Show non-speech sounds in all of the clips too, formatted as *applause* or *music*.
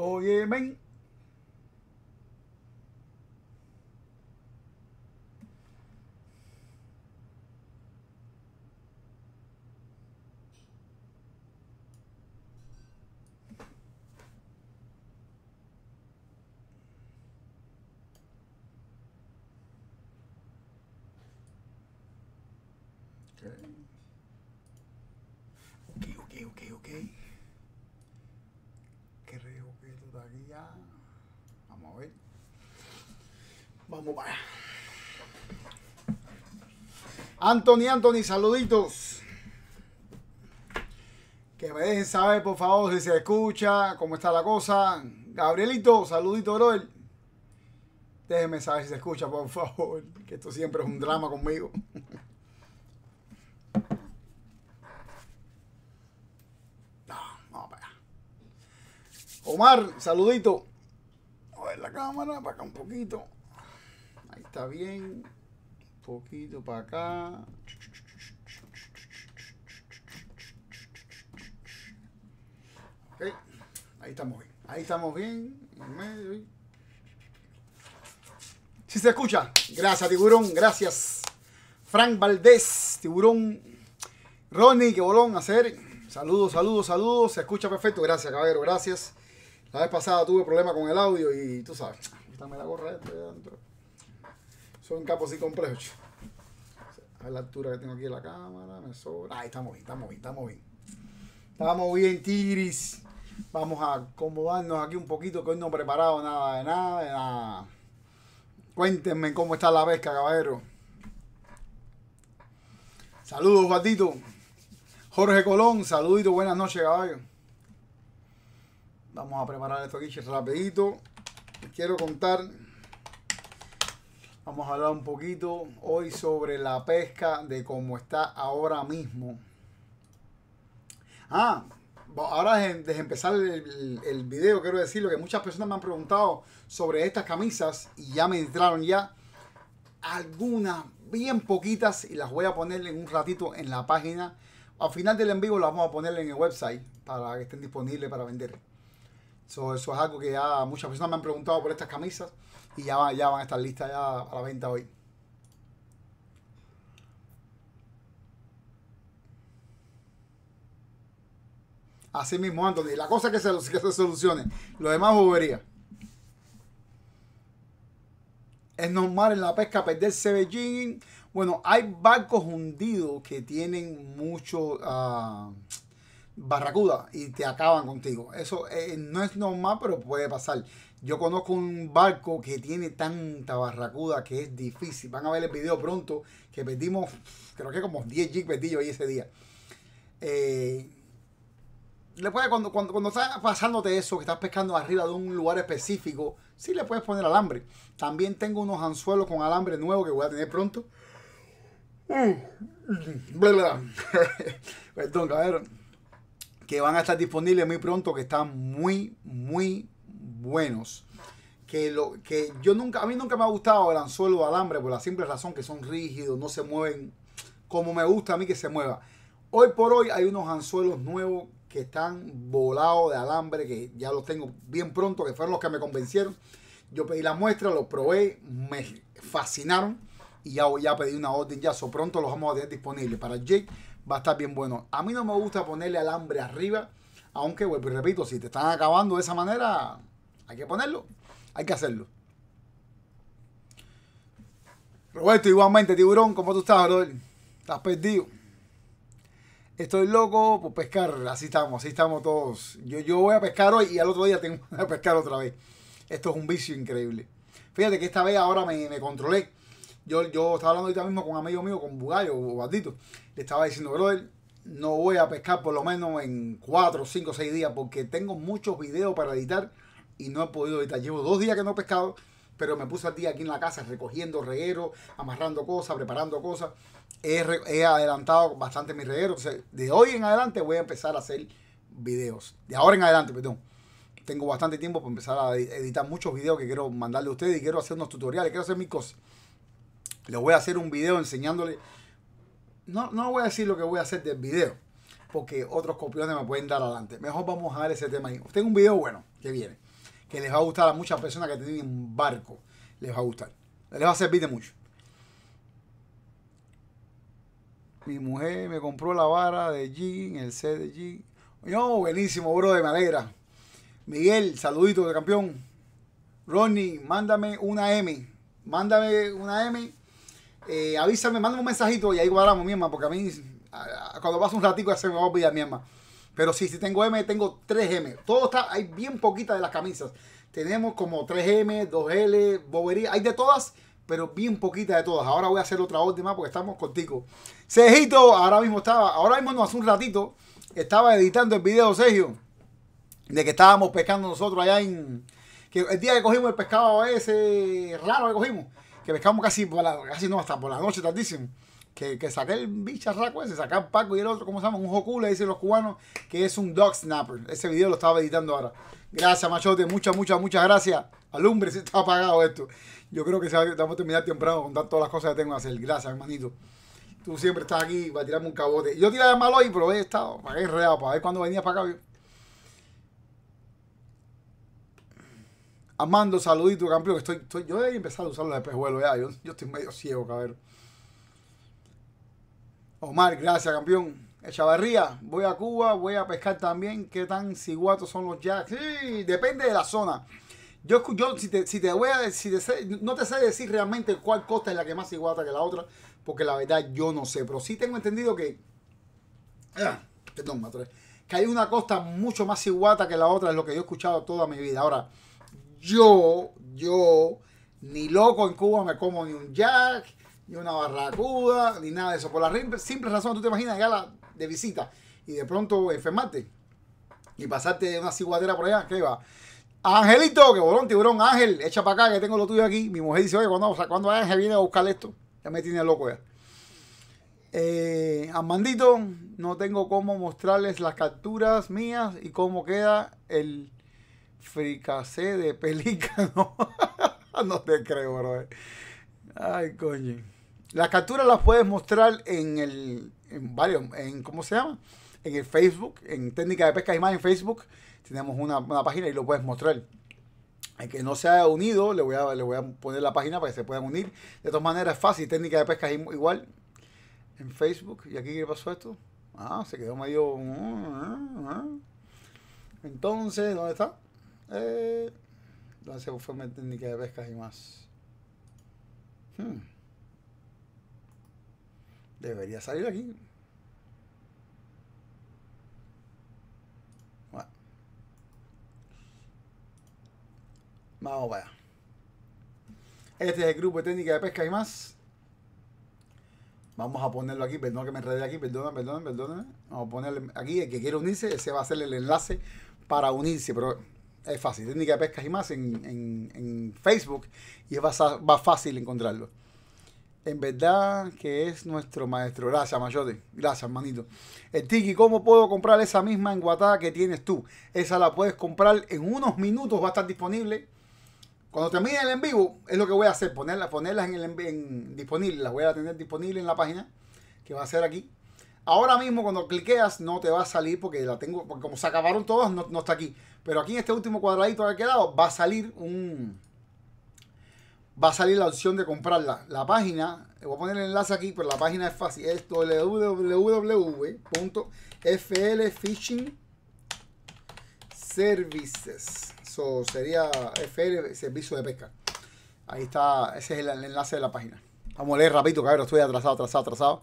Oye, men. Ok, ok, ok, ok. Creo que todavía. Vamos a ver. Anthony, Anthony, saluditos. Que me dejen saber, por favor, si se escucha, cómo está la cosa. Gabrielito, saludito, brother. Déjenme saber si se escucha, por favor. Que esto siempre es un drama conmigo. *laughs* No, vamos para. Omar, saludito. A ver la cámara, para acá un poquito. Está bien. Un poquito para acá. Ok, ahí estamos bien. Ahí estamos bien. Si se escucha. Gracias, tiburón. Gracias. Frank Valdés, tiburón. Ronnie, que bolón hacer. Saludos, saludos, saludos. Se escucha perfecto. Gracias, caballero. Gracias. La vez pasada tuve problemas con el audio y tú sabes. Quítame la gorra adentro. Son capos y complejos. A ver la altura que tengo aquí en la cámara. Me sobra. Ahí estamos bien, estamos bien, estamos bien. Estamos bien, Tigris. Vamos a acomodarnos aquí un poquito, que hoy no he preparado nada de nada, de nada. Cuéntenme cómo está la pesca, caballero. Saludos, Batito. Jorge Colón, saludito, buenas noches, caballo. Vamos a preparar esto aquí rapidito. Quiero contar. Vamos a hablar un poquito hoy sobre la pesca de cómo está ahora mismo. Ah, ahora de, de empezar el- el video, quiero decirlo que muchas personas me han preguntado sobre estas camisas y ya me entraron ya algunas, bien poquitas, y las voy a poner en un ratito en la página. Al final del en vivo las vamos a poner en el website para que estén disponibles para vender. So, eso es algo que ya muchas personas me han preguntado por estas camisas y ya, ya van a estar listas ya a la venta hoy. Así mismo, Anthony. La cosa es que se, que se solucione. Lo demás bobería. Es normal en la pesca perderse bellín. Bueno, hay barcos hundidos que tienen mucho ah, barracuda y te acaban contigo. Eso eh, no es normal, pero puede pasar. Yo conozco un barco que tiene tanta barracuda que es difícil. Van a ver el video pronto que perdimos, creo que como 10 jigs perdí yo ahí ese día. Eh, le puedes, cuando, cuando, cuando está pasándote eso, que estás pescando arriba de un lugar específico, sí le puedes poner alambre. También tengo unos anzuelos con alambre nuevo que voy a tener pronto. Bla. *laughs* Perdón, cabrón. Que van a estar disponibles muy pronto, que están muy, muy buenos. Que, lo, que yo nunca, a mí nunca me ha gustado el anzuelo de alambre por la simple razón que son rígidos, no se mueven como me gusta a mí que se mueva. Hoy por hoy hay unos anzuelos nuevos que están volados de alambre, que ya los tengo bien pronto, que fueron los que me convencieron. Yo pedí la muestra, los probé, me fascinaron y ya, ya pedí una orden ya, so pronto los vamos a tener disponibles. Para Jake va a estar bien bueno. A mí no me gusta ponerle alambre arriba, aunque, vuelvo y repito, si te están acabando de esa manera, hay que ponerlo, hay que hacerlo. Roberto, igualmente, tiburón, ¿cómo tú estás, brother? ¿Estás perdido? Estoy loco por pescar, así estamos, así estamos todos. Yo, yo voy a pescar hoy y al otro día tengo *laughs* que pescar otra vez. Esto es un vicio increíble. Fíjate que esta vez ahora me, me controlé. Yo, yo estaba hablando ahorita mismo con un amigo mío, con Bugallo o Baldito. Le estaba diciendo, brother, no voy a pescar por lo menos en 4, 5, 6 días porque tengo muchos videos para editar y no he podido editar. Llevo dos días que no he pescado, pero me puse al día aquí en la casa recogiendo reguero, amarrando cosas, preparando cosas. He, adelantado bastante mis regueros. De hoy en adelante voy a empezar a hacer videos. De ahora en adelante, perdón. Tengo bastante tiempo para empezar a edi- editar muchos videos que quiero mandarle a ustedes y quiero hacer unos tutoriales, quiero hacer mis cosas. Les voy a hacer un video enseñándole. No, no voy a decir lo que voy a hacer del video, porque otros copiones me pueden dar adelante. Mejor vamos a ver ese tema ahí. Tengo un video bueno que viene. Que les va a gustar a muchas personas que tienen barco. Les va a gustar. Les va a servir de mucho. Mi mujer me compró la vara de G, el set de G. Yo, buenísimo, bro, de madera. Miguel, saludito de campeón. Ronnie, mándame una M. Mándame una M. Eh, avísame, mándame un mensajito y ahí guardamos, mi porque a mí, cuando pasa un ratico, ya se me va a olvidar, mi. Pero sí, si tengo M, tengo 3M. Todo está, hay bien poquitas de las camisas. Tenemos como 3M, 2L, bobería, hay de todas, pero bien poquitas de todas. Ahora voy a hacer otra última porque estamos contigo. Cejito, ahora mismo estaba, ahora mismo no hace un ratito, estaba editando el video, Sergio, de que estábamos pescando nosotros allá en. Que el día que cogimos el pescado ese raro que cogimos, que pescamos casi por la, casi no, hasta por la noche tardísimo. Que, que saqué el bicharraco ese, el Paco y el otro, ¿cómo se llama? Un jocu, le dicen los cubanos, que es un dog snapper. Ese video lo estaba editando ahora. Gracias, machote, muchas, muchas, muchas gracias. Alumbre, si está apagado esto. Yo creo que vamos a terminar temprano con todas las cosas que tengo que hacer. Gracias, hermanito. Tú siempre estás aquí para tirarme un cabote. Yo tiraba mal hoy, pero he estado para ver real, para ver cuando venía para acá. Amando, saludito, campeón. Estoy, estoy, yo he empezado a usar los espejuelos ya. Yo, yo estoy medio ciego, cabrón. Omar, gracias, campeón. Echavarría, voy a Cuba, voy a pescar también. ¿Qué tan ciguatos son los jacks? Sí, depende de la zona. Yo, yo si, te, si te voy a decir, no te sé decir realmente cuál costa es la que más ciguata que la otra, porque la verdad yo no sé. Pero sí tengo entendido que. Ah, perdón, que hay una costa mucho más ciguata que la otra, es lo que yo he escuchado toda mi vida. Ahora, yo, yo, ni loco en Cuba me como ni un jack ni una barracuda, ni nada de eso. Por la simple razón, tú te imaginas llegar de visita y de pronto enfermarte y pasarte una ciguatera por allá, ¿qué va? Angelito, que bolón, tiburón, Ángel, echa para acá que tengo lo tuyo aquí. Mi mujer dice, oye, cuando, cuando Ángel viene a buscar esto, ya me tiene loco ya. Eh, no tengo cómo mostrarles las capturas mías y cómo queda el fricacé de *laughs* pelícano. *laughs* no te creo, bro. Ay, coño. Las capturas las puedes mostrar en el, en en, ¿cómo se llama? En el Facebook, en técnica de pesca y más en Facebook, tenemos una, página y lo puedes mostrar. El que no se haya unido, le voy, a, le voy a poner la página para que se puedan unir. De todas maneras, es fácil, técnica de pesca igual en Facebook. ¿Y aquí qué pasó esto? Ah, se quedó medio... Entonces, ¿dónde está? Eh, ¿Dónde fue mi técnica de pesca y más? Hmm. Debería salir aquí. Bueno. Vamos para allá. Este es el grupo de técnica de pesca y más. Vamos a ponerlo aquí, perdón que me enredé aquí, perdón, perdón, perdón. Vamos a ponerle aquí, el que quiere unirse, ese va a ser el enlace para unirse, pero es fácil. Técnica de pesca y más en, Facebook y es va fácil encontrarlo en verdad que es nuestro maestro. Gracias, Mayote. Gracias, manito. El Tiki, ¿cómo puedo comprar esa misma enguatada que tienes tú? Esa la puedes comprar en unos minutos, va a estar disponible. Cuando termine el en vivo, es lo que voy a hacer, ponerlas, ponerlas en el en, disponible. Las voy a tener disponible en la página, que va a ser aquí. Ahora mismo, cuando cliqueas, no te va a salir porque la tengo, porque como se acabaron todas, no, no está aquí. Pero aquí en este último cuadradito que ha quedado, va a salir un, va a salir la opción de comprarla. La página, voy a poner el enlace aquí, pero la página es fácil, es www.flfishing services. Eso sería FL Servicio de Pesca. Ahí está, ese es el, enlace de la página. Vamos a leer rapidito, cabrón, estoy atrasado, atrasado, atrasado.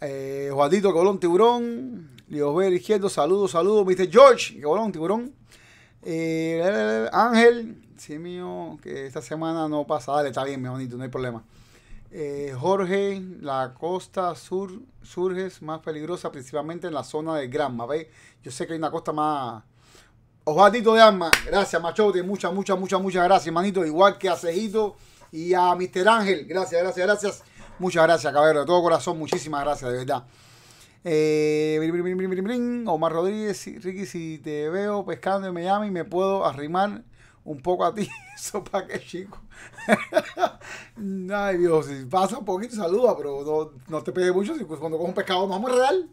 Eh, Juanito, Colón, Tiburón. Liosber Izquierdo, saludos, saludos. Mr. George, que bolón, Tiburón. Eh, Ángel, Sí, mío, que esta semana no pasa. Dale, está bien, mi bonito, no hay problema. Eh, Jorge, la costa sur surge más peligrosa, principalmente en la zona de Granma. ¿Veis? Yo sé que hay una costa más. Ojatito de alma, gracias, machote. Muchas, muchas, muchas, muchas gracias, manito. Igual que a Cejito y a Mr. Ángel. Gracias, gracias, gracias. Muchas gracias, caballero. De todo corazón, muchísimas gracias, de verdad. Eh, Omar Rodríguez, Ricky, si te veo pescando en Miami, me puedo arrimar un poco a ti. *laughs* Eso para qué chico. Ay Dios, si pasa un poquito, saluda, pero no, te pegue mucho. Si cuando cojo un pescado vamos a real.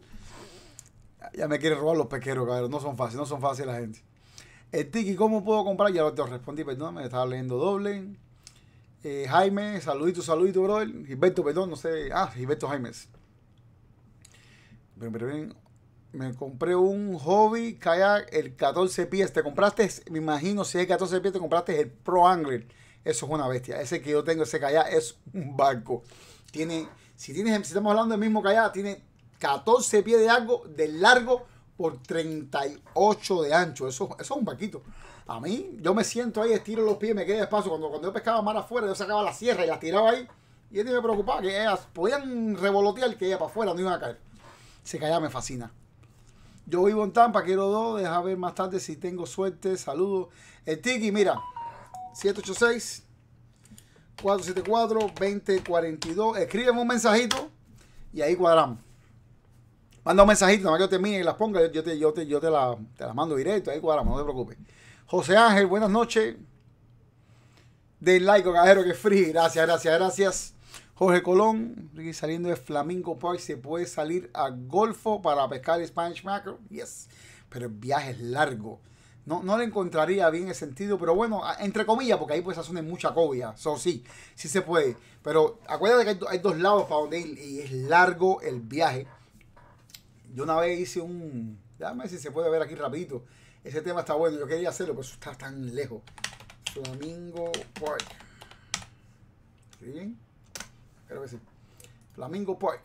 Ya me quieren robar los pesqueros, cabrón. No son fáciles, no son fáciles la gente. El Tiki, ¿cómo puedo comprar? Ya te respondí, perdón, me estaba leyendo doble. Eh, Jaime, saludito, saludito, brother. Gilberto, perdón, no sé. Ah, Gilberto Jaimes. Pero, pero bien, me compré un hobby kayak, el 14 pies. Te compraste, me imagino, si es el 14 pies, te compraste el Pro Angler. Eso es una bestia. Ese que yo tengo, ese kayak, es un barco. Tiene, si tienes, si estamos hablando del mismo kayak, tiene 14 pies de largo, de largo por 38 de ancho. Eso, eso es un barquito. A mí, yo me siento ahí, estiro los pies, me quedé despacio. Cuando, cuando yo pescaba mar afuera, yo sacaba la sierra y la tiraba ahí. Y él me preocupaba que ellas podían revolotear que ella para afuera no iban a caer. Ese kayak me fascina. Yo vivo en Tampa, quiero dos. Deja ver más tarde si tengo suerte. Saludos. El Tiki, mira. 786 474 2042. Escríbeme un mensajito y ahí cuadramos. Manda un mensajito, nada más que yo termine y las ponga, yo te, yo te, yo te, la, te la mando directo, ahí cuadramos, no te preocupes. José Ángel, buenas noches. Den like, cajero, que free. Gracias, gracias, gracias. Jorge Colón, saliendo de Flamingo Park, se puede salir a Golfo para pescar Spanish Mackerel. Yes, pero el viaje es largo. No, no le encontraría bien el sentido, pero bueno, entre comillas, porque ahí pues hacer mucha cobia. Eso sí, sí se puede. Pero acuérdate que hay, dos lados para donde y es largo el viaje. Yo una vez hice un... Déjame ver si se puede ver aquí rapidito. Ese tema está bueno, yo quería hacerlo, pero eso está tan lejos. Flamingo Park. ¿Sí bien? Creo que sí. Flamingo Park.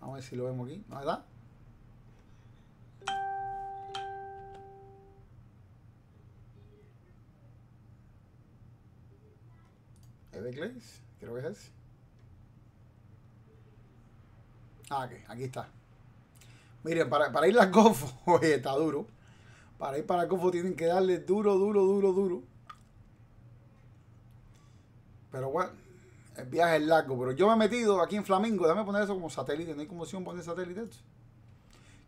Vamos a ver si lo vemos aquí. ¿No verdad? Everglades, creo que es ese. Ah, ok, aquí está. Miren, para, para ir al Golfo, *laughs* oye, está duro. Para ir para el Golfo tienen que darle duro, duro, duro, duro. Pero bueno, el viaje es largo. Pero yo me he metido aquí en Flamingo, déjame poner eso como satélite, no hay como opción poner satélite.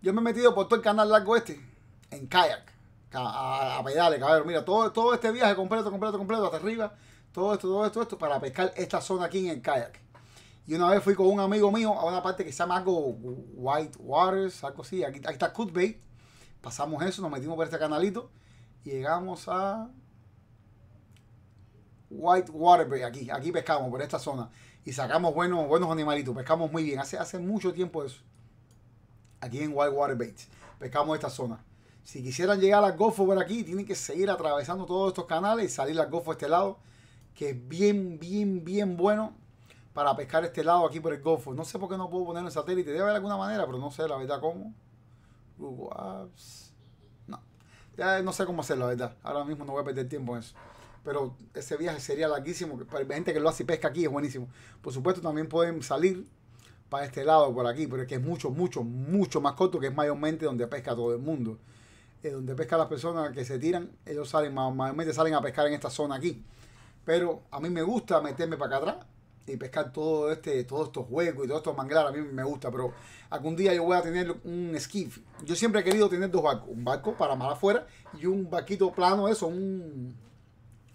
Yo me he metido por todo el canal largo este, en kayak, a, a pedales, cabrón. Mira, todo, todo este viaje completo, completo, completo, hasta arriba, todo esto, todo esto, esto, para pescar esta zona aquí en el kayak. Y una vez fui con un amigo mío a una parte que se llama algo White Waters, algo así. Aquí, aquí está Bay. Pasamos eso, nos metimos por este canalito y llegamos a White Water Bay. Aquí, aquí pescamos por esta zona y sacamos buenos, buenos animalitos. Pescamos muy bien. Hace, hace mucho tiempo eso. Aquí en White Water Bay. Pescamos esta zona. Si quisieran llegar al Golfo por aquí, tienen que seguir atravesando todos estos canales y salir al Golfo de este lado, que es bien, bien, bien bueno para pescar este lado aquí por el Golfo. No sé por qué no puedo poner el satélite. Debe haber alguna manera, pero no sé la verdad cómo. No. Ya no sé cómo hacerlo, la verdad. Ahora mismo no voy a perder tiempo en eso. Pero ese viaje sería larguísimo. Para gente que lo hace y pesca aquí es buenísimo. Por supuesto, también pueden salir para este lado, por aquí, pero es que es mucho, mucho, mucho más corto, que es mayormente donde pesca todo el mundo. Es donde pesca las personas que se tiran, ellos salen, mayormente salen a pescar en esta zona aquí. Pero a mí me gusta meterme para acá atrás y pescar todo este, todos estos huecos y todos estos manglares, a mí me gusta, pero algún día yo voy a tener un skiff. Yo siempre he querido tener dos barcos, un barco para mar afuera y un barquito plano, eso, un,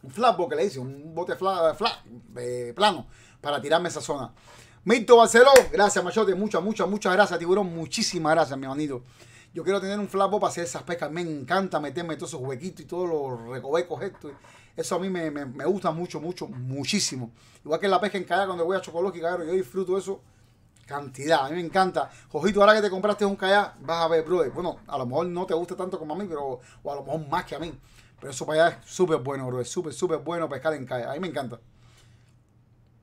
un flatboat que le dice, un bote flat, eh, plano para tirarme esa zona. Mito Barceló, gracias Machote, muchas, muchas, muchas gracias, tiburón, muchísimas gracias, mi hermanito. Yo quiero tener un flatboat para hacer esas pescas, me encanta meterme todos esos huequitos y todos los recovecos estos. Eso a mí me, me, gusta mucho, mucho, muchísimo. Igual que la pesca en kayak cuando voy a Chocolosque, yo disfruto eso cantidad. A mí me encanta. Jojito, ahora que te compraste un kayak, vas a ver, brother. Bueno, a lo mejor no te gusta tanto como a mí, pero, o a lo mejor más que a mí. Pero eso para allá es súper bueno, bro. Es súper, súper bueno pescar en kayak. A mí me encanta.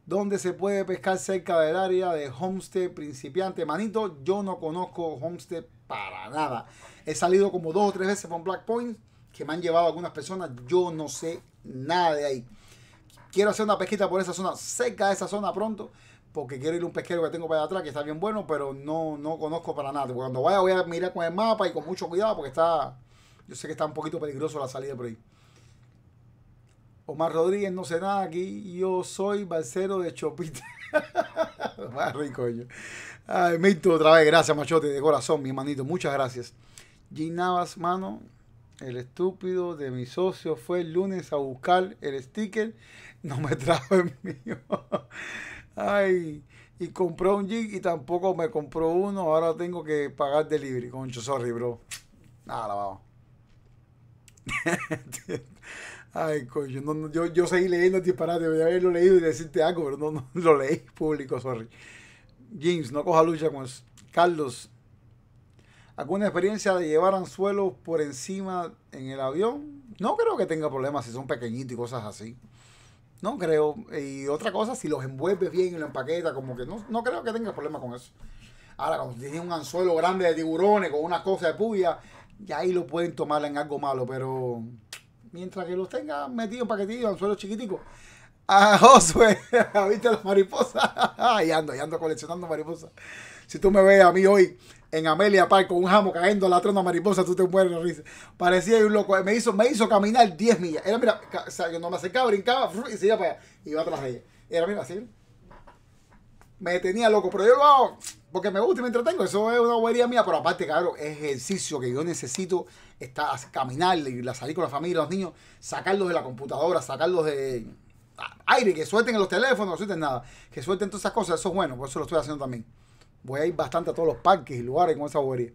¿Dónde se puede pescar cerca del área de homestead principiante? Manito, yo no conozco homestead para nada. He salido como dos o tres veces con Black Point, que me han llevado algunas personas. Yo no sé nada de ahí. Quiero hacer una pesquita por esa zona, cerca de esa zona pronto, porque quiero ir a un pesquero que tengo para allá atrás, que está bien bueno, pero no, no conozco para nada. Cuando vaya voy a mirar con el mapa y con mucho cuidado, porque está, yo sé que está un poquito peligroso la salida por ahí. Omar Rodríguez, no sé nada aquí, yo soy balsero de Chopita. *laughs* Más rico yo. Ay, Mito, otra vez, gracias, machote, de corazón, mi hermanito, muchas gracias. G Navas, mano, el estúpido de mi socio fue el lunes a buscar el sticker. No me trajo el mío. *laughs* Ay, y compró un jig y tampoco me compró uno. Ahora tengo que pagar delivery. Concho, sorry, bro. Nada, vamos. *laughs* Ay, coño, no, yo, yo seguí leyendo disparate, voy a haberlo leído y decirte algo, pero no, no *laughs* lo leí público, sorry. James, no coja lucha con eso. Carlos, ¿alguna experiencia de llevar anzuelos por encima en el avión? No creo que tenga problemas si son pequeñitos y cosas así. No creo. Y otra cosa, si los envuelves bien y los empaquetas, como que no, no creo que tenga problemas con eso. Ahora, cuando tienes un anzuelo grande de tiburones con una cosa de puya, ya ahí lo pueden tomar en algo malo, pero mientras que los tenga metidos en paquetillos, anzuelos chiquiticos. Ah, Josué, *laughs* ¿viste las mariposas? *laughs* y ando, y ando coleccionando mariposas. Si tú me ves a mí hoy en Amelia Park con un jamo cayendo a la trona mariposa, tú te mueres de risa. Parecía un loco. Me hizo, me hizo caminar 10 millas. Era, mira, o sea, cuando me acercaba, brincaba y se iba para allá. Y iba atrás de ella. Era, mira, así. Me tenía loco, pero yo lo hago porque me gusta y me entretengo. Eso es una bobería mía, pero aparte, cabrón, es ejercicio que yo necesito estar, caminar y salir con la familia, los niños, sacarlos de la computadora, sacarlos de aire, que suelten en los teléfonos, no suelten nada, que suelten todas esas cosas, eso es bueno, por eso lo estoy haciendo también. Voy a ir bastante a todos los parques y lugares con esa bobería.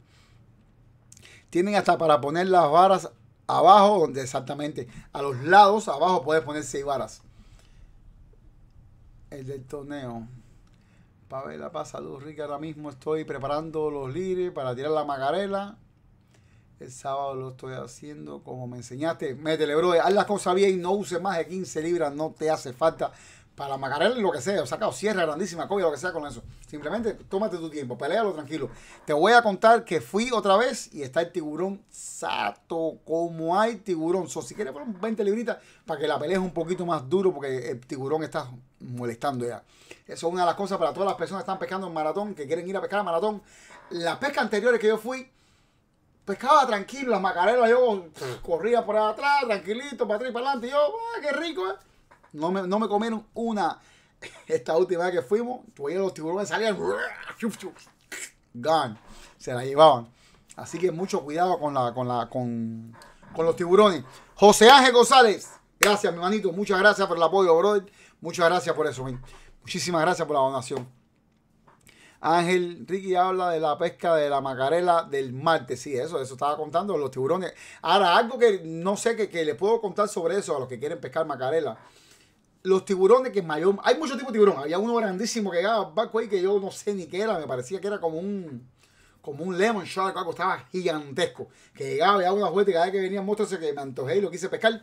Tienen hasta para poner las varas abajo, donde exactamente a los lados, abajo puedes poner seis varas. El del torneo. Pavela, pasa salud rica. Ahora mismo estoy preparando los lires para tirar la magarela. El sábado lo estoy haciendo como me enseñaste. Métele, bro. Haz las cosas bien. No use más de 15 libras. No te hace falta para la magarela lo que sea. O sacado sierra grandísima, coño, lo que sea con eso. Simplemente tómate tu tiempo. Pelealo tranquilo. Te voy a contar que fui otra vez y está el tiburón sato. Como hay tiburón. So, si quieres poner 20 libritas para que la pelea es un poquito más duro porque el tiburón está molestando ya. Eso es una de las cosas para todas las personas que están pescando en maratón, que quieren ir a pescar a maratón. Las pescas anteriores que yo fui, pescaba tranquilo, las macarelas, yo corría por atrás, tranquilito, para atrás y para adelante. Y yo, ¡ah, qué rico! Eh". No, me, no me comieron una. *laughs* Esta última vez que fuimos, los tiburones salían, gone, se la llevaban. Así que mucho cuidado con, la, con, la, con, con los tiburones. José Ángel González, gracias, mi manito, muchas gracias por el apoyo, bro. Muchas gracias por eso. Muchísimas gracias por la donación. Ángel Ricky habla de la pesca de la macarela del martes. Sí, eso, eso estaba contando los tiburones. Ahora, algo que no sé que, que les puedo contar sobre eso a los que quieren pescar macarela. Los tiburones que mayor. Hay muchos tipos de tiburón. Había uno grandísimo que llegaba barco ahí que yo no sé ni qué era. Me parecía que era como un. Como un lemon shark, algo estaba gigantesco. Que llegaba daba una vuelta cada vez que venía monstruos que me antojé y lo quise pescar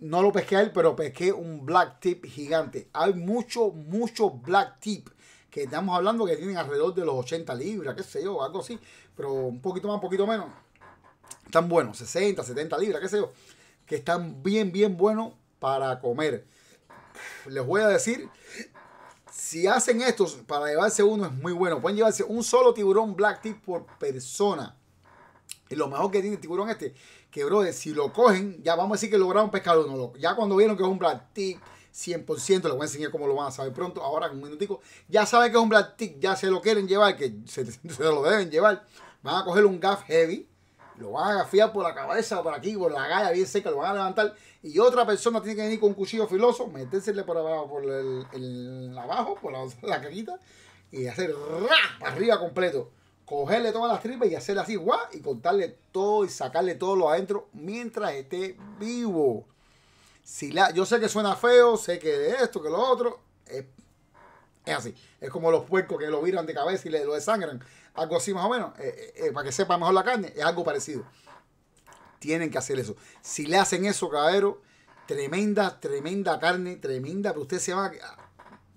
no lo pesqué a él, pero pesqué un black tip gigante. Hay mucho, mucho black tip que estamos hablando que tienen alrededor de los 80 libras, qué sé yo, algo así, pero un poquito más, un poquito menos. Están buenos, 60, 70 libras, qué sé yo, que están bien, bien buenos para comer. Les voy a decir, si hacen estos para llevarse uno es muy bueno. Pueden llevarse un solo tiburón black tip por persona. Y lo mejor que tiene el tiburón este que, bro, si lo cogen, ya vamos a decir que lograron pescar uno. Ya cuando vieron que es un black tick, 100%, les voy a enseñar cómo lo van a saber pronto, ahora en un minutico, ya saben que es un black tick, ya se lo quieren llevar, que *laughs* se, lo deben llevar. Van a coger un gaff heavy, lo van a gafiar por la cabeza, por aquí, por la galla bien seca, lo van a levantar. Y otra persona tiene que venir con un cuchillo filoso, metérsele por abajo, por el, abajo, por la, *laughs* la carita, y hacer ra, arriba completo cogerle todas las tripas y hacerle así, guau, y cortarle todo y sacarle todo lo adentro mientras esté vivo. Si la, yo sé que suena feo, sé que esto, que lo otro, es, así. Es como los puercos que lo viran de cabeza y le, lo desangran. Algo así más o menos, eh, eh, eh, para que sepa mejor la carne, es algo parecido. Tienen que hacer eso. Si le hacen eso, caballero, tremenda, tremenda carne, tremenda, pero usted se va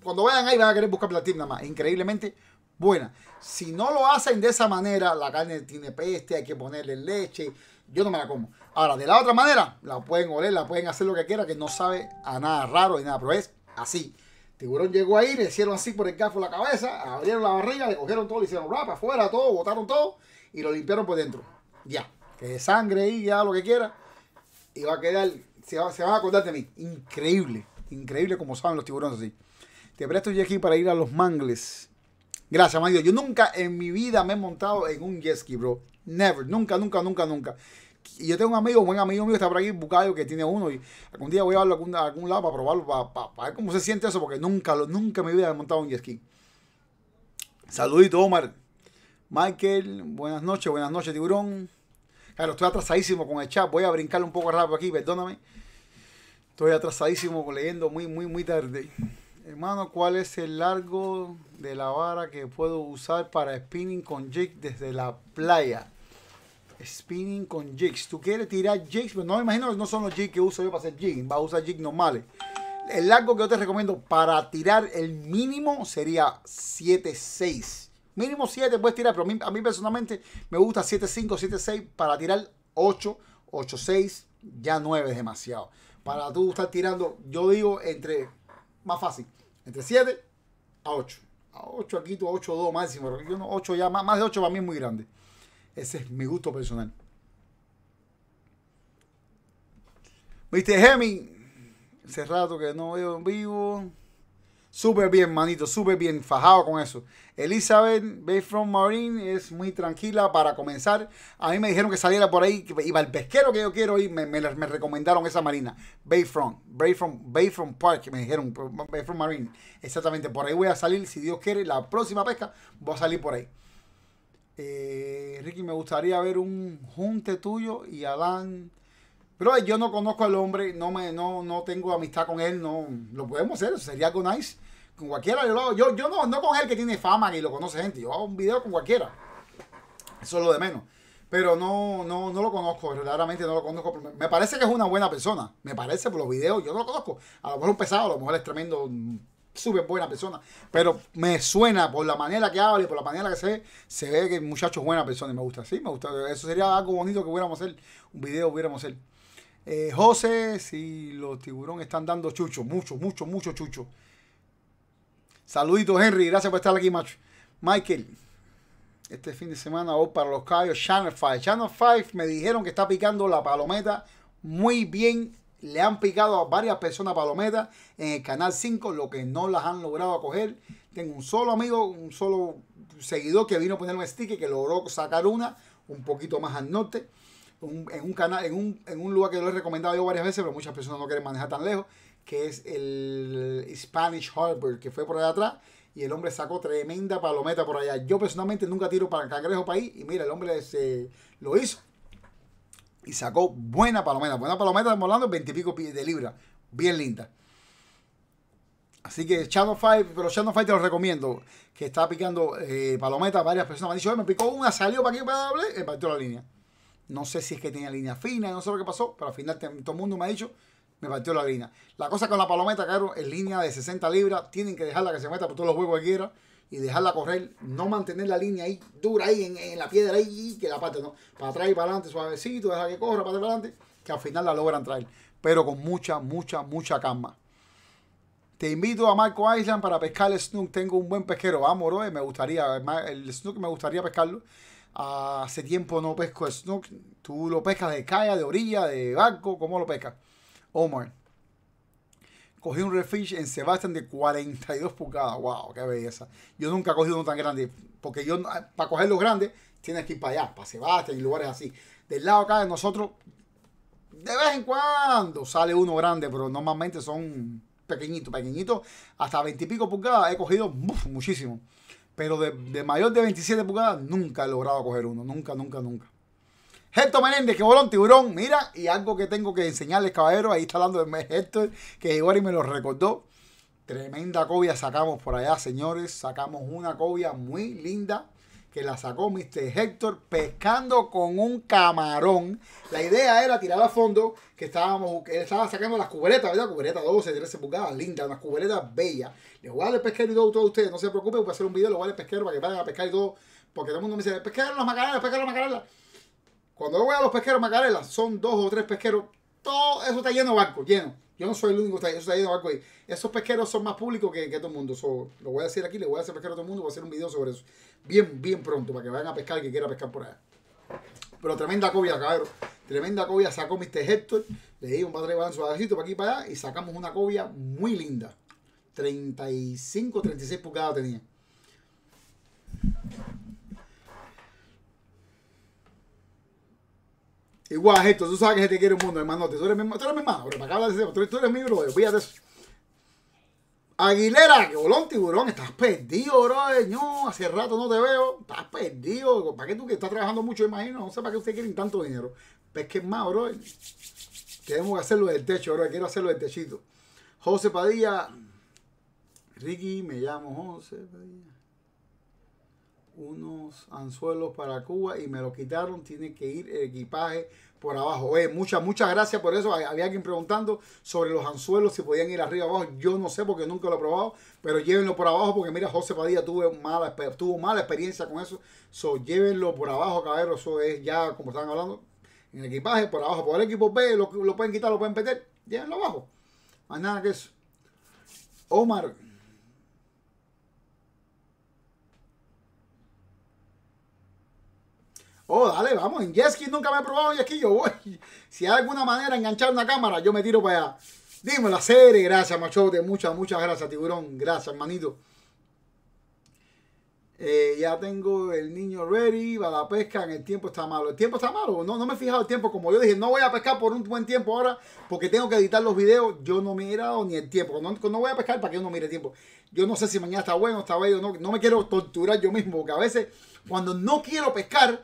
Cuando vayan ahí van a querer buscar platín nada más. Increíblemente buena. Si no lo hacen de esa manera, la carne tiene peste, hay que ponerle leche. Yo no me la como. Ahora, de la otra manera, la pueden oler, la pueden hacer lo que quieran, que no sabe a nada raro ni nada, pero es así. tiburón llegó ahí, le hicieron así por el gafo la cabeza, abrieron la barriga, le cogieron todo, le hicieron rapa afuera, todo, botaron todo y lo limpiaron por dentro. Ya, que sangre ahí, ya lo que quiera. Y va a quedar, se, va, se van a acordar de mí. Increíble, increíble como saben los tiburones así. Te presto yo aquí para ir a los mangles. Gracias, marido. Yo nunca en mi vida me he montado en un jet ski, bro. Never. Nunca, nunca, nunca, nunca. Y yo tengo un amigo, un buen amigo mío, está por aquí, Bucayo, que tiene uno. Y algún día voy a llevarlo a algún, lado para probarlo, para, ver cómo se siente eso, porque nunca, nunca en mi vida he montado un jet ski. Saludito, Omar. Michael, buenas noches, buenas noches, tiburón. Claro, estoy atrasadísimo con el chat. Voy a brincarle un poco rápido aquí, perdóname. Estoy atrasadísimo leyendo muy, muy, muy tarde. Hermano, ¿cuál es el largo de la vara que puedo usar para spinning con jig desde la playa? Spinning con jigs. ¿Tú quieres tirar jigs? Pero no me imagino que no son los jigs que uso yo para hacer jigging. Va a usar jigs normales. El largo que yo te recomiendo para tirar el mínimo sería 7.6. Mínimo 7 puedes tirar, pero a mí, a mí personalmente me gusta 7.5, 7.6 para tirar 8, 8.6, ya 9 es demasiado. Para tú estar tirando, yo digo entre, más fácil, entre 7 a 8. A 8 aquí, 8, 2 máximo. 8 ya, más, más de 8 para mí es muy grande. Ese es mi gusto personal. ¿Viste, Hemi? Hace rato que no veo en vivo. Súper bien, manito, súper bien, fajado con eso. Elizabeth Bayfront Marine es muy tranquila para comenzar. A mí me dijeron que saliera por ahí, que iba al pesquero que yo quiero ir, me, me, me recomendaron esa marina. Bayfront, Bayfront, Bayfront Park, me dijeron, Bayfront Marine. Exactamente, por ahí voy a salir, si Dios quiere, la próxima pesca voy a salir por ahí. Eh, Ricky, me gustaría ver un junte tuyo y Adán pero yo no conozco al hombre, no me, no, no tengo amistad con él, no lo podemos hacer, sería algo nice. Con cualquiera, yo, yo, yo no, no con él que tiene fama y lo conoce gente, yo hago un video con cualquiera. Eso es lo de menos. Pero no, no, no lo conozco, verdaderamente no lo conozco. Me parece que es una buena persona. Me parece por los videos, yo no lo conozco. A lo mejor un pesado, a lo mejor es tremendo, súper buena persona. Pero me suena por la manera que habla y por la manera que se ve, se ve que el muchacho es buena persona y me gusta. Sí, me gusta. Eso sería algo bonito que hubiéramos hacer, un video hubiéramos hacer. Eh, José, si los tiburones están dando chucho, mucho, mucho, mucho chucho. Saluditos, Henry, gracias por estar aquí, macho. Michael, este fin de semana voy para los callos Channel 5. Channel 5 me dijeron que está picando la palometa muy bien. Le han picado a varias personas palometa en el canal 5, lo que no las han logrado coger. Tengo un solo amigo, un solo seguidor que vino a poner un sticker que logró sacar una un poquito más al norte en un canal, en un, en un lugar que lo he recomendado yo varias veces, pero muchas personas no quieren manejar tan lejos, que es el Spanish Harbor, que fue por allá atrás, y el hombre sacó tremenda palometa por allá. Yo personalmente nunca tiro para cangrejo para ahí, y mira, el hombre se lo hizo. Y sacó buena palometa, buena palometa, estamos hablando de 20 y pico de libra, bien linda. Así que Channel 5, pero Channel 5 te lo recomiendo, que está picando eh, palometa, varias personas me han dicho, me picó una, salió para aquí, para y partió la línea. No sé si es que tenía línea fina, no sé lo que pasó, pero al final todo el mundo me ha dicho, me partió la línea. La cosa con la palometa, claro, es línea de 60 libras, tienen que dejarla que se meta por todos los huevos que quiera y dejarla correr, no mantener la línea ahí dura ahí en, la piedra ahí que la parte no, para atrás y para adelante suavecito, dejar que corra para adelante, que al final la logran traer, pero con mucha, mucha, mucha calma. Te invito a Marco Island para pescar el snook. Tengo un buen pesquero. Vamos, bro. Me gustaría, el snook me gustaría pescarlo. Hace tiempo no pesco snook. Tú lo pescas de calla, de orilla, de barco. ¿Cómo lo pescas? Omar. Cogí un refish en Sebastian de 42 pulgadas. ¡Wow! ¡Qué belleza! Yo nunca he cogido uno tan grande. Porque yo, para coger los grandes, tienes que ir para allá, para Sebastian y lugares así. Del lado acá de nosotros, de vez en cuando sale uno grande, pero normalmente son pequeñitos, pequeñitos. Hasta 20 y pico pulgadas he cogido muchísimo. Pero de, mayor de 27 pulgadas nunca he logrado coger uno. Nunca, nunca, nunca. Héctor Menéndez, que voló un tiburón. Mira, y algo que tengo que enseñarles, caballero. Ahí está hablando de Héctor, que igual y me lo recordó. Tremenda cobia sacamos por allá, señores. Sacamos una cobia muy linda que la sacó Mr. Héctor pescando con un camarón. La idea era tirar a fondo, que estábamos, él estaba sacando las cuberetas, ¿verdad? Cuberetas 12, 13 pulgadas, lindas, unas cuberetas bellas. Les voy a dar pesquero y todo, todos ustedes, no se preocupen, voy a hacer un video, les voy a dar pesquero para que vayan a pescar y todo, porque todo el mundo me dice, pesquero las macarelas, pesquero las macarelas. Cuando yo voy a los pesqueros macarelas, son dos o tres pesqueros, todo eso está lleno de barcos, lleno yo no soy el único que está, ahí ahí. Esos pesqueros son más públicos que, todo el mundo. lo voy a decir aquí, le voy a hacer pesquero a todo el mundo. Voy a hacer un video sobre eso. Bien, bien pronto, para que vayan a pescar el que quiera pescar por allá. Pero tremenda cobia, cabrón. Tremenda cobia sacó Mr. Héctor. Le di un padre de suavecito para aquí para allá y sacamos una cobia muy linda. 35, 36 pulgadas tenía. Igual, esto, tú sabes que se te quiere un mundo, hermano. Tú eres mi, tú eres mi hermano, pero para acá de eso. Tú, eres mi bro, fíjate eso. Aguilera, que bolón tiburón, estás perdido, bro. No, hace rato no te veo. Estás perdido. ¿Para qué tú que estás trabajando mucho, imagino? No sé para qué usted quiere tanto dinero. Pesquen más, bro. Tenemos que hacerlo del techo, bro. Quiero hacerlo del techito. José Padilla. Ricky, me llamo José Padilla. Unos anzuelos para Cuba y me lo quitaron. Tiene que ir el equipaje por abajo. Oye, muchas, muchas gracias por eso. Había alguien preguntando sobre los anzuelos, si podían ir arriba o abajo. Yo no sé porque nunca lo he probado, pero llévenlo por abajo porque mira, José Padilla tuvo mala, tuvo mala experiencia con eso. So, llévenlo por abajo, caballero. Eso es ya, como estaban hablando, en el equipaje, por abajo. Por el equipo B, lo, lo pueden quitar, lo pueden meter. Llévenlo abajo. Más nada que eso. Omar. Oh, dale, vamos. En Yeski nunca me he probado Yeski. Yo voy. *laughs* Si hay alguna manera de enganchar una cámara, yo me tiro para allá. Dime la serie. Gracias, machote. Muchas, muchas gracias, tiburón. Gracias, hermanito. Eh, ya tengo el niño ready para la pesca. En el tiempo está malo. ¿El tiempo está malo? No, no me he fijado el tiempo. Como yo dije, no voy a pescar por un buen tiempo ahora porque tengo que editar los videos. Yo no he mirado ni el tiempo. No, no voy a pescar para que yo no mire el tiempo. Yo no sé si mañana está bueno, está bello. No, no me quiero torturar yo mismo. Porque a veces, cuando no quiero pescar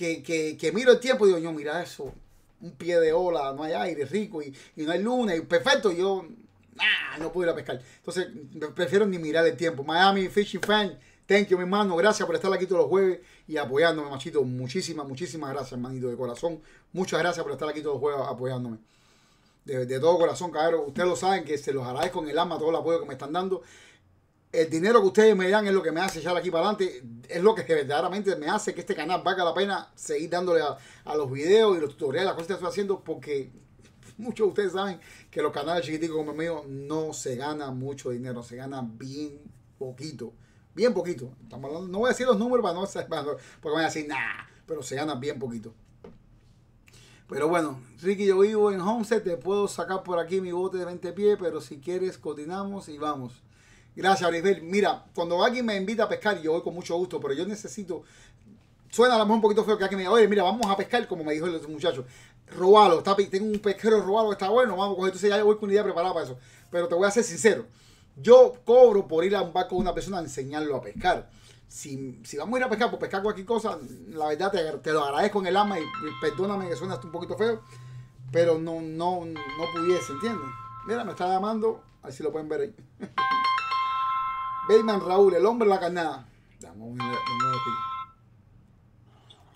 que, miro el tiempo y digo, yo, mira eso, un pie de ola, no hay aire rico y, no hay luna, y perfecto, yo no puedo ir a pescar. Entonces, prefiero ni mirar el tiempo. Miami Fishing Fan, thank you, mi hermano, gracias por estar aquí todos los jueves y apoyándome, machito. Muchísimas, muchísimas gracias, hermanito, de corazón. Muchas gracias por estar aquí todos los jueves apoyándome. De, de todo corazón, cabrón. Ustedes lo saben que se los agradezco en el alma todo el apoyo que me están dando el dinero que ustedes me dan es lo que me hace echar aquí para adelante, es lo que verdaderamente me hace que este canal valga la pena seguir dándole a, los videos y los tutoriales, las cosas que estoy haciendo, porque muchos de ustedes saben que los canales chiquiticos como el mío no se gana mucho dinero, se gana bien poquito, bien poquito. no voy a decir los números para no porque van a decir, nah, pero se gana bien poquito. Pero bueno, Ricky, yo vivo en Homestead, te puedo sacar por aquí mi bote de 20 pies, pero si quieres, coordinamos y vamos. Gracias, Arisbel. Mira, cuando alguien me invita a pescar, yo voy con mucho gusto, pero yo necesito. Suena a lo mejor un poquito feo que alguien me diga, oye, mira, vamos a pescar, como me dijo el muchacho. Robalo, está, tengo un pesquero robalo está bueno, vamos a coger. Entonces ya voy con una idea preparada para eso. Pero te voy a ser sincero. Yo cobro por ir a un barco de una persona a enseñarlo a pescar. Si, si, vamos a ir a pescar por pescar cualquier cosa, la verdad te, te lo agradezco en el alma y, perdóname que suena un poquito feo, pero no, no, no pudiese, ¿entiendes? Mira, me está llamando, así lo pueden ver ahí. *laughs* Bateman Raúl, el hombre de la carnada.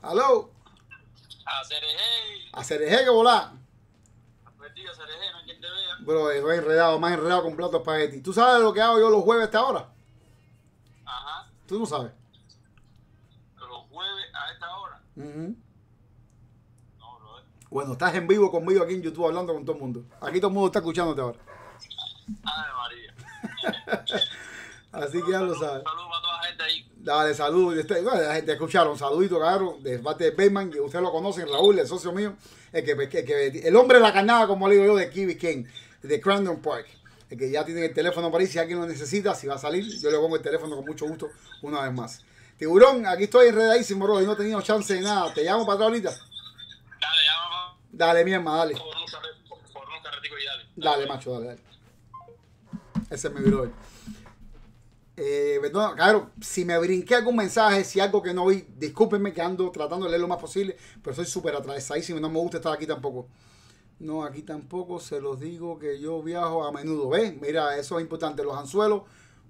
¿Aló? A Cereje. A Cereje que volá. Perdido Cereje, no hay quien te vea. Bro, estoy enredado, más enredado con plato de espagueti. ¿Tú sabes lo que hago yo los jueves a esta hora? Ajá. ¿Tú no sabes? Los jueves a esta hora. Uh No, bro. Bueno, estás en vivo conmigo aquí en YouTube hablando con todo el mundo. Aquí todo el mundo está escuchándote ahora. Ay, María. *laughs* Así que ya lo sabes. Saludos para toda la gente ahí. Dale, saludos. Este, la gente escucharon. Saludito, cabrón. De parte de Bayman, que ustedes lo conocen, Raúl, el socio mío. El, que, que, el hombre de la carnada, como le digo yo, de Kiwi King, de Crandon Park. El que ya tiene el teléfono para ahí. Si alguien lo necesita, si va a salir, yo le pongo el teléfono con mucho gusto una vez más. Tiburón, aquí estoy enredadísimo, bro. Y no he tenido chance de nada. ¿Te llamo para atrás ahorita? Dale, llama. Dale, mi hermano, dale. Por un, carretico y dale. Dale, macho, dale, dale. Ese es mi brother. Eh, claro, si me brinqué algún mensaje, si algo que no vi, discúlpenme que ando tratando de leer lo más posible, pero soy súper atravesadísimo y no me gusta estar aquí tampoco. No, aquí tampoco se los digo que yo viajo a menudo. ¿Ves? Mira, eso es importante. Los anzuelos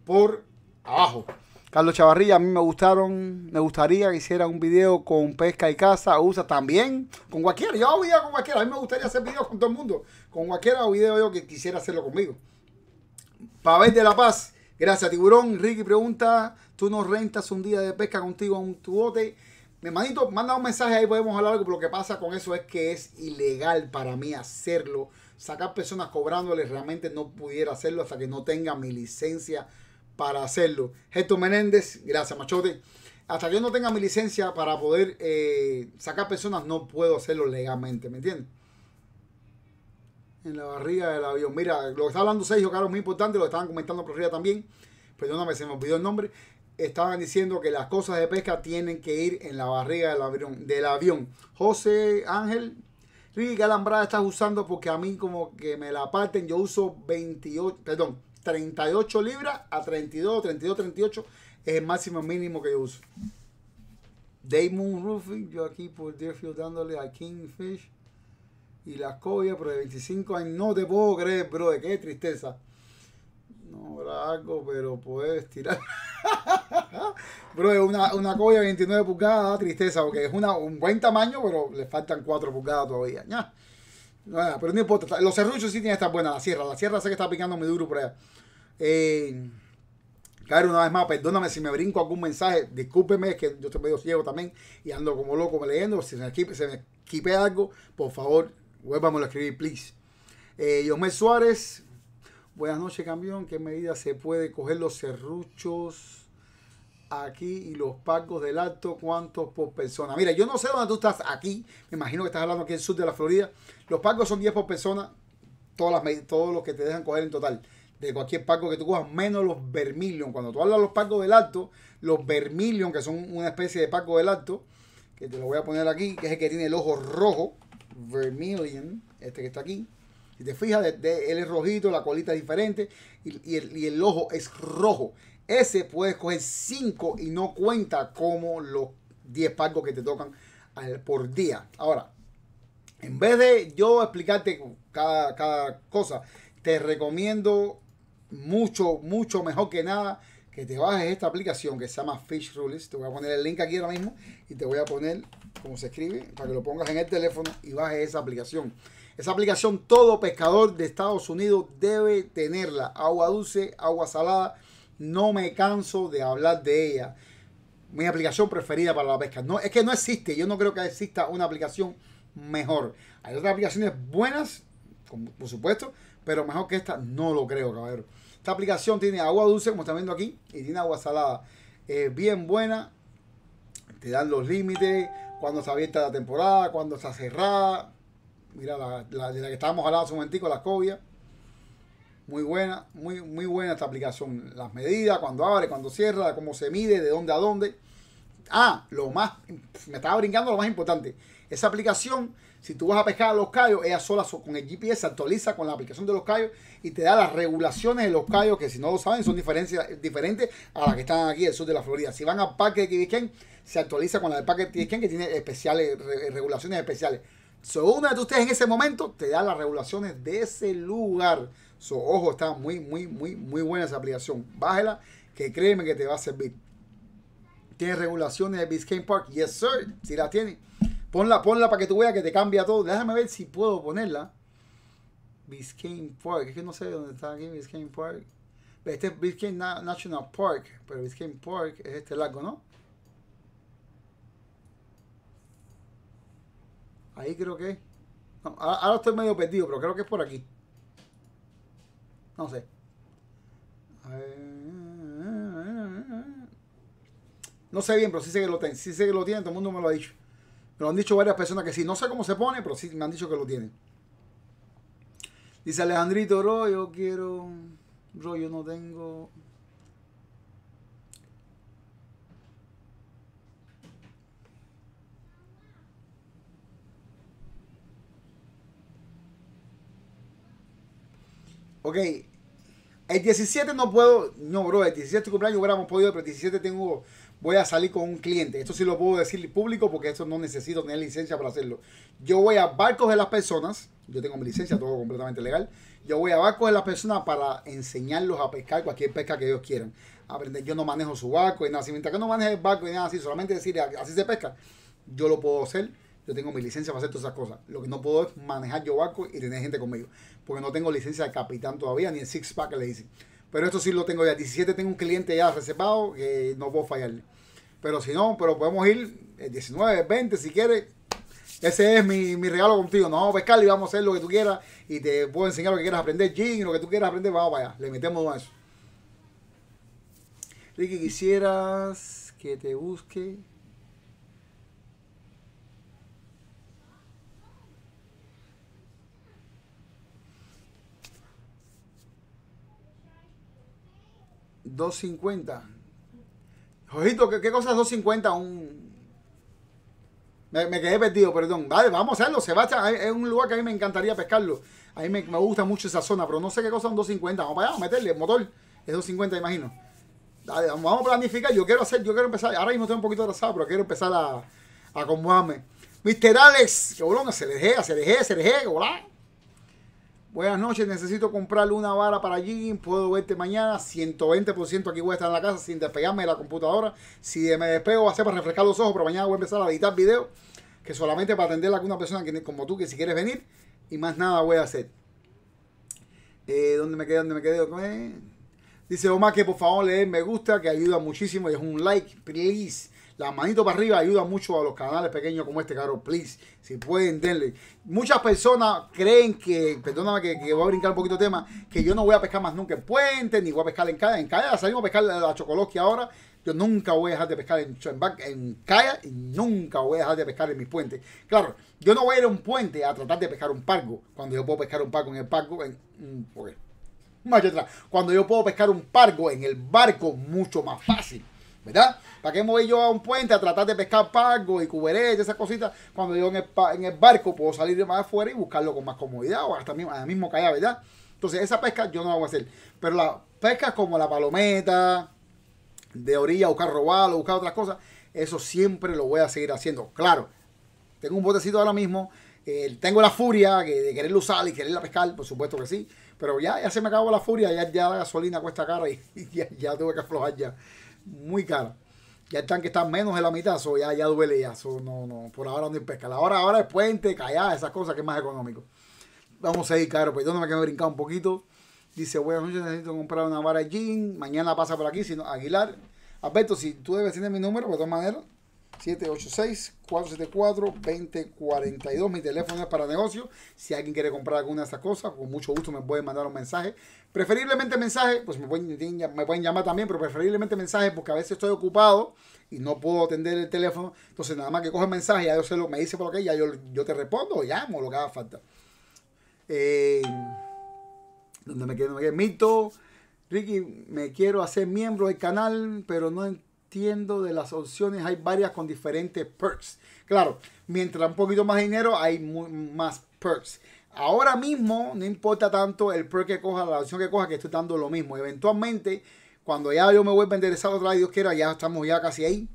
por abajo. Carlos Chavarría, a mí me gustaron, me gustaría que hiciera un video con pesca y caza, usa también, con cualquiera, yo hago video con cualquiera, a mí me gustaría hacer videos con todo el mundo, con cualquiera video yo que quisiera hacerlo conmigo. Para ver de la paz, Gracias, tiburón. Ricky pregunta, ¿tú nos rentas un día de pesca contigo en tu bote? Mi hermanito, manda un mensaje ahí, podemos hablar algo, pero lo que pasa con eso es que es ilegal para mí hacerlo. Sacar personas cobrándoles, realmente no pudiera hacerlo hasta que no tenga mi licencia para hacerlo. Gesto Menéndez, gracias, machote. Hasta que yo no tenga mi licencia para poder eh, sacar personas, no puedo hacerlo legalmente, ¿me entiendes? En la barriga del avión. Mira, lo que está hablando Sergio, claro, es muy importante, lo estaban comentando por arriba también. Perdóname, se me olvidó el nombre. Estaban diciendo que las cosas de pesca tienen que ir en la barriga del avión. Del avión. José Ángel, Ricky, ¿qué alambrada estás usando? Porque a mí como que me la parten. Yo uso 28, perdón, 38 libras a 32, 32, 38 es el máximo mínimo que yo uso. Damon Roofing, yo aquí por Deerfield dándole a Kingfish y la coya, pero de 25 años, no te puedo creer, bro, de qué tristeza. No habrá algo, pero puedes tirar. *laughs* bro, una, una coya de 29 pulgadas, tristeza, porque es una, un buen tamaño, pero le faltan 4 pulgadas todavía. Ya. pero no importa, los serruchos sí tienen que estar buenas, la sierra. La sierra sé que está picando muy duro por allá. Eh, Claro, una vez más, perdóname si me brinco algún mensaje, discúlpeme, es que yo estoy medio ciego también y ando como loco me leyendo. Si se me, equipe, se me algo, por favor, vuélvame a escribir, please. Eh, Suárez, buenas noches, campeón. ¿Qué medida se puede coger los serruchos aquí y los pagos del alto? ¿Cuántos por persona? Mira, yo no sé dónde tú estás aquí. Me imagino que estás hablando aquí en el sur de la Florida. Los pagos son 10 por persona, todas las, todos los que te dejan coger en total de cualquier paco que tú cojas, menos los vermilion. Cuando tú hablas de los pacos del alto, los vermilion, que son una especie de paco del alto, que te lo voy a poner aquí, que es el que tiene el ojo rojo, vermilion, este que está aquí. Si te fijas, de, él es rojito, la colita es diferente y, el, ojo es rojo. Ese puedes coger 5 y no cuenta como los 10 pacos que te tocan por día. Ahora, en vez de yo explicarte cada, cada cosa, te recomiendo mucho, mucho mejor que nada que te bajes esta aplicación que se llama Fish Rules. Te voy a poner el link aquí ahora mismo y te voy a poner cómo se escribe para que lo pongas en el teléfono y bajes esa aplicación. Esa aplicación todo pescador de Estados Unidos debe tenerla. Agua dulce, agua salada. No me canso de hablar de ella. Mi aplicación preferida para la pesca. No, es que no existe. Yo no creo que exista una aplicación mejor. Hay otras aplicaciones buenas, por supuesto, pero mejor que esta no lo creo, caballero. Esta aplicación tiene agua dulce, como están viendo aquí, y tiene agua salada. Es bien buena. Te dan los límites, cuando está abierta la temporada, cuando está cerrada. Mira, la, de la que estábamos hablando hace un momentico, la cobia. Muy buena, muy, muy buena esta aplicación. Las medidas, cuando abre, cuando cierra, cómo se mide, de dónde a dónde. Ah, lo más, me estaba brincando lo más importante. Esa aplicación si tú vas a pescar a los callos, ella sola con el GPS se actualiza con la aplicación de los callos y te da las regulaciones de los callos, que si no lo saben, son diferentes a las que están aquí en el sur de la Florida. Si van al parque de Kibisken, se actualiza con la del parque de Kibisken, que tiene especiales, regulaciones especiales. So, una de ustedes en ese momento te da las regulaciones de ese lugar. So, ojo, está muy, muy, muy, muy buena esa aplicación. Bájela, que créeme que te va a servir. Tiene regulaciones de Biscayne Park. Yes, sir. Si la tiene. Ponla, ponla para que tú veas que te cambia todo. Déjame ver si puedo ponerla. Biscayne Park. Es que no sé dónde está aquí Biscayne Park. Este es Biscayne National Park. Pero Biscayne Park es este lago, ¿no? Ahí creo que ahora, estoy medio perdido, pero creo que es por aquí. No sé. No sé bien, pero sí sé que lo tiene. Sí sé que lo tiene, todo el mundo me lo ha dicho. Me lo han dicho varias personas que sí. No sé cómo se pone, pero sí me han dicho que lo tienen. Dice Alejandrito, bro, yo quiero. Bro, yo no tengo. Ok. El 17 no puedo. No, bro, el 17 cumpleaños hubiéramos podido, pero el 17 tengo voy a salir con un cliente. Esto sí lo puedo decir público porque esto no necesito tener licencia para hacerlo. Yo voy a barcos de las personas, yo tengo mi licencia, todo completamente legal. Yo voy a barcos de las personas para enseñarlos a pescar cualquier pesca que ellos quieran. Aprender, yo no manejo su barco y nada así. Mientras que no maneje el barco y nada así, solamente decir así se pesca, yo lo puedo hacer. Yo tengo mi licencia para hacer todas esas cosas. Lo que no puedo es manejar yo barco y tener gente conmigo. Porque no tengo licencia de capitán todavía, ni el six pack le dicen. Pero esto sí lo tengo ya. 17 tengo un cliente ya reservado que no puedo fallarle. Pero si no, pero podemos ir el 19, 20 si quieres. Ese es mi, mi regalo contigo. No, pues y vamos a hacer lo que tú quieras y te puedo enseñar lo que quieras aprender, Jim, lo que tú quieras aprender, vamos para allá. Le metemos a eso. Ricky, quisieras que te busque. $2.50 ojito ¿qué, ¿qué, cosa es 250? Un... Me, me, quedé perdido, perdón. Vale, vamos a hacerlo. Sebastián es un lugar que a mí me encantaría pescarlo. A mí me, me gusta mucho esa zona, pero no sé qué cosa es un 250. Vamos para allá, vamos a meterle. El motor es 250, imagino. Dale, vamos a planificar. Yo quiero hacer, yo quiero empezar. Ahora mismo estoy un poquito atrasado, pero quiero empezar a, a acomodarme. Mr. Alex, que bolón, se le se le se le. Buenas noches, necesito comprarle una vara para allí. Puedo verte mañana. 120% aquí voy a estar en la casa sin despegarme de la computadora. Si me despego va a ser para refrescar los ojos, pero mañana voy a empezar a editar videos. Que solamente para atender a alguna persona que, como tú que si quieres venir. Y más nada voy a hacer. Eh, ¿Dónde me quedé? ¿Dónde me quedé? Dice Omar que por favor le den me gusta, que ayuda muchísimo. Y es un like, please. La manito para arriba ayuda mucho a los canales pequeños como este, caro. Please, si pueden, denle. Muchas personas creen que, perdóname que, voy a brincar un poquito el tema, que yo no voy a pescar más nunca en puente, ni voy a pescar en Calla. En Calla salimos a pescar la Chocoloquia ahora. Yo nunca voy a dejar de pescar en, en, Calla y nunca voy a dejar de pescar en mis puentes. Claro, yo no voy a ir a un puente a tratar de pescar un pargo cuando yo puedo pescar un pargo en el pargo. En, Cuando yo puedo pescar un pargo en el barco, mucho más fácil. ¿Verdad? ¿Para qué me voy yo a un puente a tratar de pescar pargo y cuberete, esas cositas? Cuando yo en el, en el, barco puedo salir de más afuera y buscarlo con más comodidad o hasta mismo, mismo que ¿verdad? Entonces, esa pesca yo no la voy a hacer. Pero la pesca como la palometa, de orilla, buscar robalo, buscar otras cosas, eso siempre lo voy a seguir haciendo. Claro, tengo un botecito ahora mismo, eh, tengo la furia de quererlo usar y quererla pescar, por supuesto que sí, pero ya, ya se me acabó la furia, ya, ya la gasolina cuesta cara y, *laughs* ya, ya tuve que aflojar ya muy cara. Ya el tanque está menos de la mitad, so ya, ya duele ya. no, no, por ahora no hay pesca. Ahora, ahora es puente, callar, esas cosas que es más económico. Vamos a ir, caro, pues yo no me quedo brincar un poquito. Dice, bueno, yo necesito comprar una vara de jean. Mañana pasa por aquí, sino Aguilar. Alberto, si tú debes tener mi número, de todas maneras, 786-474-2042. Mi teléfono es para negocio. Si alguien quiere comprar alguna de esas cosas, con mucho gusto me pueden mandar un mensaje. Preferiblemente mensaje, pues me pueden, me pueden llamar también, pero preferiblemente mensaje porque a veces estoy ocupado y no puedo atender el teléfono. Entonces, nada más que coge el mensaje, ya yo se lo, me dice por qué, ya yo, yo te respondo, llamo, lo que haga falta. Eh, ¿Dónde me quedo? Me. Mito. Ricky, me quiero hacer miembro del canal, pero no entiendo de las opciones. Hay varias con diferentes perks. Claro, mientras un poquito más dinero, hay más perks. Ahora mismo no importa tanto el perk que coja, la opción que coja, que estoy dando lo mismo. Eventualmente, cuando ya yo me voy a esa otra Dios quiera, ya estamos ya casi ahí.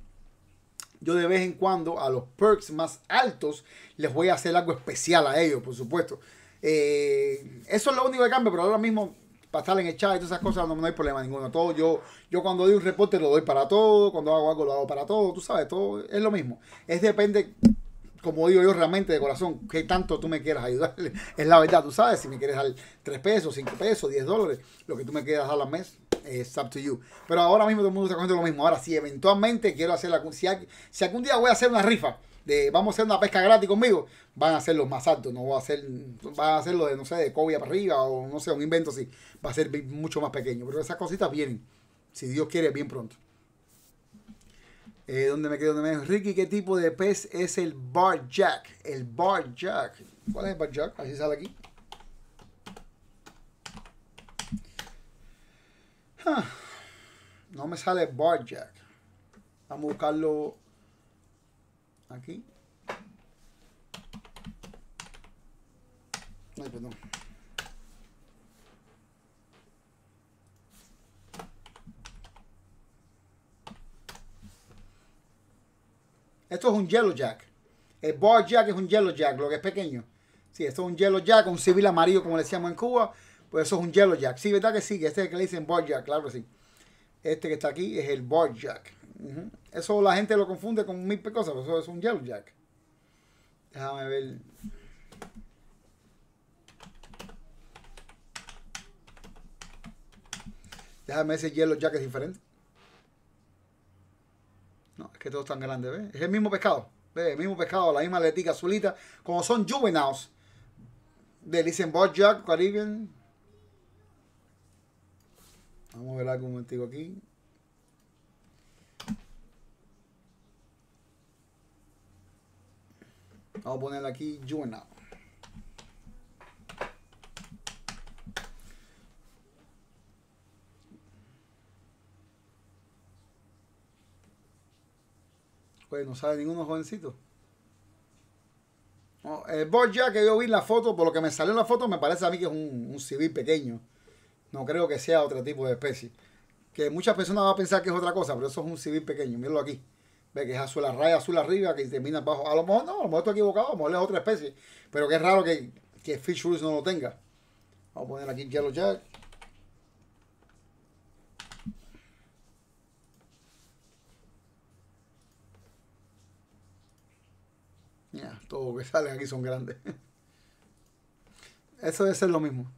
Yo de vez en cuando a los perks más altos les voy a hacer algo especial a ellos, por supuesto. Eh, eso es lo único que cambia, pero ahora mismo para estar en el chat y todas esas cosas no, hay problema ninguno. Todo yo, yo cuando doy un reporte lo doy para todo, cuando hago algo lo hago para todo, tú sabes, todo es lo mismo. Es depende, como digo yo realmente de corazón, qué tanto tú me quieras ayudar. *laughs* Es la verdad, tú sabes, si me quieres dar 3 pesos, 5 pesos, 10 dólares, lo que tú me quieras dar al mes, es up to you. Pero ahora mismo todo el mundo está cogiendo lo mismo. Ahora, si eventualmente quiero hacer la... Si, si algún día voy a hacer una rifa, de vamos a hacer una pesca gratis conmigo, van a ser los más altos, no va a ser, van a ser los de, no sé, de cobia para arriba o no sé, un invento así, va a ser mucho más pequeño, pero esas cositas vienen, si Dios quiere, bien pronto. Eh, ¿Dónde me quedo? ¿Dónde me Ricky, ¿qué tipo de pez es el bar jack? El bar jack. ¿Cuál es el bar jack? Así sale aquí. No me sale bar jack. Vamos a buscarlo aquí. Ay, perdón. Esto es un yellow jack. El bar jack es un yellow jack, lo que es pequeño. Sí, esto es un yellow jack, un civil amarillo como le decíamos en Cuba. Pues eso es un yellow jack. Sí, ¿verdad que sí? Este es el que le dicen bar jack, claro que sí. Este que está aquí es el bar jack. Eso la gente lo confunde con mil cosas, pero eso es un Yellow Jack. Déjame ver. Déjame ese Yellow Jack es diferente. No, es que todo es tan grande, ¿ves? Es el mismo pescado. ¿Ves? El mismo pescado, la misma letica azulita. Como son juveniles. De dicen Jack, Caribbean. Vamos a ver algo un momentico aquí. Vamos a poner aquí Journal. Pues no sale ninguno jovencito. el ya que yo vi en la foto, por lo que me salió en la foto, me parece a mí que es un, un civil pequeño. No creo que sea otro tipo de especie. Que muchas personas van a pensar que es otra cosa, pero eso es un civil pequeño. Míralo aquí. Ve que es azul a raya, azul arriba, que termina abajo. A lo mejor no, a lo mejor estoy equivocado, a lo mejor es otra especie. Pero es raro que, que Fish Rules no lo tenga. Vamos a poner aquí Yellow Jack. Ya, todo que salen aquí son grandes. *laughs* Eso debe ser lo mismo.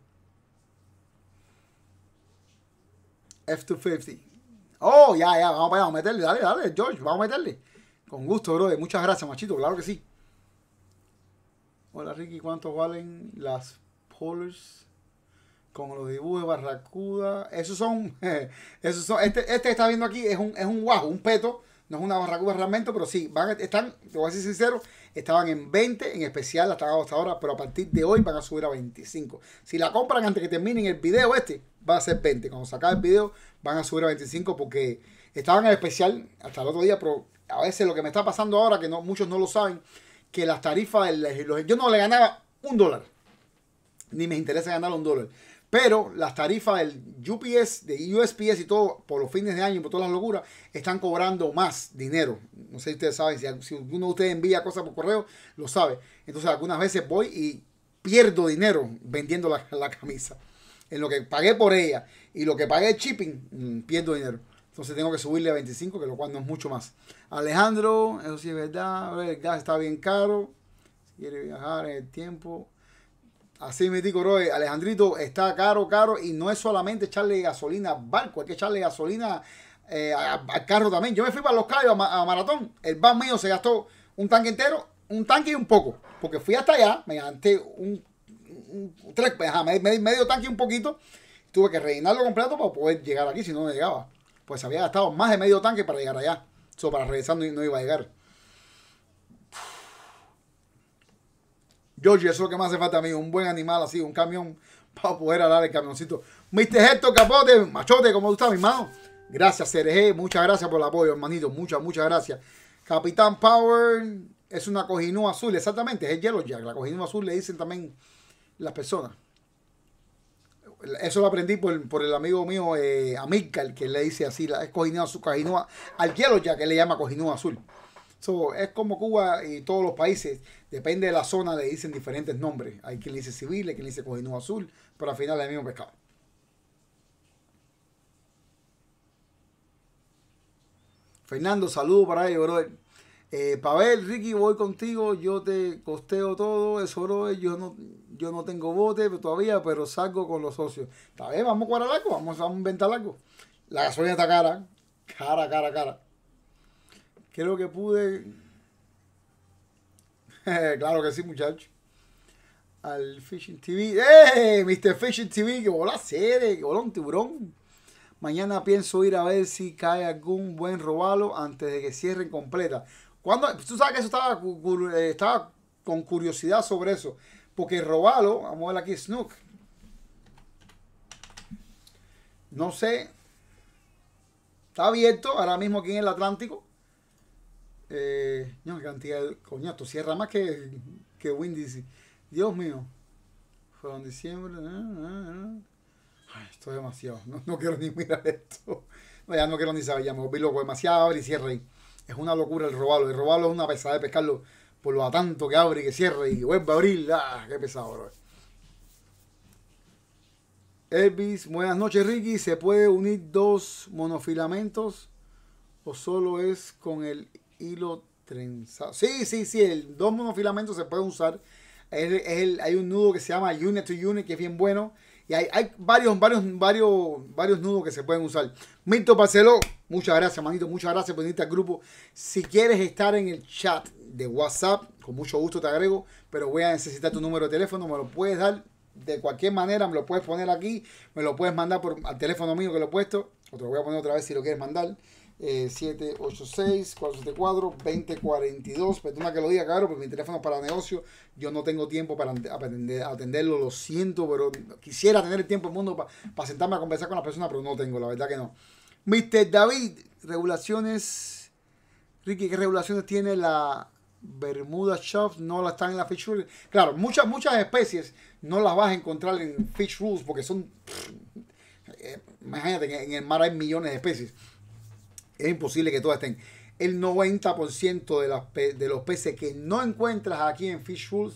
F250. Oh, ya, ya, vamos para allá, vamos a meterle, dale, dale, George, vamos a meterle. Con gusto, bro. Muchas gracias, machito, claro que sí. Hola, Ricky, ¿cuánto valen las Polars con los dibujos de Barracuda? Esos son, *laughs* esos son, este, este que está viendo aquí es un, es un guajo, un peto, no es una Barracuda realmente, pero sí, van, están, te voy a ser sincero, estaban en 20 en especial hasta, ahora, pero a partir de hoy van a subir a 25. Si la compran antes que terminen el video este, va a ser 20. Cuando se el video, van a subir a 25 porque estaban en especial hasta el otro día, pero a veces lo que me está pasando ahora, que no, muchos no lo saben, que las tarifas, yo no le ganaba un dólar, ni me interesa ganar un dólar. Pero las tarifas del UPS, de USPS y todo, por los fines de año y por todas las locuras, están cobrando más dinero. No sé si ustedes saben, si, si uno de ustedes envía cosas por correo, lo sabe. Entonces algunas veces voy y pierdo dinero vendiendo la, la camisa. En lo que pagué por ella y lo que pagué shipping, mm, pierdo dinero. Entonces tengo que subirle a 25, que lo cual no es mucho más. Alejandro, eso sí es verdad. El gas está bien caro. Si quiere viajar en el tiempo, Así me digo, Roy, Alejandrito, está caro, caro, y no es solamente echarle gasolina al barco, hay que echarle gasolina eh, al carro también. Yo me fui para los callos a, Maratón, el van mío se gastó un tanque entero, un tanque y un poco, porque fui hasta allá, me gasté un, tres, medio, tanque y un poquito, tuve que rellenarlo completo para poder llegar aquí, si no, no llegaba. Pues había gastado más de medio tanque para llegar allá, eso para regresar no iba a llegar. George, eso es lo que más hace falta a mí, un buen animal así, un camión para poder arar el camioncito. Mr. Héctor Capote, machote, ¿cómo tú estás, mi hermano? Gracias, CRG, muchas gracias por el apoyo, hermanito, muchas, muchas gracias. Capitán Power es una cojinú azul, exactamente, es el Yellow Jack, la cojinú azul le dicen también las personas. Eso lo aprendí por, el amigo mío, eh, que le dice así, es cojinú azul, cojinú, al Yellow Jack, que le llama cojinú azul. So, es como Cuba y todos los países, depende de la zona, le dicen diferentes nombres. Hay quien le dice civil, hay quien le dice cojinú azul, pero al final es el mismo pescado. Fernando, saludo para ellos, bro. Eh, Pavel, Ricky, voy contigo, yo te costeo todo, eso, bro. Yo no, yo no tengo bote todavía, pero salgo con los socios. Está bien, vamos a cuadrar algo, vamos a inventar algo. La gasolina está cara, cara, cara, cara. Creo que pude. *laughs* claro que sí, muchacho. Al Fishing TV. ¡Eh! Mr. Fishing TV, que voló serie, que voló un tiburón. Mañana pienso ir a ver si cae algún buen robalo antes de que cierren completa. Cuando, tú sabes que eso estaba, eh, estaba con curiosidad sobre eso. Porque robalo, vamos a ver aquí Snook. No sé. Está abierto ahora mismo aquí en el Atlántico. Eh, no, cantidad de. Coño, esto cierra más que, que Windy. Dios mío. Fue en diciembre. Ay, esto es demasiado. No, quiero ni mirar esto. No, ya no quiero ni saber. Ya me volví loco. Demasiado abre y cierra ahí. Es una locura el robalo. El robalo es una pesada de pescarlo por lo tanto que abre y que cierra y vuelve a abrir. Ah, qué pesado, bro. Elvis, buenas noches, Ricky. ¿Se puede unir dos monofilamentos o solo es con el hilo trenzado. Sí, sí, sí, el dos monofilamentos se puede usar. Es, el, hay un nudo que se llama unit to unit que es bien bueno. Y hay, hay varios, varios, varios, varios nudos que se pueden usar. Milton Parcelo, muchas gracias, manito. Muchas gracias por unirte al grupo. Si quieres estar en el chat de WhatsApp, con mucho gusto te agrego. Pero voy a necesitar tu número de teléfono. Me lo puedes dar de cualquier manera. Me lo puedes poner aquí. Me lo puedes mandar por al teléfono mío que lo he puesto. O voy a poner otra vez si lo quieres mandar. 786-474-2042. Eh, Perdona que lo diga, claro, porque mi teléfono es para negocio. Yo no tengo tiempo para atenderlo, lo siento, pero quisiera tener el tiempo del mundo para sentarme a conversar con las personas, pero no tengo, la verdad que no. Mr. David, regulaciones. Ricky, ¿qué regulaciones tiene la Bermuda Chops no la están en la Fish Rules. Claro, muchas, muchas especies no las vas a encontrar en Fish Rules porque son. Eh, imagínate en el mar hay millones de especies. Es imposible que todas estén. El 90% de, las, de los peces que no encuentras aquí en Fish Rules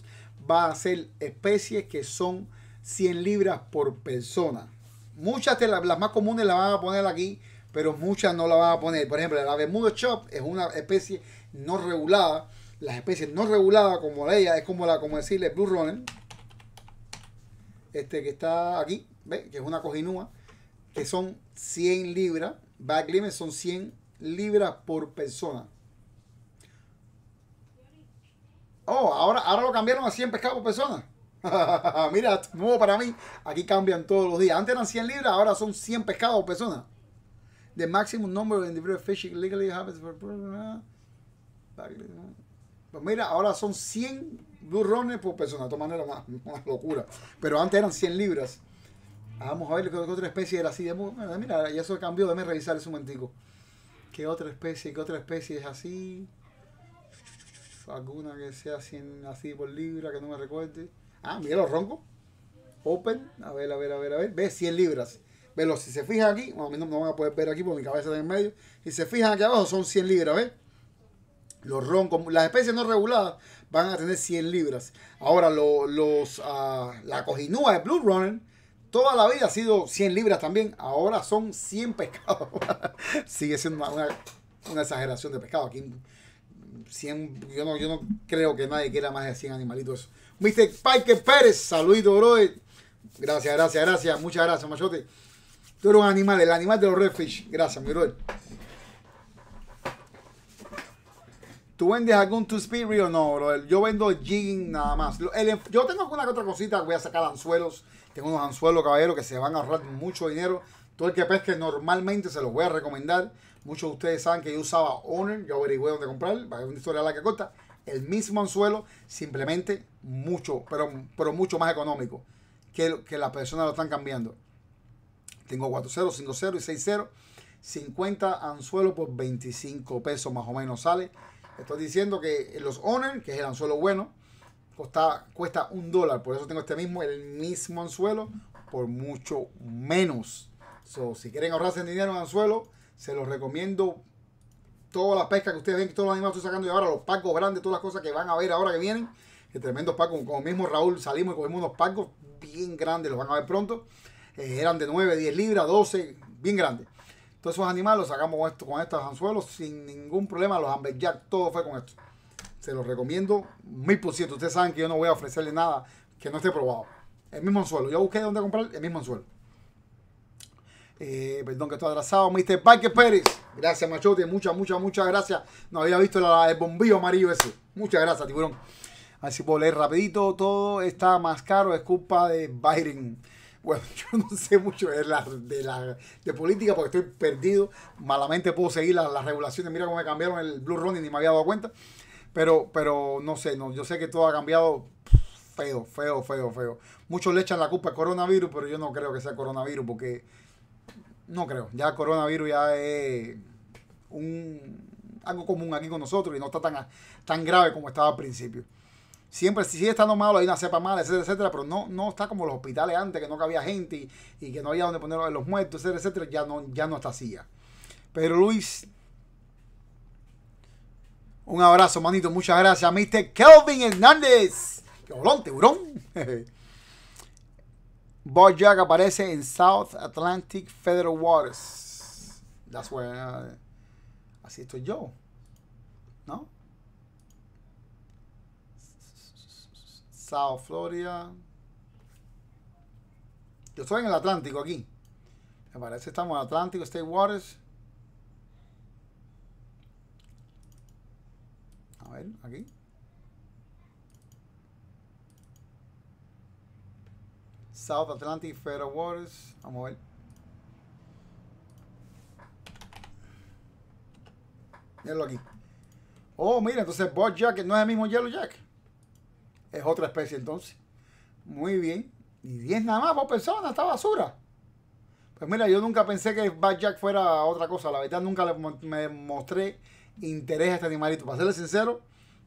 va a ser especies que son 100 libras por persona. Muchas de las, las más comunes las van a poner aquí, pero muchas no la van a poner. Por ejemplo, la Bermuda Chop es una especie no regulada las especies no reguladas como ella, es como la, como decirle Blue Runner, este que está aquí, ¿ve? que es una cojinúa, que son 100 libras, back limit son 100 libras por persona. Oh, ahora, ahora lo cambiaron a 100 pescados por persona. *laughs* Mira, nuevo para mí. Aquí cambian todos los días. Antes eran 100 libras, ahora son 100 pescados por persona. The maximum number of individual fishing legally happens for... Pues mira, ahora son 100 burrones por persona. De todas maneras, *laughs* más locura. Pero antes eran 100 libras. Vamos a ver qué otra especie era así. Mira, y eso cambió. Déjame revisar ese momentico. ¿Qué otra especie? ¿Qué otra especie es así? Alguna que sea 100 así por libra, que no me recuerde. Ah, mira los roncos. Open. A ver, a ver, a ver, a ver. Ve 100 libras. Velo, si se fijan aquí, bueno, a mí no me van a poder ver aquí porque mi cabeza está en medio. Si se fijan aquí abajo, son 100 libras, ¿ves? Los roncos, las especies no reguladas van a tener 100 libras. Ahora, los, uh, la cojinúa de Blue Runner, toda la vida ha sido 100 libras también. Ahora son 100 pescados. *laughs* Sigue siendo una, exageración de pescado. Aquí 100, yo no, yo no creo que nadie quiera más de 100 animalitos. Mr. Piker Pérez, saludito, bro. Gracias, gracias, gracias. Muchas gracias, machote. Tú eres un animal, el animal de los redfish. Gracias, mi brother. ¿Tú vendes algún two speed o no? Yo vendo jigging nada más. yo tengo alguna otra cosita, voy a sacar anzuelos. Tengo unos anzuelos, caballero, que se van a ahorrar mucho dinero. Todo el que pesque normalmente se los voy a recomendar. Muchos de ustedes saben que yo usaba Owner, yo averigué dónde comprar, para una historia larga corta. El mismo anzuelo, simplemente mucho, pero, pero mucho más económico que, que las personas lo están cambiando. Tengo 4.0, 5.0 y 6.0. 50 anzuelos por 25 pesos más o menos sale. Estoy diciendo que los Honor, que es el anzuelo bueno, cuesta, un dólar. Por eso tengo este mismo, el mismo anzuelo, por mucho menos. si quieren ahorrarse dinero en anzuelo, se los recomiendo. Toda la pesca que ustedes ven, que todos los animales estoy sacando y ahora, los pacos grandes, todas las cosas que van a ver ahora que vienen. Que tremendos pacos, como mismo Raúl salimos y cogimos unos pacos bien grandes, los van a ver pronto. Eh, eran de 9, 10 libras, 12, bien grandes. Todos esos animales los sacamos con, esto, con estos anzuelos sin ningún problema. Los Jack, todo fue con esto. Se los recomiendo mil por ciento. Ustedes saben que yo no voy a ofrecerle nada que no esté probado. El mismo anzuelo. Yo busqué dónde comprar el mismo anzuelo. Eh, perdón que estoy atrasado. Mr. Parker Pérez. Gracias, machote. Muchas, muchas, muchas gracias. No había visto el bombillo amarillo ese. Muchas gracias, tiburón. A ver si puedo leer rapidito. Todo está más caro. Es culpa de Biden. Bueno, *laughs* yo no sé mucho de, la, de, política porque estoy perdido. Malamente puedo seguir las, regulaciones. Mira cómo me cambiaron el Blue Running, ni me había dado cuenta. Pero, pero no sé, no, yo sé que todo ha cambiado feo, feo, feo, feo. Muchos le echan la culpa al coronavirus, pero yo no creo que sea coronavirus porque no creo. Ya el coronavirus ya es un, algo común aquí con nosotros y no está tan, tan grave como estaba al principio siempre sigue estando malo, hay una cepa mala, etcétera, etcétera, pero no, no está como los hospitales antes, que no cabía gente y, que no había donde poner los muertos, etcétera, etcétera, ya no, ya no está así ya. Pero Luis, un abrazo, manito, muchas gracias. Mr. Kelvin Hernández. ¡Qué bolón, tiburón! *laughs* Jack aparece en South Atlantic Federal Waters. That's where, uh, así estoy yo. ¿No? South Florida. Yo estoy en el Atlántico aquí. Me parece que estamos en Atlántico, State Waters. A ver, aquí. South Atlantic Federal Waters. Vamos a ver. Míralo aquí. Oh, mira, entonces Bob Jack no es el mismo Yellow Jack es otra especie entonces. Muy bien. Y 10 nada más por persona, esta basura. Pues mira, yo nunca pensé que Jack fuera otra cosa. La verdad, nunca le, me mostré interés a este animalito. Para serle sincero,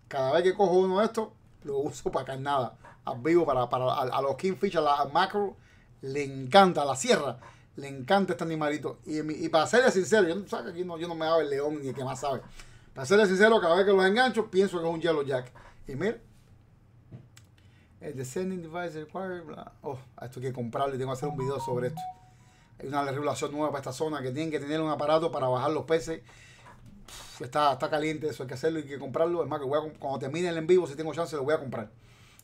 Cada vez que cojo uno de estos, lo uso para carnada. Al vivo, para, para a, los kingfish, a la macro, le encanta, a la sierra, le encanta este animalito. Y, y para serle sincero, yo, Aquí no, yo no me hago el león ni el que más sabe. Para serle sincero, cada vez que los engancho, pienso que es un Yellow Jack. Y mira, el descending device required, Oh, esto hay que comprarlo y tengo que hacer un video sobre esto. Hay una regulación nueva para esta zona que tienen que tener un aparato para bajar los peces. está, está caliente eso, hay que hacerlo y hay que comprarlo. Es más, que voy a, cuando termine el en vivo, si tengo chance, lo voy a comprar.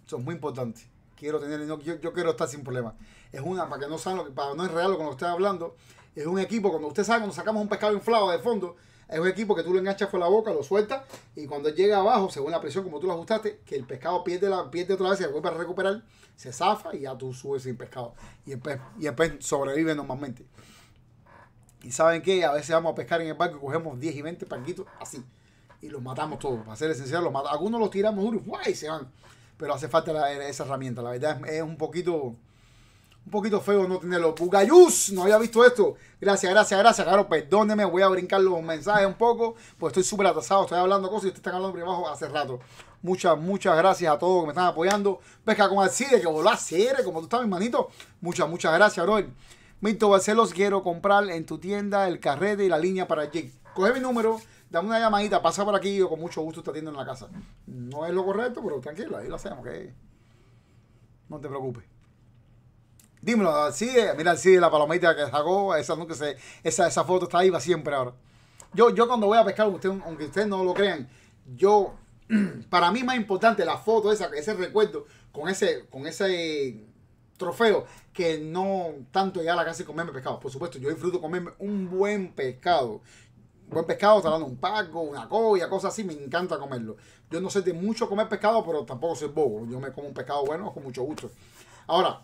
Eso es muy importante. Quiero tener, yo, yo quiero estar sin problema. Es una, para que no saben lo que, para no es real lo que estoy hablando, es un equipo, cuando usted sabe, cuando sacamos un pescado inflado de fondo, es un equipo que tú lo enganchas por la boca, lo sueltas y cuando llega abajo, según la presión como tú lo ajustaste, que el pescado pierde, la, pierde otra vez y vuelve a recuperar, se zafa y ya tú subes sin pescado. Y el pez, y el sobrevive normalmente. Y saben que a veces vamos a pescar en el barco y cogemos 10 y 20 panquitos así. Y los matamos todos. Para ser esencial, los matamos. Algunos los tiramos duros y se van. Pero hace falta esa herramienta. La verdad es un poquito un poquito feo no tenerlo. Bugayus, no había visto esto. Gracias, gracias, gracias. Claro, perdóneme, voy a brincar los mensajes un poco, pues estoy súper atrasado, estoy hablando cosas y ustedes están hablando privado hace rato. Muchas, muchas gracias a todos que me están apoyando. Pesca con Alcide, que voló a como tú estás, mi manito. Muchas, muchas gracias, bro. Minto Barcelos, quiero comprar en tu tienda el carrete y la línea para Jake. Coge mi número, dame una llamadita, pasa por aquí yo con mucho gusto te atiendo en la casa. No es lo correcto, pero tranquilo, ahí lo hacemos, que no te preocupes. Dímelo, Alcide, mira Alcide, la palomita que sacó, esa, que se, esa, esa foto está ahí va siempre ahora. Yo, yo cuando voy a pescar, usted, aunque ustedes no lo crean, yo, *clears throat* para mí más importante la foto, esa, ese recuerdo, con ese, con ese trofeo, que no tanto llegar a la casa y comerme pescado. Por supuesto, yo disfruto comerme un buen pescado. Buen pescado, está dando un paco, una coya, cosas así, me encanta comerlo. Yo no sé de mucho comer pescado, pero tampoco soy bobo. Yo me como un pescado bueno con mucho gusto. Ahora,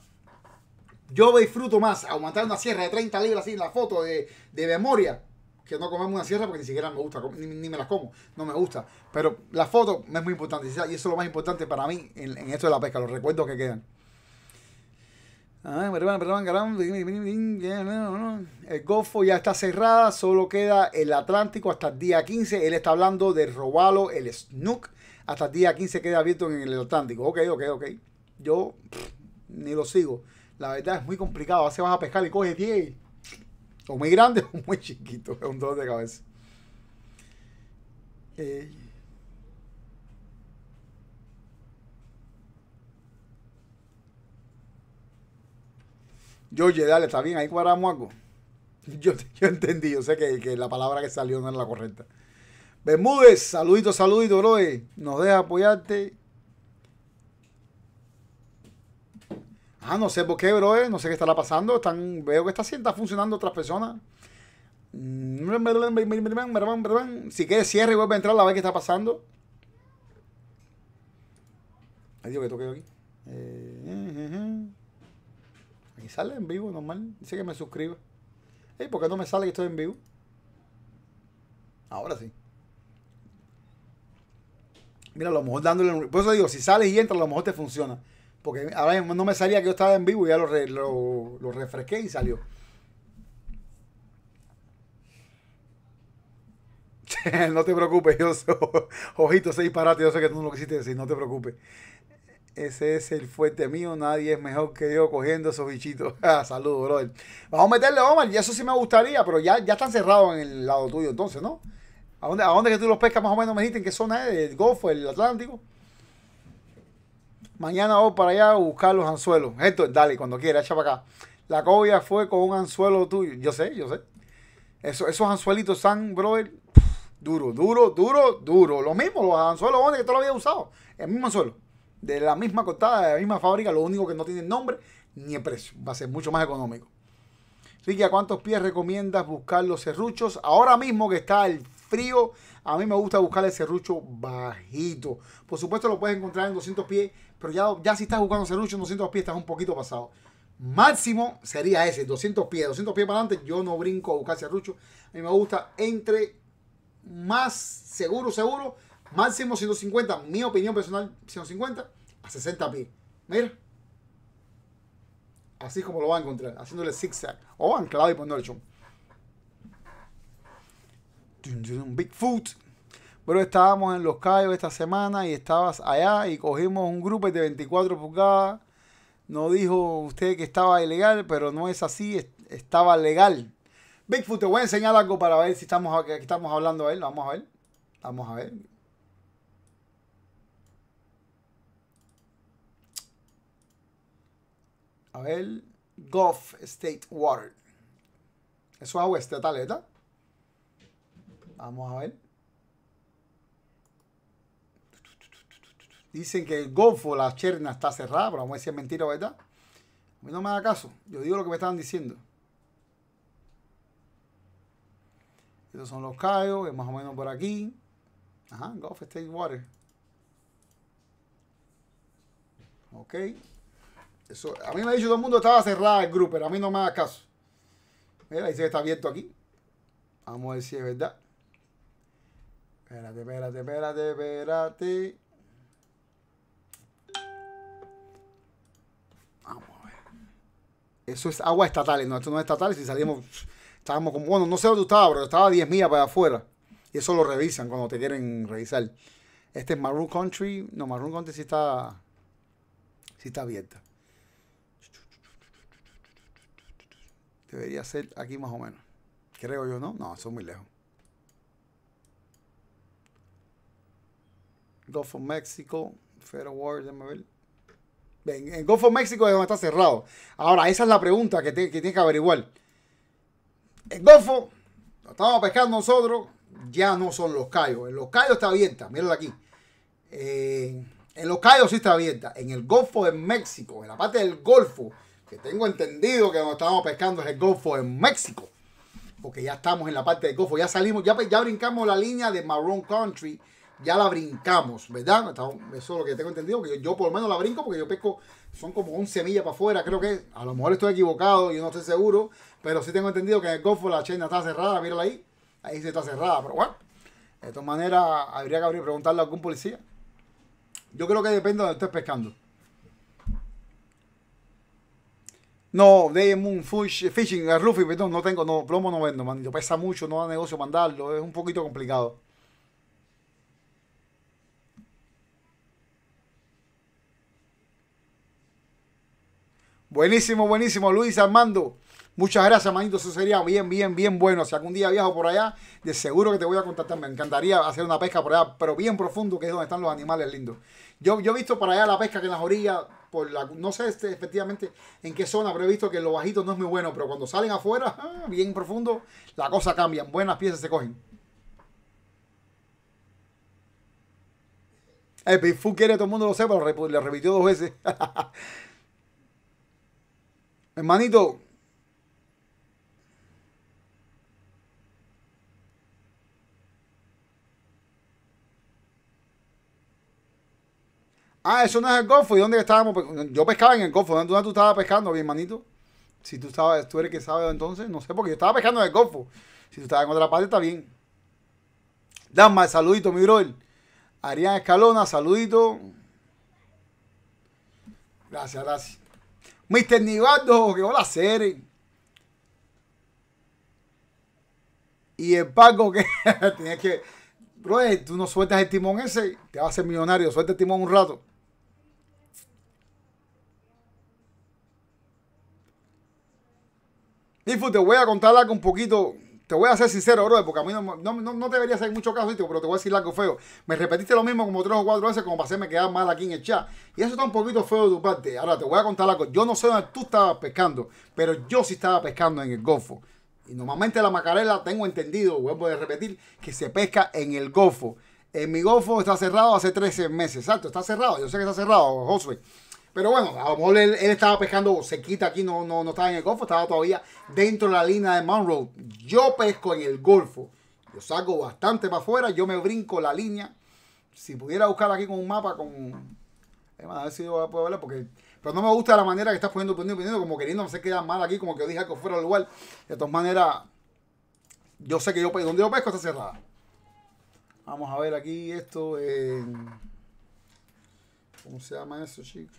yo disfruto más aguantar una sierra de 30 libras así en la foto de, memoria que no comerme una sierra porque ni siquiera me gusta, ni, me las como, no me gusta. Pero la foto es muy importante y eso es lo más importante para mí en, esto de la pesca, los recuerdos que quedan. el Golfo ya está cerrada, solo queda el Atlántico hasta el día 15. Él está hablando de Robalo, el Snook. Hasta el día 15 queda abierto en el Atlántico. Ok, ok, ok. Yo ni lo sigo. La verdad es muy complicado. A veces vas a pescar y coges 10. O muy grande *laughs* o muy chiquito. Es un dolor de cabeza. Eh. George, dale, está bien, ahí cuadramos algo. *laughs* Yo, yo entendí, yo sé que, que, la palabra que salió no era la correcta. Bermúdez, saludito, saludito, bro. Nos deja apoyarte Ah, no sé por qué, bro. No sé qué estará pasando. Están, veo que está, está funcionando otras personas. Si quieres cierre y vuelve a entrar a ver qué está pasando. Ay, Dios, que toque aquí. Eh, aquí sale en vivo, normal. Dice que me suscriba. ¿Por qué no me sale que estoy en vivo? Ahora sí. Mira, a lo mejor dándole. Por eso digo, si sales y entras, a lo mejor te funciona. Porque ahora no me salía que yo estaba en vivo y ya lo, lo, refresqué y salió. *laughs* no te preocupes, yo soy, *laughs* ojito, ese disparate, yo sé que tú no lo quisiste decir, no te preocupes. Ese es el fuerte mío, nadie es mejor que yo cogiendo esos bichitos. *laughs* Ah, saludos, brother. Vamos a meterle, Omar, y eso sí me gustaría, pero ya, ya están cerrados en el lado tuyo entonces, ¿no? ¿A dónde, ¿A dónde que tú los pescas más o menos? Me dijiste en qué zona es, el Golfo, el Atlántico. Mañana voy para allá a buscar los anzuelos. Esto, dale, cuando quiera, echa para acá. La cobia fue con un anzuelo tuyo. Yo sé, yo sé. Eso, esos anzuelitos están, brother, duro, duro, duro, duro. Lo mismo, los anzuelos que tú lo habías usado. El mismo anzuelo. De la misma cortada, de la misma fábrica. Lo único que no tiene nombre ni el precio. Va a ser mucho más económico. Ricky, ¿a cuántos pies recomiendas buscar los serruchos? Ahora mismo que está el frío, a mí me gusta buscar el serrucho bajito. Por supuesto lo puedes encontrar en 200 pies pero ya, si estás buscando serrucho en 200 pies estás un poquito pasado. Máximo sería ese, 200 pies. 200 pies para adelante, yo no brinco a buscar serrucho. A mí me gusta entre más seguro, seguro, máximo 150, mi opinión personal, 150 a 60 pies. Mira. Así como lo va a encontrar, haciéndole zigzag. O anclado y poniendo el chon. Bigfoot. Pero estábamos en Los Cayos esta semana y estabas allá y cogimos un grupo de 24 pulgadas. No dijo usted que estaba ilegal, pero no es así, estaba legal. Bigfoot, te voy a enseñar algo para ver si estamos, estamos hablando a él. Vamos a ver. Vamos a ver. A ver. Gulf State Water. Eso es agua estatal, ¿verdad? Vamos a ver. Dicen que el Golfo, la Cherna, está cerrada, pero vamos a es mentira verdad. A mí no me da caso. Yo digo lo que me estaban diciendo. Estos son los Cayos, es más o menos por aquí. Ajá, Gulf State Water. Ok. Eso, a mí me ha dicho todo el mundo estaba cerrada el grupo, pero a mí no me da caso. Mira, dice que está abierto aquí. Vamos a ver si es verdad. Espérate, espérate, espérate, espérate. Vamos a ver. Eso es agua estatal, no, esto no es estatal. Si salimos, estábamos como, bueno, no sé dónde tú estabas, pero estaba 10 millas para afuera. Y eso lo revisan cuando te quieren revisar. Este es Maroon Country. No, Maroon Country sí está, sí está abierta. Debería ser aquí más o menos. Creo yo, ¿no? No, son muy lejos. Gulf of Mexico, Federal War, déjame ver. Ven, en Gulf of es donde está cerrado. Ahora, esa es la pregunta que, que tiene que averiguar. En Golfo, lo estamos pescando nosotros, ya no son los callos. En los callos está abierta, míralo aquí. Eh, en los callos sí está abierta. En el Golfo de México, en la parte del Golfo, que tengo entendido que donde estábamos pescando es el Golfo en México. Porque ya estamos en la parte del Golfo, ya salimos, ya, ya brincamos la línea de Maroon Country, ya la brincamos, ¿verdad? Eso es lo que tengo entendido, que yo, por lo menos la brinco porque yo pesco, son como 11 millas para afuera, creo que a lo mejor estoy equivocado, yo no estoy seguro, pero sí tengo entendido que en el Golfo la chena está cerrada, mírala ahí, ahí sí está cerrada, pero bueno, de todas maneras habría que abrir, preguntarle a algún policía. Yo creo que depende de donde estés pescando. No, de Moon Fishing, Ruffy, perdón, no tengo, no, plomo no vendo, manito. Pesa mucho, no da negocio mandarlo, es un poquito complicado. Buenísimo, buenísimo, Luis Armando. Muchas gracias, manito. Eso sería bien, bien, bien bueno. Si algún día viajo por allá, de seguro que te voy a contactar. Me encantaría hacer una pesca por allá, pero bien profundo, que es donde están los animales lindos. Yo, yo he visto por allá la pesca que en las orillas por la, no sé este, efectivamente en qué zona, pero he visto que lo bajito no es muy bueno, pero cuando salen afuera, *laughs* ah, bien profundo, la cosa cambia, buenas piezas se cogen. El Bigfoot quiere todo el mundo lo sepa, lo repitió dos veces. *laughs* Hermanito, Ah, eso no es el Golfo. ¿Y dónde estábamos? Yo pescaba en el Golfo. ¿Dónde, tú estabas pescando, mi hermanito? Si tú estabas, tú eres que sabe entonces, no sé, porque yo estaba pescando en el Golfo. Si tú estabas en otra parte, está bien. Dama, saludito, mi brother. Arián Escalona, saludito. Gracias, gracias. Mr. Nivaldo, que hola, serie. Y el pago que *laughs* tienes que. Bro, tú no sueltas el timón ese, te vas a hacer millonario. Suelta el timón un rato. te voy a contar algo un poquito. Te voy a ser sincero, bro, porque a mí no, no, no, debería hacer mucho caso, pero te voy a decir algo feo. Me repetiste lo mismo como tres o cuatro veces como para hacerme quedar mal aquí en el chat. Y eso está un poquito feo de tu parte. Ahora te voy a contar algo. Yo no sé dónde tú estabas pescando, pero yo sí estaba pescando en el Golfo. Y normalmente la macarela, tengo entendido, vuelvo a repetir, que se pesca en el Golfo. En mi Golfo está cerrado hace 13 meses. Exacto, está cerrado. Yo sé que está cerrado, Josué. Pero bueno, a lo mejor él, estaba pescando cerquita aquí, no, no, no estaba en el Golfo, estaba todavía dentro de la línea de Monroe. Yo pesco en el Golfo. Yo saco bastante para afuera, yo me brinco la línea. Si pudiera buscar aquí con un mapa, con. a ver si yo puedo verlo, porque. Pero no me gusta la manera que estás poniendo, poniendo, poniendo, como queriendo se queda mal aquí, como que yo dije que fuera del lugar. De todas maneras, yo sé que yo donde yo pesco está cerrada. Vamos a ver aquí esto. ¿Cómo se llama eso, chicos?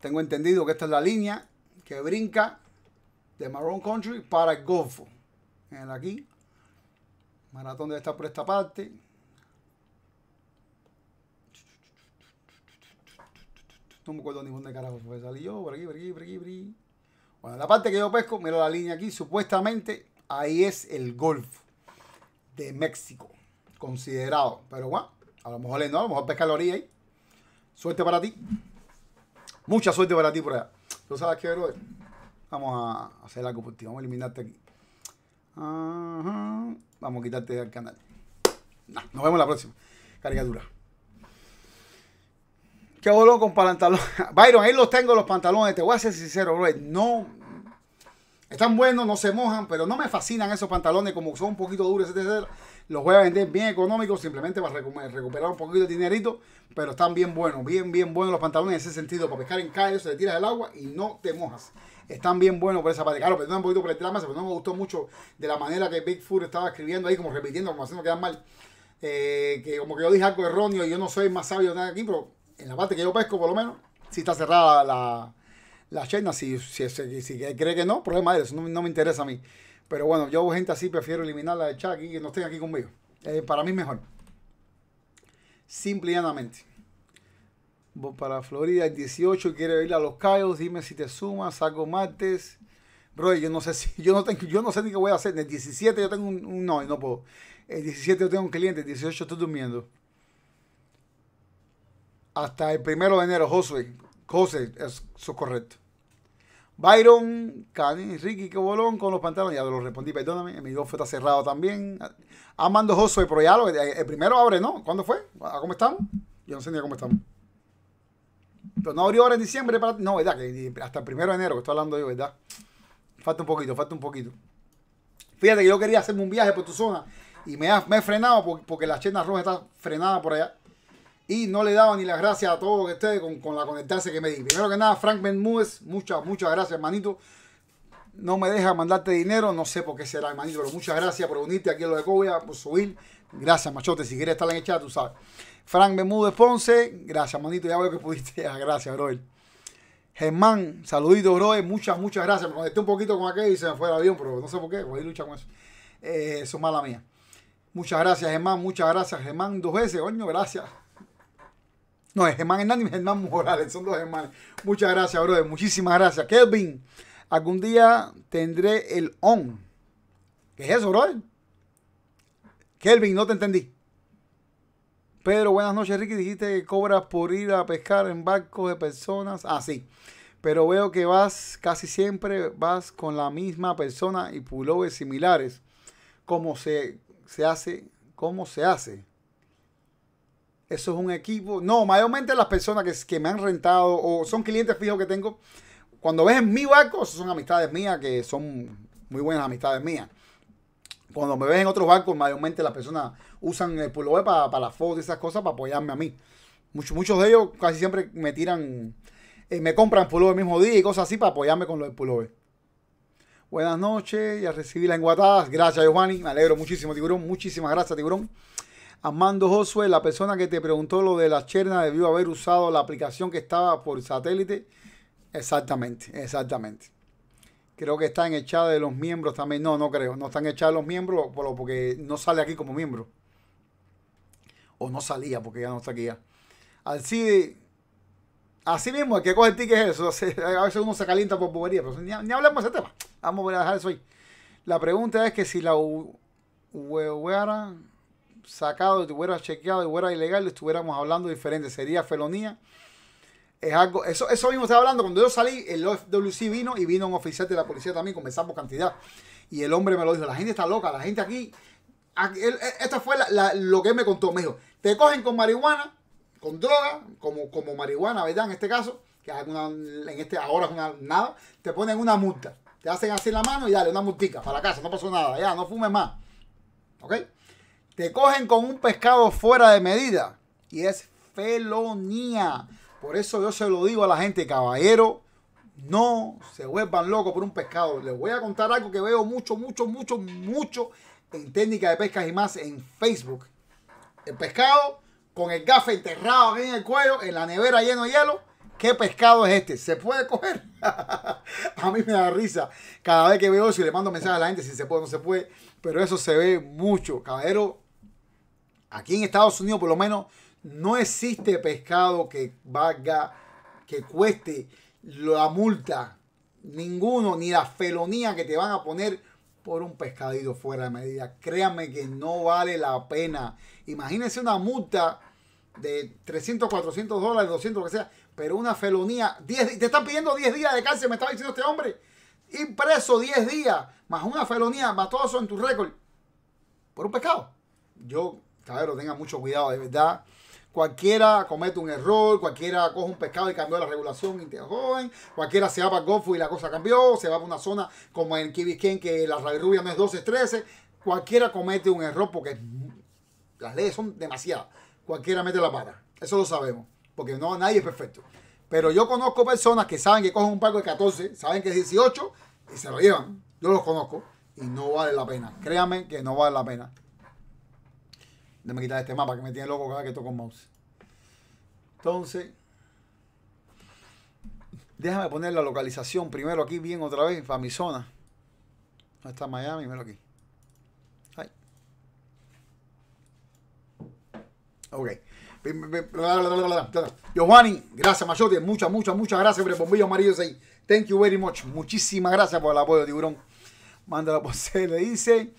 Tengo entendido que esta es la línea que brinca de Marron Country para el Golfo. En el aquí. Maratón debe estar por esta parte. No me acuerdo ni dónde carajo fue. Salí yo, por aquí, por aquí, por aquí, por aquí. Bueno, la parte que yo pesco, miro la línea aquí, supuestamente ahí es el Golfo de México, considerado. Pero bueno, a lo mejor no, a lo mejor pesca la orilla ahí. Suerte para ti. Mucha suerte para ti por allá. ¿Tú sabes qué, brother? Vamos a hacer algo por. Vamos a eliminarte aquí. Vamos a quitarte del canal. Nah, nos vemos la próxima. Caricatura. Qué bolón con pantalones. *laughs* Byron, ahí los tengo los pantalones. Te voy a ser sincero, bro. No. Están buenos, no se mojan, pero no me fascinan esos pantalones como son un poquito duros, etc. Los voy a vender bien económicos, simplemente para recuperar un poquito de dinerito. Pero están bien buenos, bien, bien buenos los pantalones en ese sentido. Para pescar en callo, se le tiras el agua y no te mojas. Están bien buenos por esa parte. Claro, perdón un poquito por el trama, pero no me gustó mucho de la manera que Bigfoot estaba escribiendo ahí, como repitiendo, como haciendo quedar mal. Eh, que como que yo dije algo erróneo y yo no soy más sabio de nada aquí, pero en la parte que yo pesco, por lo menos, si está cerrada la, la chena. Si, si, si, cree que no, problema de eso, no, me interesa a mí. Pero bueno, yo gente así prefiero eliminarla de chat y que no estén aquí conmigo. Eh, para mí mejor. Simple y llanamente. Voy para Florida el 18, quiere ir a los Cayos, dime si te sumas, saco martes. Bro, yo no sé si, yo no tengo, yo no sé ni qué voy a hacer. En el 17 yo tengo un, un no, no puedo. El 17 yo tengo un cliente, el 18 estoy durmiendo hasta el primero de enero, José. José, eso es correcto. Byron, Cani, Ricky, qué bolón con los pantalones. Ya lo respondí, perdóname. Mi golf está cerrado también. Amando Josué, pero ya lo, el primero abre, ¿no? ¿Cuándo fue? ¿Cómo estamos? Yo no sé ni cómo estamos. Pero no abrió ahora en diciembre. Para, no, ¿verdad? Que hasta el primero de enero que estoy hablando yo, ¿verdad? Falta un poquito, falta un poquito. Fíjate que yo quería hacerme un viaje por tu zona y me, he frenado porque, porque la chena roja está frenada por allá y no le daba ni las gracias a todos ustedes con, con la conectarse que me di. Primero que nada, Frank Bermúdez, muchas, muchas gracias, hermanito. No me deja mandarte dinero, no sé por qué será, hermanito, pero muchas gracias por unirte aquí a lo de Cobia, por subir. Gracias, machote, si quieres estar en el chat, tú sabes. Frank Bermúdez Ponce, gracias, hermanito, ya veo que pudiste. *laughs* gracias, brother. Germán, saludito, brother, muchas, muchas gracias. Me conecté un poquito con aquel y se me fue el avión, pero no sé por qué, voy a luchar con eso. Eh, eso es mala mía. Muchas gracias, Germán, muchas gracias, Germán, dos veces, coño, gracias. No, es Germán Hernández y Germán Morales, son dos hermanos. Muchas gracias, brother. Muchísimas gracias. Kelvin, algún día tendré el on. ¿Qué es eso, brother? Kelvin, no te entendí. Pedro, buenas noches, Ricky. Dijiste que cobras por ir a pescar en barcos de personas. Ah, sí. Pero veo que vas casi siempre vas con la misma persona y pullovers similares. ¿Cómo se, se hace? ¿Cómo se hace? Eso es un equipo. No, mayormente las personas que, que me han rentado o son clientes fijos que tengo. Cuando ves en mi barco, son amistades mías que son muy buenas amistades mías. Cuando me ves en otros barcos, mayormente las personas usan el pullover para, para las fotos y esas cosas para apoyarme a mí. Muchos, muchos de ellos casi siempre me tiran, eh, me compran pullover el mismo día y cosas así para apoyarme con lo del pullover. Buenas noches, ya recibí la enguatada. Gracias, Giovanni. Me alegro muchísimo, tiburón. Muchísimas gracias, tiburón. Amando Josué, la persona que te preguntó lo de la cherna debió haber usado la aplicación que estaba por satélite. Exactamente, exactamente. Creo que está en el de los miembros también. No, no creo. No están en los miembros porque no sale aquí como miembro. O no salía porque ya no está aquí ya. Así, así mismo, el que coge el ticket es eso. A veces uno se calienta por bobería, pero ni, hablemos de ese tema. Vamos a dejar eso ahí. La pregunta es que si la hueara sacado, te hubiera chequeado y hubiera ilegal, estuviéramos hablando diferente. Sería felonía. Es algo, eso, eso mismo estaba hablando. Cuando yo salí, el OFWC vino y vino un oficial de la policía también, comenzamos cantidad. Y el hombre me lo dijo, la gente está loca, la gente aquí. esta fue lo que él me contó. Me dijo, te cogen con marihuana, con droga, como, como marihuana, ¿verdad? En este caso, que en este ahora es una nada, te ponen una multa. Te hacen así la mano y dale, una multica para la casa, no pasó nada, ya, no fumes más. ¿Ok? Te cogen con un pescado fuera de medida y es felonía. Por eso yo se lo digo a la gente, caballero, no se vuelvan locos por un pescado. Les voy a contar algo que veo mucho, mucho, mucho, mucho en técnica de pescas y más en Facebook. El pescado con el gafe enterrado aquí en el cuello, en la nevera lleno de hielo, ¿Qué pescado es este? ¿Se puede coger? *laughs* a mí me da risa cada vez que veo eso y le mando mensajes a la gente si se puede o no se puede. Pero eso se ve mucho. Caballero, aquí en Estados Unidos por lo menos no existe pescado que valga, que cueste la multa. Ninguno, ni la felonía que te van a poner por un pescadito fuera de medida. Créanme que no vale la pena. Imagínense una multa de 300, 400 dólares, 200, lo que sea pero una felonía, 10, te están pidiendo 10 días de cárcel, me estaba diciendo este hombre. Y preso 10 días, más una felonía, más todo eso en tu récord. Por un pecado. Yo, caballero, tenga mucho cuidado, de verdad. Cualquiera comete un error, cualquiera coge un pescado y cambió la regulación y joven, cualquiera se va para Golfo y la cosa cambió, se va a una zona como en Kibisken que la rubia no es 12, es 13. Cualquiera comete un error porque las leyes son demasiadas. Cualquiera mete la pata. Eso lo sabemos porque no nadie es perfecto. Pero yo conozco personas que saben que cogen un pago de 14, saben que es 18 y se lo llevan. Yo los conozco y no vale la pena. Créanme que no vale la pena. Déjame quitar este mapa que me tiene loco cada vez que toco un mouse. Entonces, déjame poner la localización primero aquí bien otra vez para mi zona. ¿Dónde está Miami? Mira aquí. Ay. Ok. Giovanni, gracias Machote, muchas, muchas, muchas gracias por el bombillo amarillo ahí. Thank you very much. Muchísimas gracias por el apoyo, tiburón. Mándalo por se le dice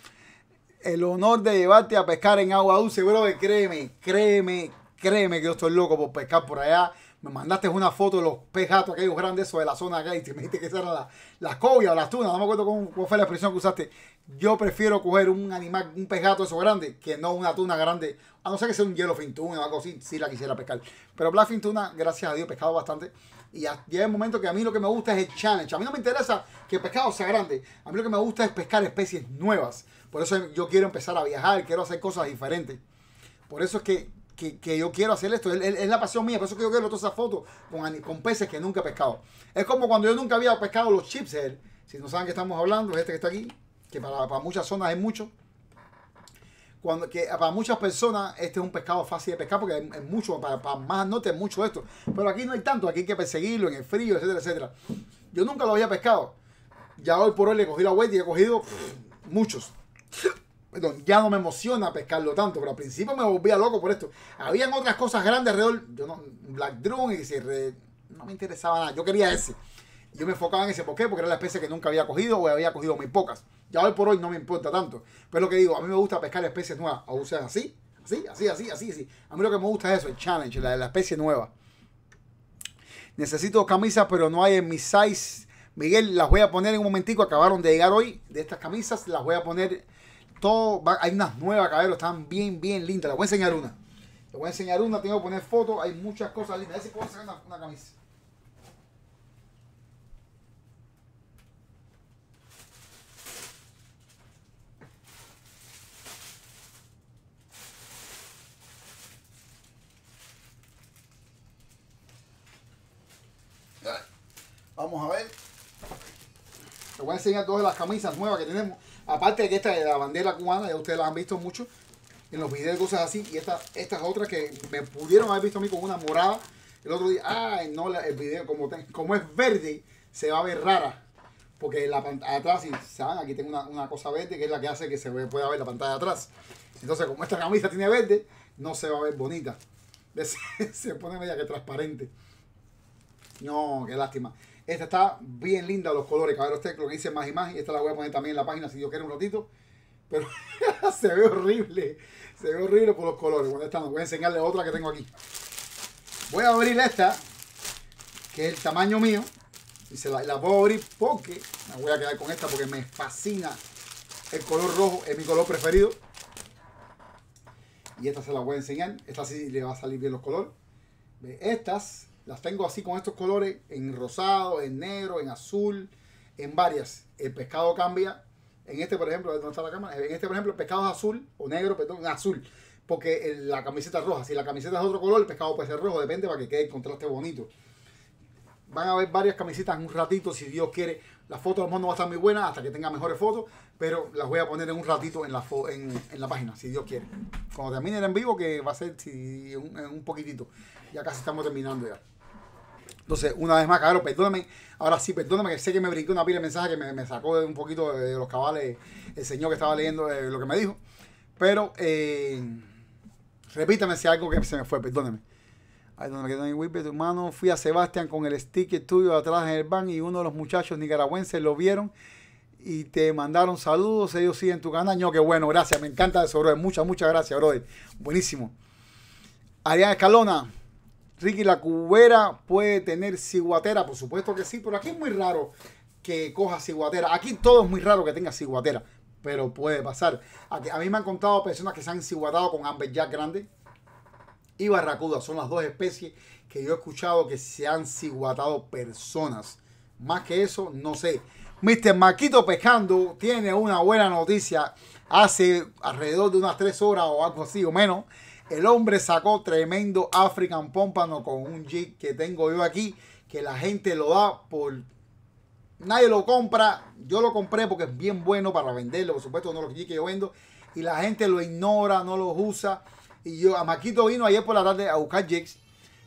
el honor de llevarte a pescar en agua dulce, bro. Créeme, créeme, créeme que yo estoy loco por pescar por allá. Me mandaste una foto de los pejatos aquellos grandes, eso de la zona acá, y me dijiste que esa era la, la o las tunas, no me acuerdo cómo, fue la expresión que usaste. Yo prefiero coger un animal, un pejato eso grande, que no una tuna grande, a no ser que sea un hielo tuna o algo así, si la quisiera pescar. Pero blackfin tuna, gracias a Dios, pescado bastante. Y ya llega el momento que a mí lo que me gusta es el challenge. A mí no me interesa que el pescado sea grande. A mí lo que me gusta es pescar especies nuevas. Por eso yo quiero empezar a viajar, quiero hacer cosas diferentes. Por eso es que que, yo quiero hacer esto. Es, la pasión mía. Por eso que yo quiero todas esas fotos con, con, peces que nunca he pescado. Es como cuando yo nunca había pescado los chips. Si no saben que estamos hablando, es este que está aquí. Que para, muchas zonas es mucho. Cuando, que para muchas personas este es un pescado fácil de pescar porque es, mucho, para, más norte es mucho esto. Pero aquí no hay tanto, aquí hay que perseguirlo en el frío, etcétera, etcétera. Yo nunca lo había pescado. Ya hoy por hoy le cogí la vuelta y he cogido muchos perdón, ya no me emociona pescarlo tanto, pero al principio me volvía loco por esto. Habían otras cosas grandes alrededor, yo no, Black Drum y se no me interesaba nada, yo quería ese. Yo me enfocaba en ese, ¿por qué? Porque era la especie que nunca había cogido o había cogido muy pocas. Ya hoy por hoy no me importa tanto. Pero lo que digo, a mí me gusta pescar especies nuevas, o sea, así, así, así, así, así, así. A mí lo que me gusta es eso, el challenge, la, la especie nueva. Necesito camisas, pero no hay en mi size. Miguel, las voy a poner en un momentico. Acabaron de llegar hoy de estas camisas. Las voy a poner todo, hay unas nuevas, caballeros, están bien, bien lindas. Les voy a enseñar una. Les voy a enseñar una, tengo que poner fotos, hay muchas cosas lindas. A ver si puedo sacar una, camisa. Vamos a ver. Les voy a enseñar todas las camisas nuevas que tenemos. Aparte de que esta es la bandera cubana, ya ustedes la han visto mucho en los videos, cosas así. Y esta, estas otras que me pudieron haber visto a mí con una morada. El otro día, ay, no, el video, como, es verde, se va a ver rara. Porque la pantalla atrás, si saben, aquí tengo una, cosa verde que es la que hace que se pueda ver la pantalla de atrás. Entonces, como esta camisa tiene verde, no se va a ver bonita. *laughs* Se, pone media que transparente. No, qué lástima. Esta está bien linda los colores, cabrón. Este lo que dice más y más. Y esta la voy a poner también en la página si yo quiero un ratito. Pero *laughs* se ve horrible. Se ve horrible por los colores. Bueno, esta no. Voy a enseñarle otra que tengo aquí. Voy a abrir esta, que es el tamaño mío. Y se la, la puedo abrir porque me voy a quedar con esta porque me fascina el color rojo. Es mi color preferido. Y esta se la voy a enseñar. Esta sí le va a salir bien los colores. Estas las tengo así con estos colores, en rosado, en negro, en azul, en varias. El pescado cambia. En este, por ejemplo, ¿dónde está la cámara? En este, por ejemplo, el pescado es azul, o negro, perdón, azul. Porque la camiseta es roja. Si la camiseta es otro color, el pescado puede ser rojo, depende para que quede el contraste bonito. Van a ver varias camisetas en un ratito, si Dios quiere. La foto a lo mejor no va a estar muy buena hasta que tenga mejores fotos, pero las voy a poner en un ratito en la, en, la página, si Dios quiere. Cuando termine en vivo, que va a ser si, un, un poquitito. Ya casi estamos terminando ya. Entonces, una vez más, cabrón, perdóname. Ahora sí, perdóname que sé que me brinqué una pila de mensaje que me, sacó un poquito de, los cabales el señor que estaba leyendo eh, lo que me dijo. Pero, eh, repítame si algo que se me fue, perdóname. Ahí donde me quedó en Whippet, hermano. Fui a Sebastián con el sticker tuyo atrás en el van y uno de los muchachos nicaragüenses lo vieron y te mandaron saludos. Ellos siguen tu canal. Yo, qué bueno, gracias. Me encanta eso, brother. Muchas, muchas gracias, brother. Buenísimo. Ariana Escalona. Ricky, la cubera puede tener ciguatera, por supuesto que sí, pero aquí es muy raro que coja ciguatera. Aquí todo es muy raro que tenga ciguatera, pero puede pasar. a mí me han contado personas que se han ciguatado con Jack grande y barracuda. Son las dos especies que yo he escuchado que se han ciguatado personas. Más que eso, no sé. Mr. Marquito Pescando tiene una buena noticia. Hace alrededor de unas tres horas o algo así o menos el hombre sacó tremendo African Pompano con un jig que tengo yo aquí, que la gente lo da por... Nadie lo compra, yo lo compré porque es bien bueno para venderlo, por supuesto, no los jigs que yo vendo, y la gente lo ignora, no los usa. Y yo, a Maquito vino ayer por la tarde a buscar jigs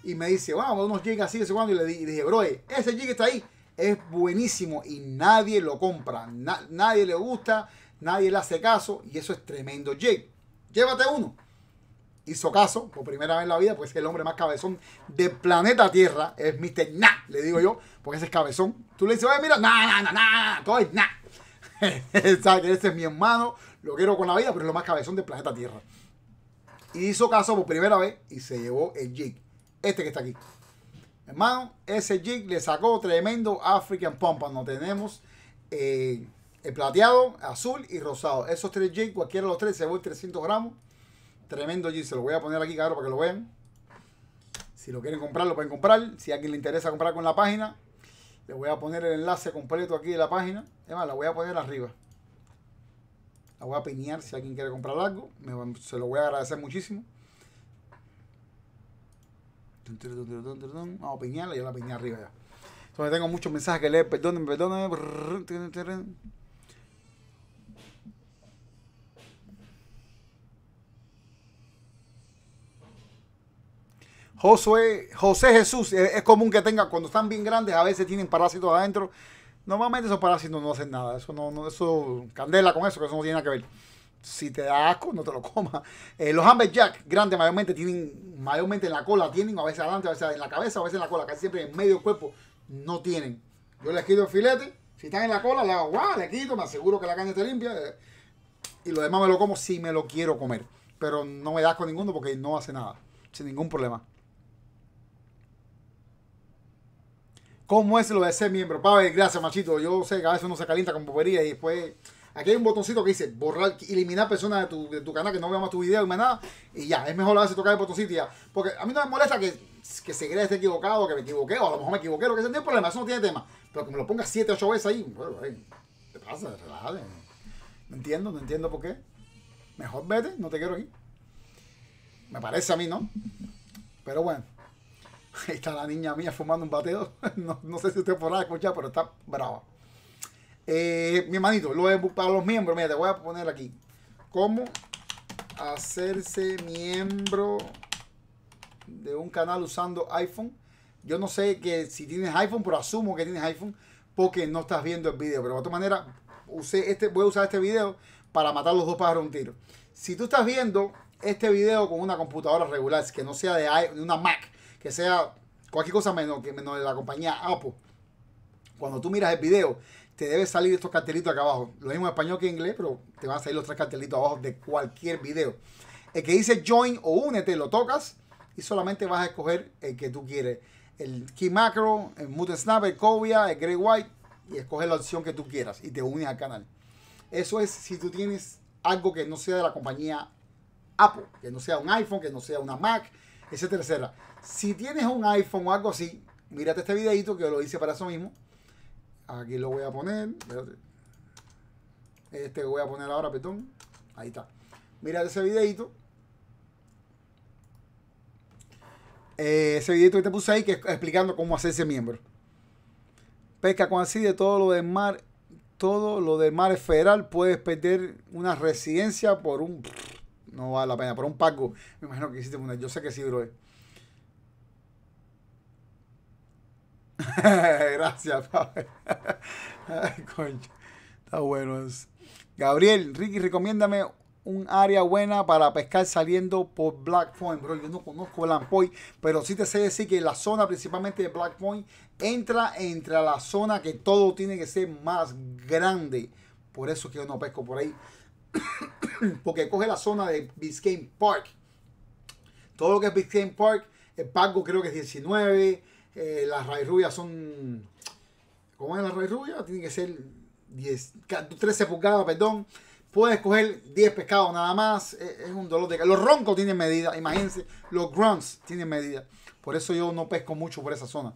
y me dice, vamos, unos jigs así, ese cuando, y le dije, bro, ese jig está ahí, es buenísimo y nadie lo compra, nadie le gusta, nadie le hace caso, y eso es tremendo jig. Llévate uno hizo caso por primera vez en la vida, pues es el hombre más cabezón del planeta Tierra, es Mr. Nah, le digo yo, porque ese es cabezón. Tú le dices, oye, mira, nah, nah, nah, todo es nah. *laughs* Ese es mi hermano, lo quiero con la vida, pero es lo más cabezón del planeta Tierra. Y hizo caso por primera vez y se llevó el jig, este que está aquí. Hermano, ese jig le sacó tremendo African No Tenemos eh, el plateado, azul y rosado. Esos tres jigs, cualquiera de los tres, se llevó 300 gramos Tremendo G, se lo voy a poner aquí, claro, para que lo vean. Si lo quieren comprar, lo pueden comprar. Si a alguien le interesa comprar con la página, le voy a poner el enlace completo aquí de la página. Es más, la voy a poner arriba. La voy a piñar si alguien quiere comprar algo. se lo voy a agradecer muchísimo. Vamos a piñarla y ya la piñé arriba ya. Entonces tengo muchos mensajes que leer. Perdónenme, perdónenme. Josué, José Jesús, es, común que tenga, cuando están bien grandes, a veces tienen parásitos adentro. Normalmente esos parásitos no hacen nada. Eso no, no eso, candela con eso, que eso no tiene nada que ver. Si te da asco, no te lo *laughs* comas. Eh, los Jack grandes mayormente tienen, mayormente en la cola tienen, a veces adelante, a veces en la cabeza, a veces en la cola, casi siempre en medio cuerpo, no tienen. Yo les quito el filete, si están en la cola, le hago guau, le quito, me aseguro que la carne esté limpia. Eh, y lo demás me lo como si me lo quiero comer. Pero no me da asco ninguno porque no hace nada, sin ningún problema. ¿Cómo es lo de ser miembro? Pavel, gracias, machito. Yo sé que a veces uno se calienta con bobería y después. Aquí hay un botoncito que dice borrar, eliminar personas de tu, de tu canal que no vean más tu video y más nada. Y ya, es mejor a veces tocar el botoncito y ya. Porque a mí no me molesta que, que se crea esté equivocado, que me equivoqué, o a lo mejor me equivoqué, lo que sea, no hay problema, eso no tiene tema. Pero que me lo pongas 7, 8 veces ahí, bueno, te pasa, relájate. No entiendo, no entiendo por qué. Mejor vete, no te quiero aquí. Me parece a mí, ¿no? Pero bueno. Ahí *laughs* está la niña mía fumando un bateo. *laughs* No, sé si usted podrá escuchar, pero está brava. Eh, mi hermanito, lo he, para los miembros, mira, te voy a poner aquí. ¿Cómo hacerse miembro de un canal usando iPhone? Yo no sé que si tienes iPhone, pero asumo que tienes iPhone porque no estás viendo el video. Pero de otra manera, usé este, voy a usar este video para matar los dos pájaros un tiro. Si tú estás viendo este video con una computadora regular, que no sea de una Mac, que sea cualquier cosa menos que menos de la compañía Apple, cuando tú miras el video, te debe salir estos cartelitos acá abajo. Lo mismo en español que en inglés, pero te van a salir los tres cartelitos abajo de cualquier video. El que dice join o únete, lo tocas y solamente vas a escoger el que tú quieres. El Key Macro, el Mute Snap, el Cobia, el Grey White y escoges la opción que tú quieras y te unes al canal. Eso es si tú tienes algo que no sea de la compañía Apple, que no sea un iPhone, que no sea una Mac, etcétera, etcétera. Si tienes un iPhone o algo así, mírate este videito que lo hice para eso mismo. Aquí lo voy a poner. Este voy a poner ahora, petón. Ahí está. Mírate ese videito. Eh, ese videito que te puse ahí que es explicando cómo hacerse miembro. Pesca con así de todo lo del mar. Todo lo del mar es federal. Puedes perder una residencia por un. No vale la pena. Por un pago. Me imagino que hiciste una. Yo sé que sí, bro. *laughs* Gracias, *laughs* concha. Está bueno eso. Gabriel, Ricky, recomiéndame un área buena para pescar saliendo por Black Point. Yo no conozco Black Point, pero sí te sé decir que la zona principalmente de Black Point entra entre la zona que todo tiene que ser más grande. Por eso que yo no pesco por ahí. *coughs* Porque coge la zona de Biscayne Park. Todo lo que es Biscayne Park, el pago creo que es 19. Eh, las raíz son. ¿Cómo es la raíz rubia? Tiene que ser 10, 13 pulgadas, perdón. Puedes coger 10 pescados nada más. Es, un dolor de Los roncos tienen medida, imagínense. Los grunts tienen medida. Por eso yo no pesco mucho por esa zona.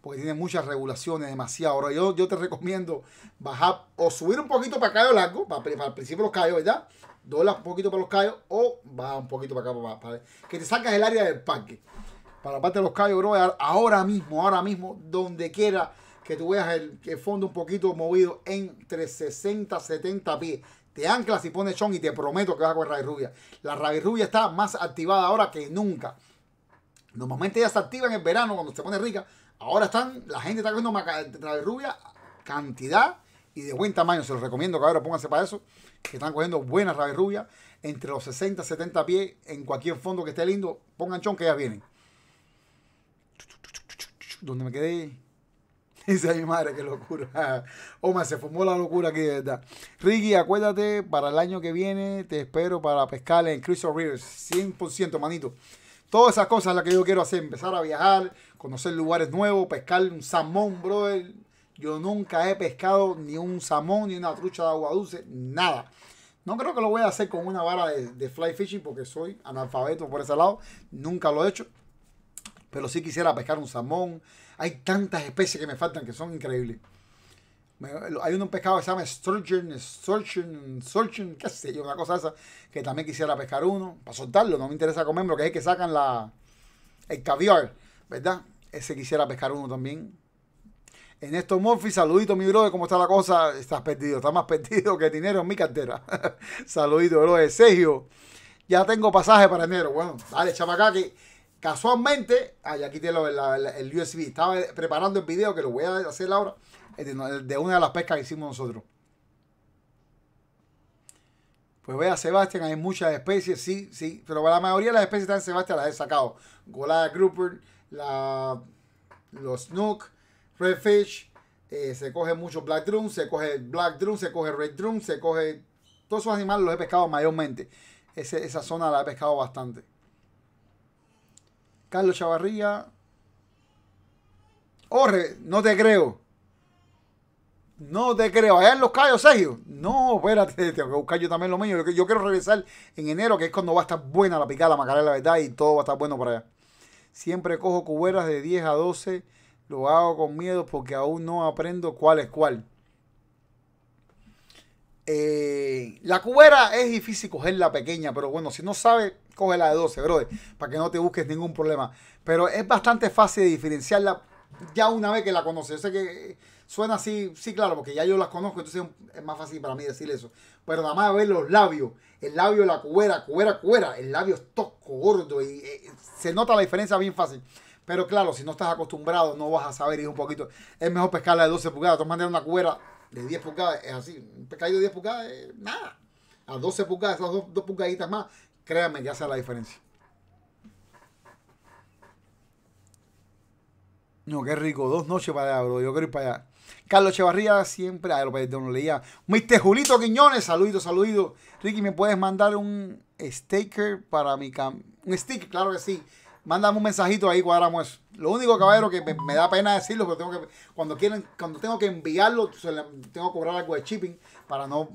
Porque tiene muchas regulaciones, demasiado. Ahora yo, yo te recomiendo bajar o subir un poquito para callo largo, para, para el principio los callos, ¿verdad? Dobla un poquito para los callos o baja un poquito para acá, para, que te sacas el área del parque. Para parte de los callos, bro, ahora mismo, ahora mismo, donde quiera que tú veas el, fondo un poquito movido entre 60 70 pies. Te anclas y pones chon y te prometo que vas a coger raíz rubia. La raíz rubia está más activada ahora que nunca. Normalmente ya se activa en el verano cuando se pone rica. Ahora están, la gente está cogiendo raíz rubia, cantidad y de buen tamaño. Se los recomiendo que ahora pónganse para eso. Que están cogiendo buenas raíz rubia entre los 60 70 pies en cualquier fondo que esté lindo. Pongan chon que ya vienen. Donde me quedé. *laughs* Dice mi madre, qué locura. *laughs* Oma, se formó la locura aquí, de verdad. Ricky, acuérdate, para el año que viene te espero para pescar en Crystal Rivers. 100%, manito. Todas esas cosas las que yo quiero hacer. Empezar a viajar, conocer lugares nuevos, pescar un salmón, brother. Yo nunca he pescado ni un salmón, ni una trucha de agua dulce, nada. No creo que lo voy a hacer con una vara de, de fly fishing porque soy analfabeto por ese lado. Nunca lo he hecho. Pero sí quisiera pescar un salmón, hay tantas especies que me faltan que son increíbles. Hay un pescado que se llama sturgeon, sturgeon, sturgeon, qué sé yo, una cosa esa, que también quisiera pescar uno, para soltarlo, no me interesa comerlo, que es el que sacan la, el caviar, ¿verdad? Ese quisiera pescar uno también. En esto Murphy, saludito mi brother, ¿cómo está la cosa? Estás perdido, estás más *laughs* perdido que dinero en mi cartera. *laughs* saludito, brother. Sergio, ya tengo pasaje para enero. Bueno, dale, chamaca, que Casualmente, allá aquí tiene el USB. Estaba preparando el video que lo voy a hacer ahora de, una de las pescas que hicimos nosotros. Pues vea, Sebastián, hay muchas especies, sí, sí, pero la mayoría de las especies están en Sebastián las he sacado. Golada grouper, la, los snook, redfish, eh, se coge mucho black drum, se coge black drum, se coge red drum, se coge... Todos esos animales los he pescado mayormente. esa zona la he pescado bastante. Carlos Chavarría. Orre, no te creo. No te creo. Allá en los callos, Sergio. No, espérate, *laughs* tengo que buscar yo también lo mío. Yo, quiero regresar en enero, que es cuando va a estar buena la picada, la macarena, la verdad, y todo va a estar bueno por allá. Siempre cojo cuberas de 10 a 12. Lo hago con miedo porque aún no aprendo cuál es cuál. Eh, la cubera es difícil cogerla pequeña, pero bueno, si no sabes, coge la de 12, brother, para que no te busques ningún problema. Pero es bastante fácil de diferenciarla ya una vez que la conoces. Yo sé que suena así, sí, claro, porque ya yo las conozco, entonces es más fácil para mí decir eso. Pero nada más ver los labios, el labio la cubera, cubera, cubera, el labio es tosco, gordo, y eh, se nota la diferencia bien fácil. Pero claro, si no estás acostumbrado, no vas a saber ir un poquito. Es mejor pescarla de 12 pulgadas. De todas maneras, una cubera de 10 pulgadas es así. Un pescado de 10 pulgadas es nada. A 12 pulgadas, esas dos pulgaditas más, créanme que hace la diferencia. No, qué rico. Dos noches para allá, bro. Yo quiero ir para allá. Carlos Chevarría siempre. Ah, lo no leía. Mr. Julito Quiñones. Saludito, saludito. Ricky, ¿me puedes mandar un sticker para mi cam Un sticker, claro que sí. Mándame un mensajito ahí, cuadramos eso. Lo único, caballero, que me, da pena decirlo, porque tengo que, cuando quieren, cuando tengo que enviarlo, tengo que cobrar algo de shipping para no,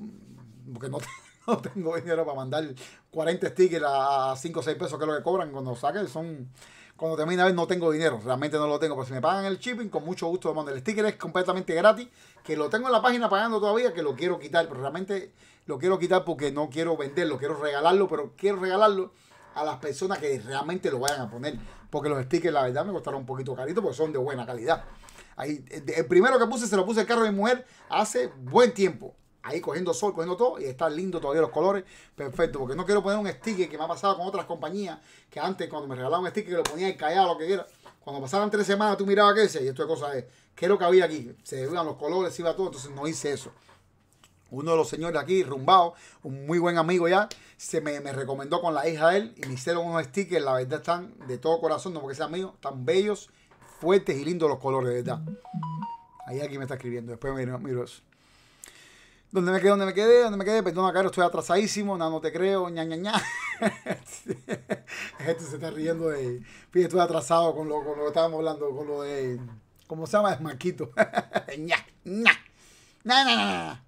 porque no, *laughs* tengo dinero para mandar 40 stickers a 5 o 6 pesos, que es lo que cobran cuando saquen, son, cuando termina a ver no tengo dinero, realmente no lo tengo, pero si me pagan el shipping, con mucho gusto mando. El sticker es completamente gratis, que lo tengo en la página pagando todavía, que lo quiero quitar, pero realmente lo quiero quitar porque no quiero venderlo, quiero regalarlo, pero quiero regalarlo a las personas que realmente lo vayan a poner. Porque los stickers, la verdad, me costaron un poquito carito porque son de buena calidad. Ahí, el primero que puse se lo puse el carro de mi mujer hace buen tiempo. Ahí cogiendo sol, cogiendo todo, y está lindo todavía los colores, perfecto, porque no quiero poner un sticker que me ha pasado con otras compañías, que antes cuando me regalaban un sticker que lo ponía y callado, lo que quiera, cuando pasaban tres semanas tú mirabas qué decía, y esto de cosas es, ¿qué es lo que había aquí? Se veían los colores, se iba todo, entonces no hice eso. Uno de los señores aquí, Rumbao, un muy buen amigo ya, se me, me recomendó con la hija de él y me hicieron unos stickers, la verdad están de todo corazón, no porque sean míos, tan bellos, fuertes y lindos los colores, de verdad. Ahí aquí me está escribiendo, después miro, miro eso. ¿Dónde me quedé? ¿Dónde me quedé? ¿Dónde me quedé? Perdona, Caro, estoy atrasadísimo. No, no te creo. ña, ña, ña. *laughs* Este se está riendo de. Fíjate, estoy atrasado con lo, con lo que estábamos hablando, con lo de. ¿Cómo se llama? Es Marquito. *laughs* ña, ña. Na, na, na.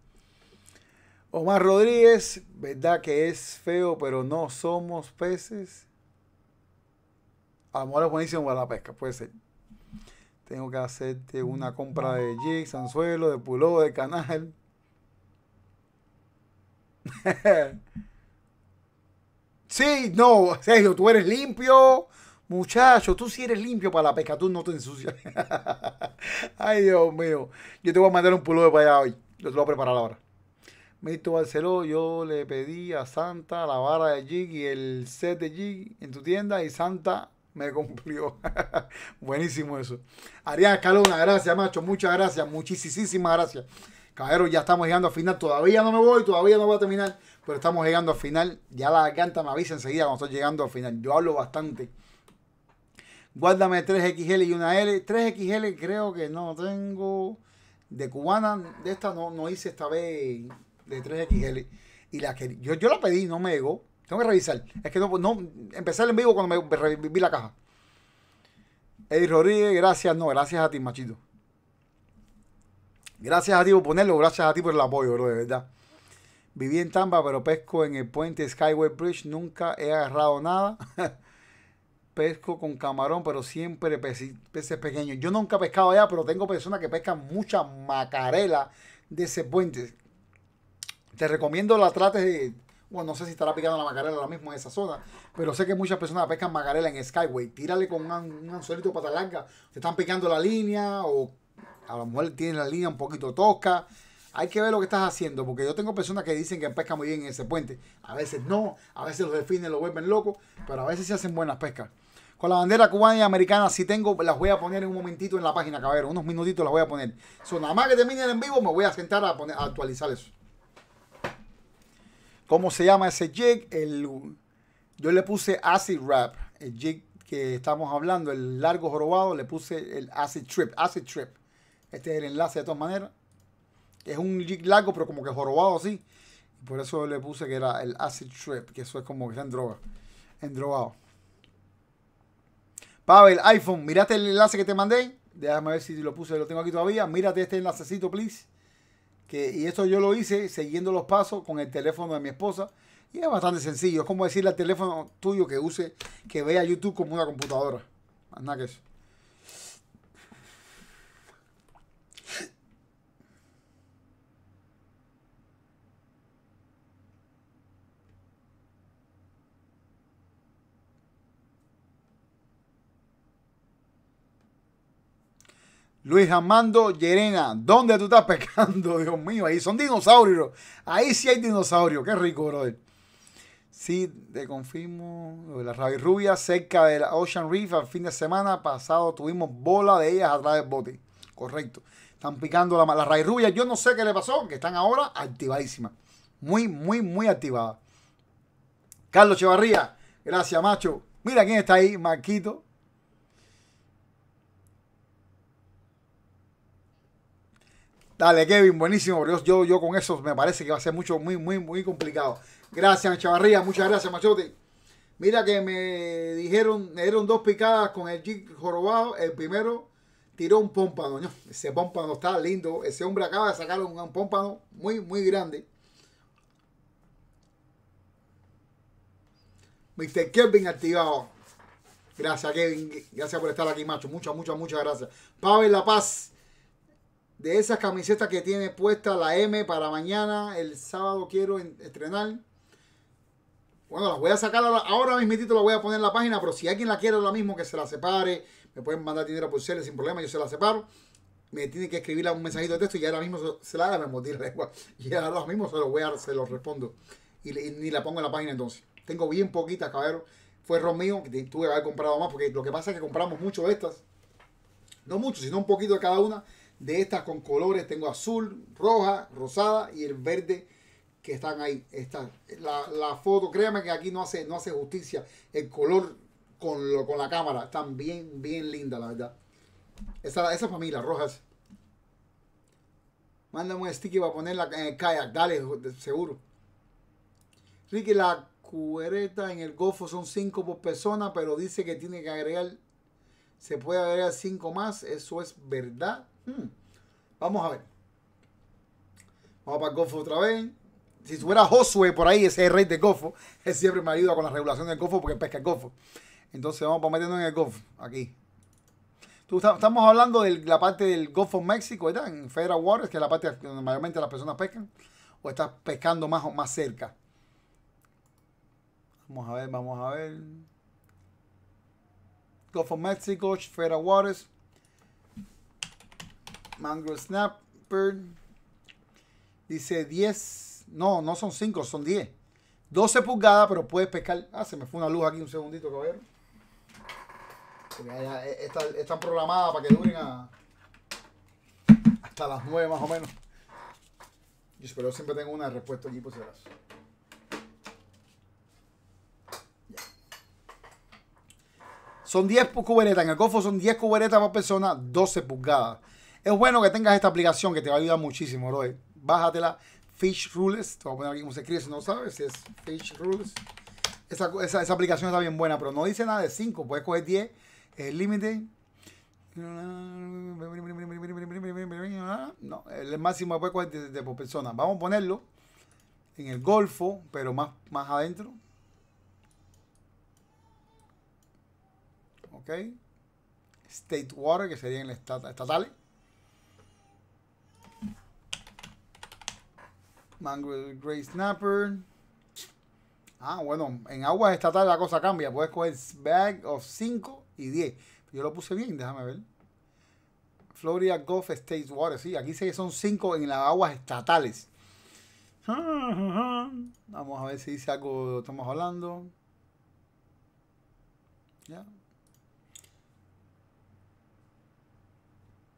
Omar Rodríguez, verdad que es feo, pero no somos peces. A lo mejor es buenísimo para la pesca, puede ser. Tengo que hacerte una compra de jigs, anzuelo, de puló, de canal. *laughs* sí, no, Sergio, tú eres limpio. Muchacho, tú sí eres limpio para la pesca, tú no te ensucias. *laughs* Ay, Dios mío. Yo te voy a mandar un pullover para allá hoy. Yo te lo voy a preparar ahora. Mito Barceló, yo le pedí a Santa la vara de jig y el set de jig en tu tienda y Santa me cumplió. *laughs* Buenísimo eso. Ariana Escalona, gracias, macho. Muchas gracias. Muchísimas gracias. Caballero, ya estamos llegando al final. Todavía no me voy, todavía no voy a terminar, pero estamos llegando al final. Ya la garganta me avisa enseguida cuando estoy llegando al final. Yo hablo bastante. Guárdame 3XL y una L. 3XL creo que no tengo. De cubana, de esta no, no hice esta vez de 3XL. Y la que yo, yo la pedí, no me llegó. Tengo que revisar. Es que no, no empecé en vivo cuando me reviví la caja. Eddie Rodríguez, gracias, no, gracias a ti, machito. Gracias a ti por ponerlo, gracias a ti por el apoyo, bro, de verdad. Viví en Tampa, pero pesco en el puente Skyway Bridge. Nunca he agarrado nada. *laughs* pesco con camarón, pero siempre peces, pequeños. Yo nunca he pescado allá, pero tengo personas que pescan mucha macarela de ese puente. Te recomiendo la trates de. Bueno, no sé si estará picando la macarela ahora mismo en esa zona, pero sé que muchas personas pescan macarela en Skyway. Tírale con un, un anzuelito pata larga. Te están picando la línea o a lo mejor tiene la línea un poquito tosca. Hay que ver lo que estás haciendo, porque yo tengo personas que dicen que pescan muy bien en ese puente. A veces no, a veces los delfines lo vuelven locos, pero a veces se hacen buenas pescas. Con la bandera cubana y americana sí tengo, las voy a poner en un momentito en la página, cabrón. Unos minutitos las voy a poner. So, nada más que termine en vivo, me voy a sentar a, poner, a actualizar eso. ¿Cómo se llama ese jig? El, yo le puse acid wrap, el jig que estamos hablando, el largo jorobado, le puse el acid trip, acid trip. Este es el enlace de todas maneras. Es un jig largo, pero como que jorobado así. Por eso le puse que era el acid trip, que eso es como que está en droga. Endrogado. Pavel, iPhone, mírate el enlace que te mandé. Déjame ver si lo puse, lo tengo aquí todavía. Mírate este enlacecito, please. Que, y esto yo lo hice siguiendo los pasos con el teléfono de mi esposa. Y es bastante sencillo. Es como decirle al teléfono tuyo que use, que vea YouTube como una computadora. Más nada que eso. Luis Armando Llerena, ¿dónde tú estás pescando? *laughs* Dios mío, ahí son dinosaurios. Ahí sí hay dinosaurios. Qué rico, brother. Sí, te confirmo. La Rabi Rubia, cerca de la Ocean Reef, al fin de semana pasado tuvimos bola de ellas atrás del bote. Correcto. Están picando la, la Rabi Rubia. Yo no sé qué le pasó, que están ahora activadísimas. Muy, muy, muy activadas. Carlos Chevarría, gracias, macho. Mira quién está ahí, Marquito. Dale, Kevin, buenísimo. Yo, yo, yo con eso me parece que va a ser mucho, muy, muy, muy complicado. Gracias, Chavarría. Muchas gracias, Machote. Mira que me dijeron, me dieron dos picadas con el jig jorobado. El primero tiró un pómpano. ¿no? Ese pómpano está lindo. Ese hombre acaba de sacar un, un pómpano muy, muy grande. Mr. Kevin activado. Gracias, Kevin. Gracias por estar aquí, macho. Muchas, muchas, muchas gracias. Pavel La Paz de esas camisetas que tiene puesta la M para mañana, el sábado quiero estrenar. Bueno, las voy a sacar ahora, ahora mismitito, las voy a poner en la página, pero si alguien la quiere ahora mismo que se la separe, me pueden mandar dinero por cel sin problema, yo se la separo. me tiene que escribir un mensajito de texto y ahora mismo se, la da, me la lengua. *laughs* Y ahora mismo se lo voy a, se lo respondo. Y, ni la pongo en la página entonces. Tengo bien poquitas, cabrón. Fue error mío, que tuve que haber comprado más, porque lo que pasa es que compramos mucho de estas. No mucho, sino un poquito de cada una. De estas con colores, tengo azul, roja, rosada y el verde que están ahí. Está, la, la foto, créame que aquí no hace, no hace justicia. El color con, lo, con la cámara. Están bien, bien lindas, la verdad. Esa, esa familia, rojas. Mándame un sticky para ponerla en el kayak. Dale, seguro. Ricky, la cuereta en el gofo son 5 por persona, pero dice que tiene que agregar. Se puede agregar 5 más. Eso es verdad. Hmm. Vamos a ver. Vamos para gofo otra vez. Si tuviera Josué por ahí, ese rey de gofo, él siempre me ayuda con la regulación del gofo porque pesca el gofo. Entonces vamos a meternos en el Gulf, aquí. estamos hablando de la parte del Gulf of Mexico, ¿verdad? En Federal Waters, que es la parte donde mayormente las personas pescan. ¿O estás pescando más, más cerca? Vamos a ver, vamos a ver. Gulf of Mexico, Federal Waters. Mangrove Snapper. Dice 10. No, no son 5, son 10. 12 pulgadas, pero puedes pescar. Ah, se me fue una luz aquí un segundito, caballero. Eh, están programadas para que duren hasta las 9 más o menos. Yo espero siempre tengo una respuesta allí por si acaso. Son 10 cuberetas. En el Golfo son 10 cuberetas por persona, 12 pulgadas. Es bueno que tengas esta aplicación que te va a ayudar muchísimo, bro. Bájatela. Fish Rules. Te voy a poner aquí cómo se escribe si no sabes. Es Fish Rules. Esa, esa, esa, aplicación está bien buena, pero no dice nada de 5. Puedes coger 10 el límite. No, el máximo puede coger de, por persona. Vamos a ponerlo en el Golfo, pero más, más adentro. Ok. State Water, que serían estatales. Mangrove Grey Snapper. Ah, bueno, en aguas estatales la cosa cambia. Puedes coger bag of 5 y 10. Yo lo puse bien, déjame ver. Florida Gulf States Water, sí, aquí que son 5 en las aguas estatales. *laughs* Vamos a ver si dice algo, estamos hablando. Ya.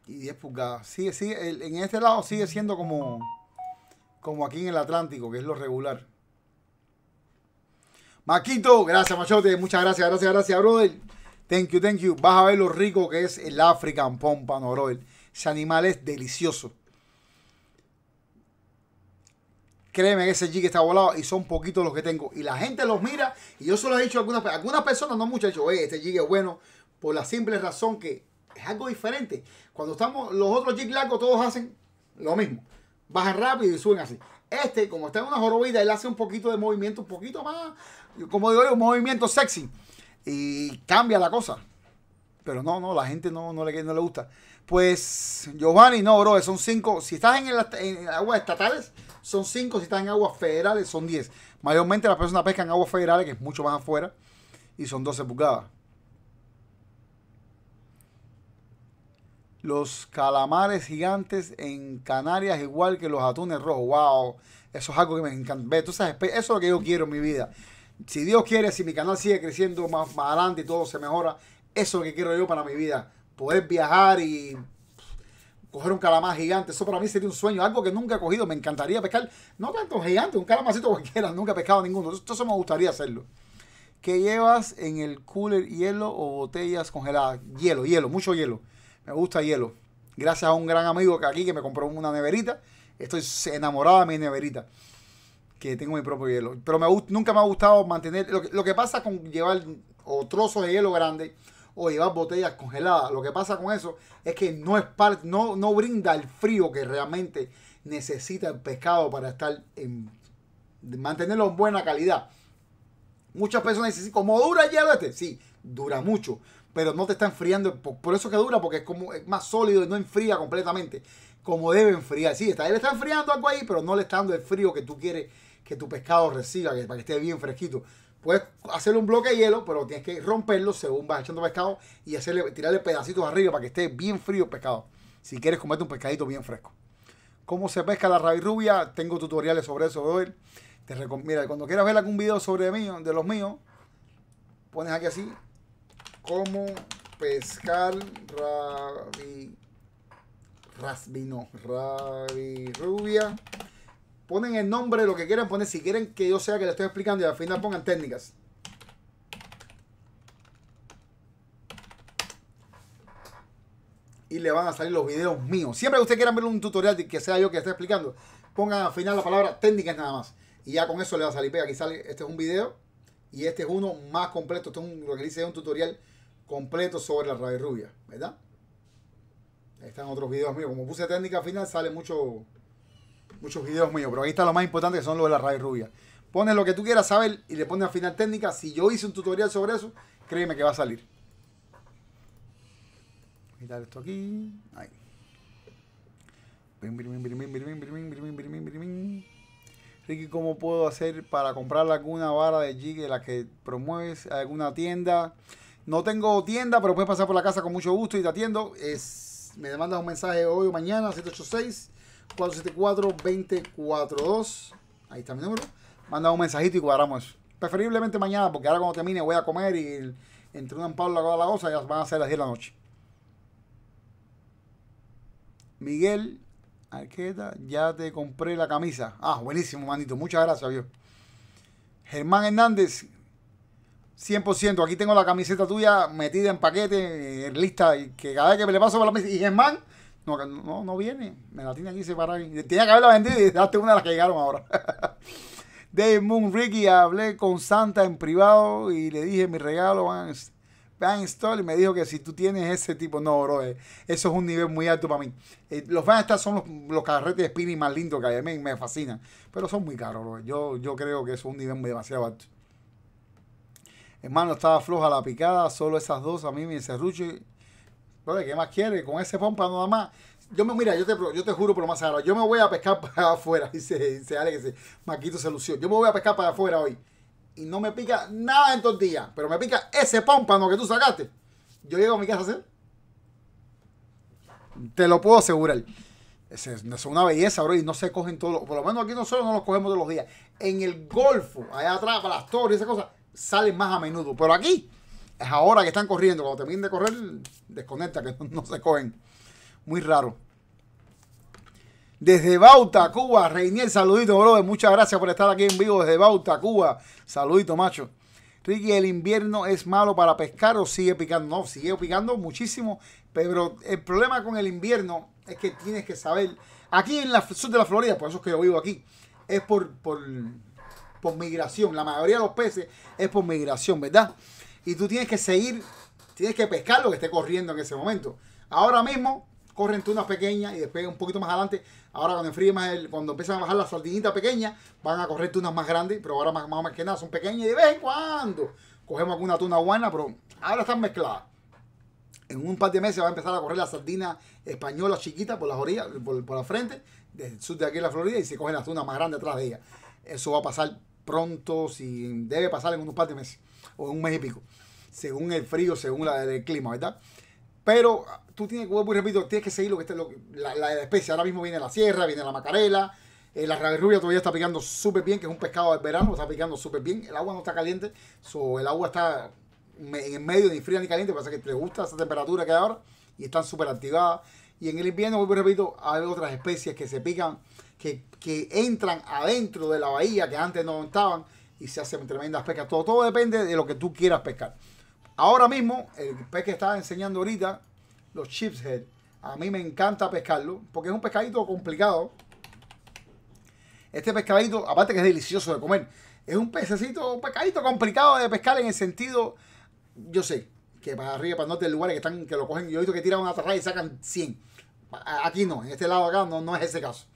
Y 10 pulgadas. Sigue, sigue, en este lado sigue siendo como, como aquí en el Atlántico, que es lo regular. Maquito, gracias, machote. Muchas gracias, gracias, gracias, brother. Thank you, thank you. Vas a ver lo rico que es el African Pompano, brother. Ese animal es delicioso. Créeme ese jig está volado y son poquitos los que tengo. Y la gente los mira y yo solo he dicho a algunas, algunas personas, no he dicho, este jig es bueno por la simple razón que es algo diferente. Cuando estamos, los otros jigs largos todos hacen lo mismo. Bajan rápido y suben así. Este, como está en una jorobita, él hace un poquito de movimiento, un poquito más, como digo yo, un movimiento sexy. Y cambia la cosa. Pero no, no, la gente no, no, le, no le gusta. Pues, Giovanni, no, bro, son cinco. Si estás en, aguas estatales, son cinco. Si estás en aguas federales, son diez. Mayormente las personas pescan en aguas federales, que es mucho más afuera, y son 12 pulgadas. Los calamares gigantes en Canarias, igual que los atunes rojos. ¡Wow! Eso es algo que me encanta. Ve, tú sabes, eso es lo que yo quiero en mi vida. Si Dios quiere, si mi canal sigue creciendo más, más adelante y todo se mejora, eso es lo que quiero yo para mi vida. Poder viajar y coger un calamar gigante. Eso para mí sería un sueño, algo que nunca he cogido. Me encantaría pescar, no tanto gigante, un calamarcito cualquiera. *laughs* Nunca he pescado ninguno. Eso me gustaría hacerlo. ¿Qué llevas en el cooler? ¿Hielo o botellas congeladas? Hielo, hielo, mucho hielo. Me gusta hielo. Gracias a un gran amigo que aquí que me compró una neverita Estoy enamorado de mi neverita. Que tengo mi propio hielo. Pero me, nunca me ha gustado mantener. Lo que, pasa con llevar o trozos de hielo grande o llevar botellas congeladas. Lo que pasa con eso es que no es parte, no, no brinda el frío que realmente necesita el pescado para estar en mantenerlo en buena calidad. Muchas personas dicen, ¿cómo dura el hielo este? Sí, dura mucho, pero no te está enfriando. Por, por, eso que dura, porque es como es más sólido y no enfría completamente como debe enfriar. Sí, está, él está enfriando algo ahí, pero no le está dando el frío que tú quieres que tu pescado reciba, que, para que esté bien fresquito. Puedes hacerle un bloque de hielo, pero tienes que romperlo según vas echando pescado y hacerle, tirarle pedacitos arriba para que esté bien frío el pescado. Si quieres comerte un pescadito bien fresco. ¿Cómo se pesca la rabirrubia? Tengo tutoriales sobre eso hoy. Te Mira, cuando quieras ver algún video sobre mí, de los míos, pones aquí así. Cómo pescar rabi... Rasbino, rabirrubia. Ponen el nombre, lo que quieran poner. Si quieren que yo sea que le estoy explicando y al final pongan técnicas. y le van a salir los videos míos. Siempre que ustedes quieran ver un tutorial que sea yo que esté explicando, pongan al final la palabra técnicas nada más. Y ya con eso le va a salir. Pega, aquí sale, este es un video y este es uno más completo. Este es un, lo que dice es un tutorial completo sobre la radio rubia, ¿verdad? Ahí están otros videos míos. Como puse técnica al final, salen mucho, muchos videos míos. Pero ahí está lo más importante que son los de la radio rubia. Pones lo que tú quieras saber y le pones al final técnica. Si yo hice un tutorial sobre eso, créeme que va a salir quitar esto aquí. Ahí. Ricky, ¿cómo puedo hacer para comprar alguna vara de jig de la que promueves alguna tienda? No tengo tienda, pero puedes pasar por la casa con mucho gusto y te atiendo. Es, me demandas un mensaje hoy o mañana, 786-474-2042. Ahí está mi número. Manda un mensajito y cuadramos eso. Preferiblemente mañana, porque ahora cuando termine voy a comer y entre una empalda y la cosa ya van a ser las 10 de la noche. Miguel Arqueta, ya te compré la camisa. Ah, buenísimo, manito. Muchas gracias, Dios. Germán Hernández, 100%. Aquí tengo la camiseta tuya metida en paquete, en lista, y que cada vez que me le paso por la mesa. Y Germán, no, no, no viene. Me la tiene aquí separada. Tenía que haberla vendido y darte una de las que llegaron ahora. *laughs* Dave Moon, Ricky, hablé con Santa en privado y le dije mi regalo van Van Stall me dijo que si tú tienes ese tipo, no, bro, eh, eso es un nivel muy alto para mí. Eh, los Van Stall son los, los carretes de spinning más lindos que hay, me, me fascinan, pero son muy caros, bro. Yo, yo creo que eso es un nivel muy demasiado alto. Hermano, estaba floja la picada, solo esas dos, a mí me serruche. Bro, ¿qué más quiere? Con ese pompa nada más. Yo me, mira, yo te, yo te juro por lo más sagrado, yo me voy a pescar *laughs* para afuera, dice, dice Alex, dice, Maquito se lució. Yo me voy a pescar para afuera hoy y no me pica nada en días, pero me pica ese pómpano que tú sacaste, yo llego a mi casa a hacer. Te lo puedo asegurar. Es, es una belleza, bro, y no se cogen todos Por lo menos aquí nosotros no los cogemos todos los días. En el Golfo, allá atrás, para las torres y esas cosas, salen más a menudo. Pero aquí, es ahora que están corriendo. Cuando terminen de correr, desconecta, que *laughs* no se cogen. Muy raro. Desde Bauta, Cuba, Reiniel, saludito, brother. Muchas gracias por estar aquí en vivo desde Bauta, Cuba. Saludito, macho. Ricky, ¿el invierno es malo para pescar o sigue picando? No, sigue picando muchísimo, pero el problema con el invierno es que tienes que saber, aquí en la sur de la Florida, por eso es que yo vivo aquí, es por, por, por migración. La mayoría de los peces es por migración, ¿verdad? Y tú tienes que seguir, tienes que pescar lo que esté corriendo en ese momento. Ahora mismo corren tunas pequeñas y después un poquito más adelante, ahora cuando enfríe más el, cuando empiezan a bajar las sardinitas pequeñas, van a correr tunas más grandes, pero ahora más, más, que nada son pequeñas y de vez en cuando cogemos alguna tuna buena, pero ahora están mezcladas. En un par de meses va a empezar a correr la sardina española chiquita por las orillas, por, la frente, del sur de aquí de la Florida, y se cogen las tunas más grandes atrás de ella. Eso va a pasar pronto, si debe pasar en unos par de meses, o en un mes y pico, según el frío, según la, el clima, ¿verdad? Pero tú tienes, vuelvo y repito, tienes que seguir lo que está, la, la, especie. Ahora mismo viene la sierra, viene la macarela. Eh, la rubia todavía está picando súper bien, que es un pescado del verano, está picando súper bien. El agua no está caliente, so, el agua está en medio, ni fría ni caliente, pasa que te gusta esa temperatura que hay ahora y están súper activadas. Y en el invierno, vuelvo y repito, hay otras especies que se pican, que, entran adentro de la bahía, que antes no estaban, y se hacen tremendas pescas. Todo, todo depende de lo que tú quieras pescar. Ahora mismo, el pez que estaba enseñando ahorita, los chips head, a mí me encanta pescarlo porque es un pescadito complicado. Este pescadito, aparte que es delicioso de comer, es un pececito, un pescadito complicado de pescar en el sentido, yo sé, que para arriba, para el norte, lugares que están, que lo cogen, yo he visto que tiran una tarra y sacan 100. Aquí no, en este lado acá no, no es ese caso.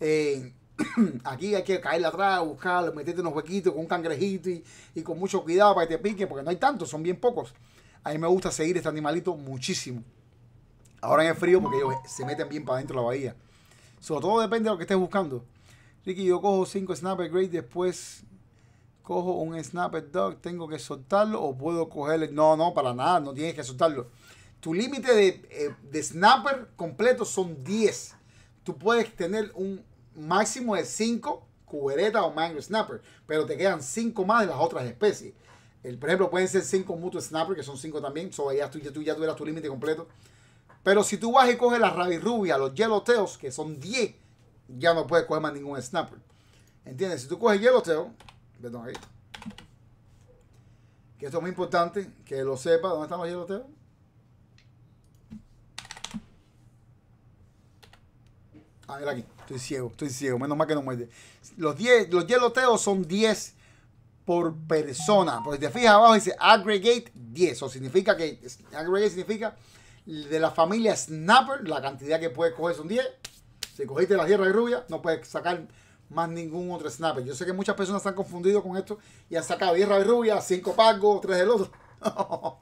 Eh, *clears throat* aquí hay que caerle atrás, buscarlo, meterte en unos huequitos con un cangrejito y, con mucho cuidado para que te pique, porque no hay tantos, son bien pocos. A mí me gusta seguir este animalito muchísimo. Ahora en el frío, porque ellos se meten bien para adentro de la bahía. Sobre todo depende de lo que estés buscando. Ricky, yo cojo 5 Snapper Great, después cojo un Snapper Dog, tengo que soltarlo o puedo cogerle. No, no, para nada, no tienes que soltarlo. Tu límite de, eh, de snapper completo son 10. Tú puedes tener un máximo de 5 cubereta o mango snapper, pero te quedan 5 más de las otras especies. El, por ejemplo, pueden ser 5 mutual snapper, que son 5 también, so, ya tú, ya tú ya tuvieras tu límite completo. Pero si tú vas y coges las rabirrubias, los yellowtails, que son 10, ya no puedes coger más ningún snapper. ¿Entiendes? Si tú coges yellowtail, perdón, ahí. Que esto es muy importante, que lo sepa. ¿Dónde están los yellowtails? Ah, aquí. Estoy ciego, estoy ciego. Menos mal que no muerde. Los, 10, los yellowtails son 10 por persona. Pues te fijas abajo dice aggregate 10. O significa que aggregate significa de la familia Snapper, la cantidad que puedes coger son 10. Si cogiste la tierra de rubia, no puedes sacar más ningún otro snapper. Yo sé que muchas personas están confundidos con esto y han sacado 10 de rubia, 5 pagos, 3 del otro. *laughs*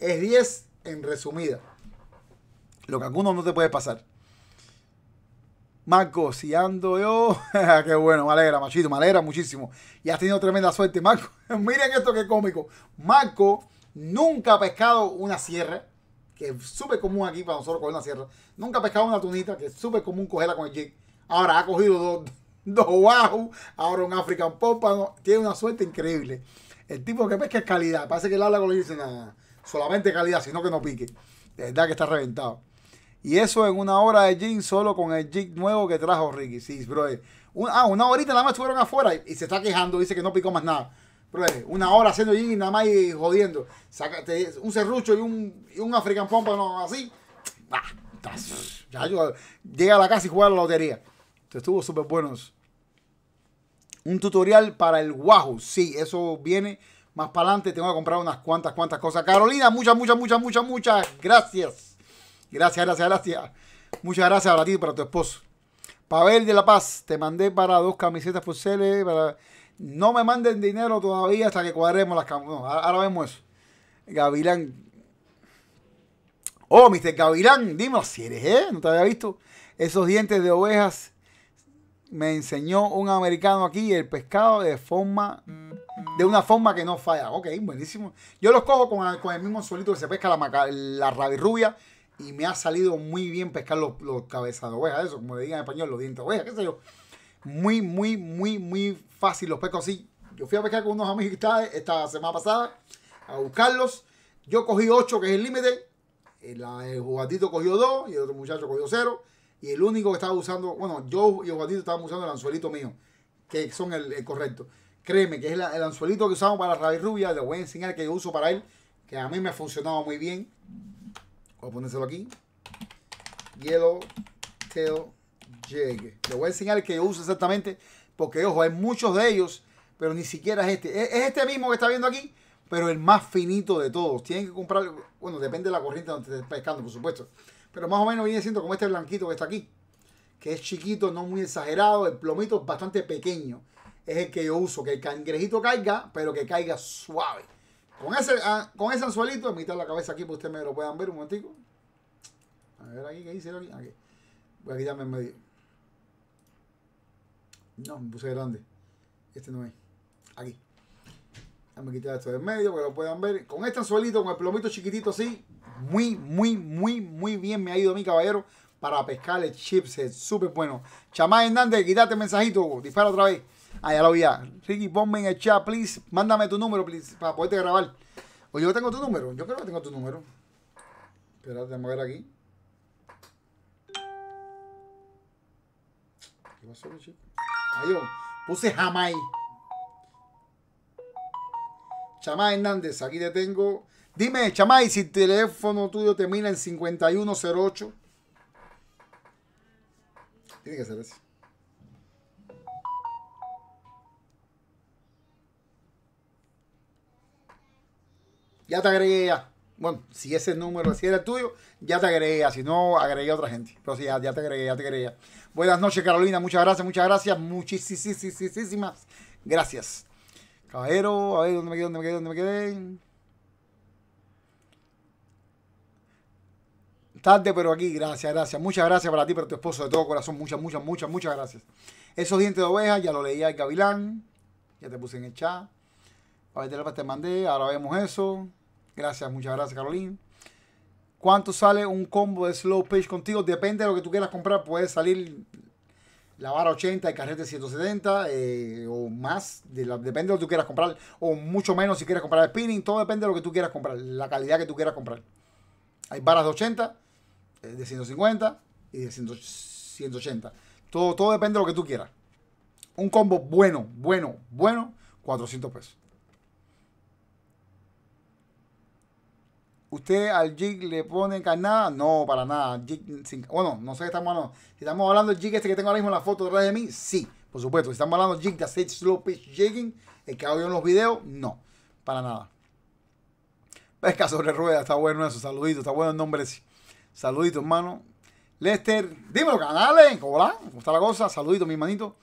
es 10 en resumida. Lo que algunos no te puede pasar. Marco, si ando yo, *laughs* qué bueno, me alegra, machito, me alegra muchísimo. Y has tenido tremenda suerte, Marco. *laughs* Miren esto que cómico. Marco nunca ha pescado una sierra, que es súper común aquí para nosotros coger una sierra. Nunca ha pescado una tunita, que es súper común cogerla con el jig. Ahora ha cogido dos, *laughs* dos wahoo, ahora un African Pompano. Tiene una suerte increíble. El tipo que pesca es calidad. Parece que el habla con le dice nada, solamente calidad, sino que no pique. De verdad que está reventado. Y eso en una hora de jig solo con el jig nuevo que trajo Ricky. Sí, bro. ah, una horita nada más estuvieron afuera y, se está quejando. Dice que no picó más nada. Bro, una hora haciendo jig y nada más y jodiendo. un serrucho y un, y un African Pompano así. ya llega a la casa y juega la lotería. Entonces estuvo súper buenos. Un tutorial para el Wahoo. Sí, eso viene más para adelante. Tengo que comprar unas cuantas, cuantas cosas. Carolina, muchas, muchas, muchas, muchas, muchas gracias. Gracias, gracias, gracias. Muchas gracias a ti y para tu esposo. Pavel de La Paz, te mandé para dos camisetas por. Para... No me manden dinero todavía hasta que cuadremos las camisetas. No, ahora vemos eso. Gavilán. Oh, Mr. Gavilán, dime si eres, ¿eh? No te había visto. Esos dientes de ovejas me enseñó un americano aquí el pescado de forma de una forma que no falla. Ok, buenísimo. Yo los cojo con, el mismo suelito que se pesca la, la rabirrubia y me ha salido muy bien pescar los, los cabezas de oveja, eso, como le digan en español, los dientes de oveja, qué sé yo. Muy, muy, muy, muy fácil los pesco así. Yo fui a pescar con unos amigos esta semana pasada a buscarlos. Yo cogí 8, que es el límite. El, el jugatito cogió 2 y el otro muchacho cogió 0. Y el único que estaba usando, bueno, yo y el jugatito estábamos usando el anzuelito mío, que son el, correcto. Créeme que es el, anzuelito que usamos para la rabia rubia. Le voy a enseñar que yo uso para él, que a mí me ha funcionado muy bien. Voy a ponérselo aquí. Yellow Tail Jig. Le voy a enseñar el que yo uso exactamente. Porque, ojo, hay muchos de ellos. Pero ni siquiera es este. Es este mismo que está viendo aquí. Pero el más finito de todos. Tienen que comprar. Bueno, depende de la corriente donde estés pescando, por supuesto. Pero más o menos viene siendo como este blanquito que está aquí. Que es chiquito, no muy exagerado. El plomito es bastante pequeño. Es el que yo uso. Que el cangrejito caiga, pero que caiga suave. Con ese, ah, con ese anzuelito, mitad la cabeza aquí, para ustedes me lo puedan ver un momentico. A ver aquí, ¿qué dice aquí? aquí. Voy a quitarme en medio. No, me puse grande. Este no es. Aquí. Déjame quitar esto de en medio para que lo puedan ver. Con este anzuelito, con el plomito chiquitito así, muy, muy, muy, muy bien me ha ido mi caballero para pescar el chips. Es súper bueno. Chamá Hernández, quítate el mensajito. Dispara otra vez. Ah, ya lo vi. Ricky, ponme en el chat, please. Mándame tu número, please, para poderte grabar. O yo tengo tu número. Yo creo que tengo tu número. Espérate, vamos a ver aquí. ¿Qué pasó, chico? Ahí yo. Puse Jamai. Chamay Hernández, aquí te tengo. Dime, Chamay, si el teléfono tuyo termina en 5108. Tiene que ser ese. Ya te agregué ya. Bueno, si ese número, si era el tuyo, ya te agregué ya. Si no, agregué a otra gente. Pero sí, ya, te agregué, ya te agregué ya. Buenas noches, Carolina. Muchas gracias, muchas gracias. Muchísimas gracias. Caballero, a ver, ¿dónde me quedé? ¿Dónde me quedé? ¿Dónde me quedé? Tarde, pero aquí, gracias, gracias. Muchas gracias para ti, para tu esposo de todo corazón. Muchas, muchas, muchas, muchas gracias. Esos dientes de oveja, ya lo leía el Gavilán. Ya te puse en el chat. A ver, te mandé, ahora vemos eso. Gracias, muchas gracias, Carolina. ¿Cuánto sale un combo de slow pitch contigo? Depende de lo que tú quieras comprar. Puede salir la vara 80, el carrete 170 eh, o más. depende de lo que tú quieras comprar. O mucho menos si quieres comprar spinning. Todo depende de lo que tú quieras comprar. La calidad que tú quieras comprar. Hay varas de 80, eh, de 150 y de 180. Todo, todo depende de lo que tú quieras. Un combo bueno, bueno, bueno, 400 pesos. ¿Usted al jig le pone carnada? No, para nada. bueno, no sé qué estamos hablando. Si estamos hablando del jig este que tengo ahora mismo en la foto detrás de mí, sí, por supuesto. Si estamos hablando del jig de hacer slow pitch jigging, el que hago yo en los videos, no, para nada. Pesca sobre ruedas, está bueno eso. Saludito, está bueno el nombre ese. Saludito, hermano. Lester, dímelo, canales. Hola, ¿cómo está la cosa? Saludito, mi hermanito.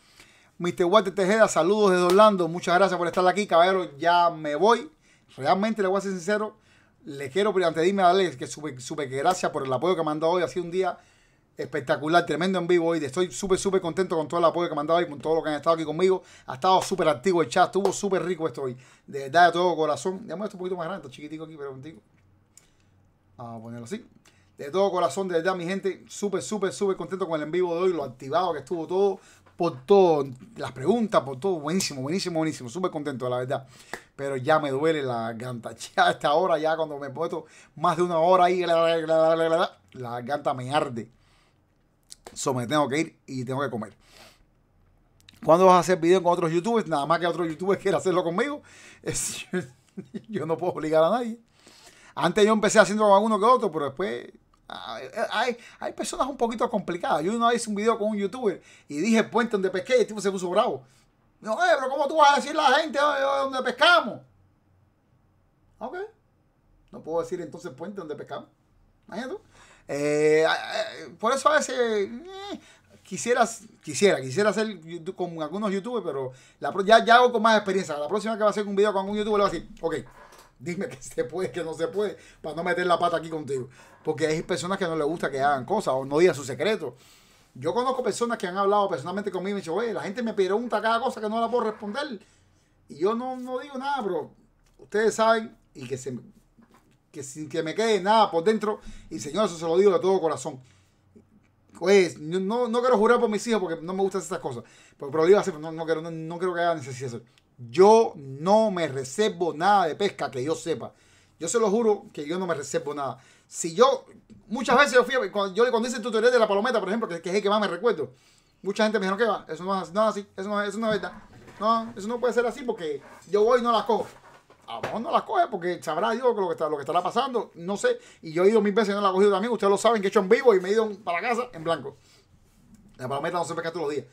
Mr. Walter Tejeda, saludos desde Orlando. Muchas gracias por estar aquí, caballero. Ya me voy. Realmente le voy a ser sincero le quiero, de irme, darle que supe, que gracias por el apoyo que me han dado hoy. Ha sido un día espectacular, tremendo en vivo hoy. Estoy súper, súper contento con todo el apoyo que me han dado hoy, con todo lo que han estado aquí conmigo. Ha estado súper activo el chat, estuvo súper rico esto hoy. De verdad, de todo corazón. Ya esto un poquito más grande, chiquitico aquí, pero contigo. Vamos a ponerlo así. De todo corazón, de verdad, mi gente, súper, súper, súper contento con el en vivo de hoy, lo activado que estuvo todo por todo, las preguntas, por todo. Buenísimo, buenísimo, buenísimo. Súper contento, la verdad. Pero ya me duele la garganta. *laughs* Ya a esta hora, ya cuando me he puesto más de una hora ahí, la, garganta me arde. So me tengo que ir y tengo que comer. ¿Cuándo vas a hacer video con otros youtubers? Nada más que otros youtubers quieran hacerlo conmigo. *laughs* yo no puedo obligar a nadie. Antes yo empecé haciendo con alguno que otro, pero después hay, hay personas un poquito complicadas. Yo una vez hice un video con un youtuber y dije puente donde pesqué y el tipo se puso bravo. No, eh, pero ¿cómo tú vas a decir la gente donde pescamos? Ok. No puedo decir entonces puente donde pescamos. Imagínate eh, eh, por eso a veces eh, quisieras, quisiera, quisiera hacer con algunos youtubers, pero la, ya, ya hago con más experiencia. La próxima que va a hacer un video con un youtuber le voy a decir, ok, dime *laughs* que se puede, que no se puede, para no meter la pata aquí contigo. Porque hay personas que no les gusta que hagan cosas o no digan su secreto. Yo conozco personas que han hablado personalmente conmigo y me dicen, oye, la gente me pregunta cada cosa que no la puedo responder. Y yo no, no digo nada, pero ustedes saben y que, se, que sin que me quede nada por dentro. Y señor, eso se lo digo de todo corazón. Pues no, no quiero jurar por mis hijos porque no me gustan estas cosas. Pero, pero lo iba a hacer, no, no, quiero, no, quiero que hagan necesidad. Yo no me reservo nada de pesca que yo sepa. Yo se lo juro que yo no me reservo nada. Si yo, muchas veces yo fui, cuando, yo cuando hice el tutorial de la palometa, por ejemplo, que, es el que más me recuerdo, mucha gente me dijo, ¿qué va? Eso no es así, eso no, eso no es verdad. No, eso no puede ser así porque yo voy y no las cojo. A lo mejor no las coge porque sabrá Dios lo que, está, lo que estará pasando, no sé. Y yo he ido mil veces y no la he cogido también. Ustedes lo saben que he hecho en vivo y me he ido para casa en blanco. La palometa no se pesca todos los días.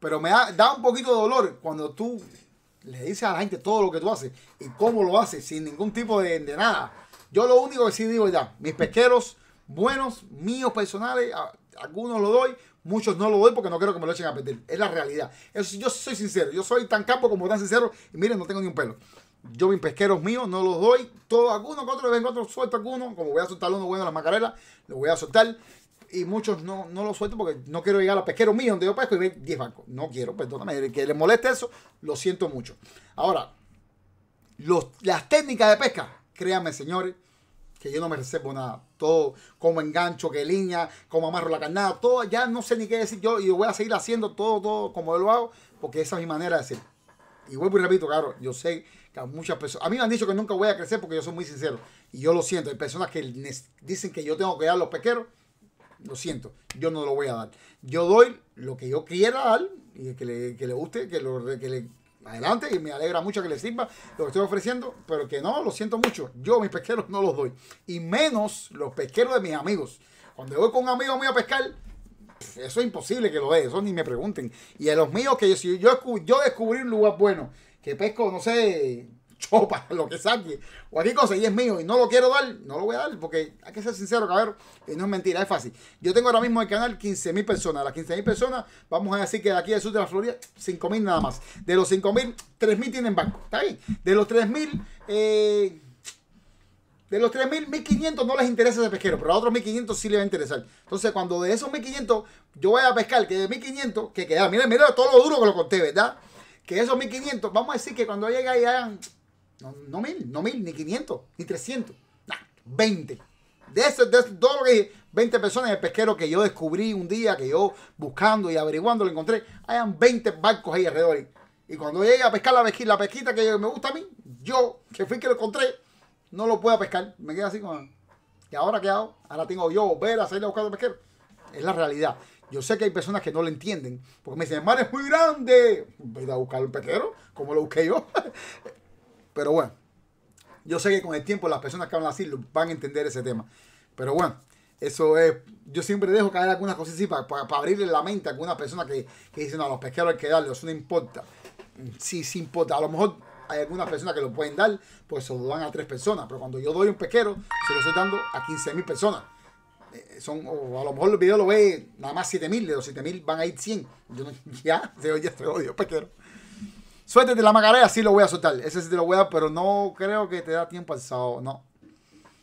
Pero me da, un poquito de dolor cuando tú le dices a la gente todo lo que tú haces y cómo lo haces sin ningún tipo de, de nada. Yo lo único que sí digo ya, mis pesqueros buenos, míos personales, algunos lo doy, muchos no lo doy porque no quiero que me lo echen a perder. Es la realidad. Eso, yo soy sincero, yo soy tan campo como tan sincero y miren, no tengo ni un pelo. Yo mis pesqueros míos no los doy, todos algunos que otros vengo otros suelto algunos, como voy a soltar uno bueno de las macarelas, lo voy a soltar y muchos no, no los suelto porque no quiero llegar a pesqueros míos donde yo pesco y ver 10 bancos. No quiero, perdóname, que les moleste eso, lo siento mucho. Ahora, los, las técnicas de pesca, créanme señores, que yo no me reservo nada. Todo, como engancho, que línea, como amarro la carnada, todo, ya no sé ni qué decir yo y voy a seguir haciendo todo, todo como yo lo hago, porque esa es mi manera de ser. Y vuelvo y repito, claro, yo sé que a muchas personas, a mí me han dicho que nunca voy a crecer porque yo soy muy sincero. Y yo lo siento, hay personas que dicen que yo tengo que dar los pequeros, lo siento, yo no lo voy a dar. Yo doy lo que yo quiera dar y que le, que le guste, que, lo, que le adelante y me alegra mucho que les sirva lo que estoy ofreciendo, pero que no, lo siento mucho. Yo mis pesqueros no los doy. Y menos los pesqueros de mis amigos. Cuando voy con un amigo mío a pescar, eso es imposible que lo dé, eso ni me pregunten. Y a los míos, que si yo, yo descubrí un lugar bueno, que pesco, no sé, chopa, *laughs* lo que saque, o cualquier cosa, y es mío, y no lo quiero dar, no lo voy a dar, porque hay que ser sincero, cabrón, y no es mentira, es fácil. Yo tengo ahora mismo el canal 15.000 personas, las 15.000 personas, vamos a decir que de aquí al sur de la Florida, 5.000 nada más. De los 5.000, 3.000 tienen banco, ¿está bien? De los 3.000, eh, de los 3.000, 1.500 no les interesa ese pesquero, pero a otros 1.500 sí les va a interesar. Entonces, cuando de esos 1.500 yo voy a pescar, que de 1.500, que queda, miren, miren todo lo duro que lo conté, ¿verdad? Que esos 1.500, vamos a decir que cuando llegue ahí hagan no, mil, no mil, ni 500, ni 300. Nah, 20. de eso, de todo lo que dije, 20 personas en el pesquero que yo descubrí un día, que yo buscando y averiguando lo encontré, hayan 20 barcos ahí alrededor. Y cuando llegue a pescar la pesquita, la pesquita que me gusta a mí, yo, que fui que lo encontré, no lo puedo pescar. Me quedo así como, ¿y ahora qué hago? Ahora tengo yo volver a salir a buscar el pesquero. Es la realidad. Yo sé que hay personas que no lo entienden, porque me dicen, el mar es muy grande. Voy a buscar el pesquero, como lo busqué yo. *laughs* Pero bueno, yo sé que con el tiempo las personas que hablan así van a entender ese tema. Pero bueno, eso es. Yo siempre dejo caer algunas cosas así para, para, abrirle la mente a algunas personas que, que dicen, no, a los pesqueros hay que darle, eso no importa. Sí, sí importa. A lo mejor hay algunas personas que lo pueden dar, pues se lo dan a tres personas. Pero cuando yo doy un pesquero, se lo estoy dando a 15 mil personas. Eh, son, o a lo mejor el video lo ve nada más 7 mil, de los 7 mil van a ir 100. Yo no, *laughs* ya, ya te odio, pesquero. Suéltate la macarena, sí lo voy a soltar. Ese sí te lo voy a pero no creo que te da tiempo al sábado, no.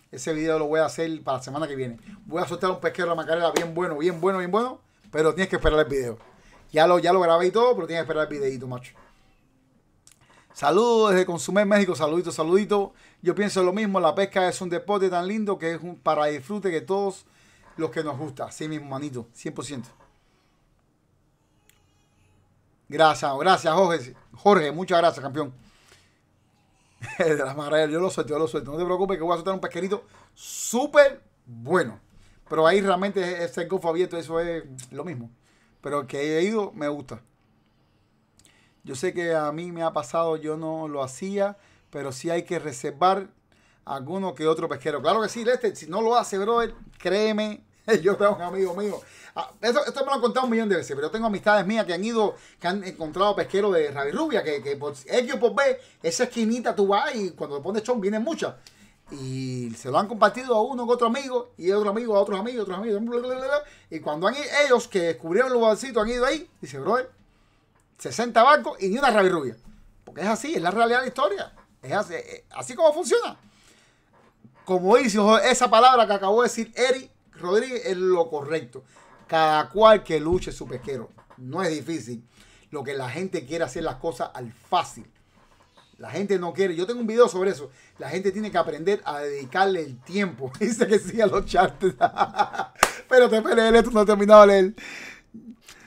Ese video lo voy a hacer para la semana que viene. Voy a soltar un pesquero de macarena bien bueno, bien bueno, bien bueno, pero tienes que esperar el video. Ya lo, ya lo grabé y todo, pero tienes que esperar el videito, macho. Saludos desde Consumé México, saludito, saludito. Yo pienso lo mismo, la pesca es un deporte tan lindo que es un para disfrute que todos los que nos gusta. Sí mismo, manito, 100%. Gracias, gracias Jorge. Jorge, muchas gracias, campeón. *laughs* de las maravillas, yo lo suelto, yo lo suelto. No te preocupes que voy a soltar un pesquerito súper bueno. Pero ahí realmente ese golfo abierto, eso es lo mismo. Pero el que he ido me gusta. Yo sé que a mí me ha pasado, yo no lo hacía, pero sí hay que reservar alguno que otro pesquero. Claro que sí, Lester, si no lo hace, brother, créeme, *laughs* yo tengo un amigo mío. Ah, esto, me lo han contado un millón de veces, pero yo tengo amistades mías que han ido, que han encontrado pesquero de Rubia, que, que por por B, esa esquinita tú vas y cuando le pones chon vienen muchas. Y se lo han compartido a uno con otro amigo, y otro amigo a otros amigos, otros amigos, y cuando han ellos que descubrieron el lugarcito han ido ahí, dice, brother, 60 barcos y ni una Rubia. Porque es así, es la realidad de la historia. Es así, eh, así como funciona. Como dice esa palabra que acabó de decir Eric Rodríguez, es lo correcto. Cada cual que luche su pesquero. No es difícil. Lo que la gente quiere hacer las cosas al fácil. La gente no quiere. Yo tengo un video sobre eso. La gente tiene que aprender a dedicarle el tiempo. *laughs* Dice que sí a los chats. *laughs* espérate, espérate, esto no he terminado de leer.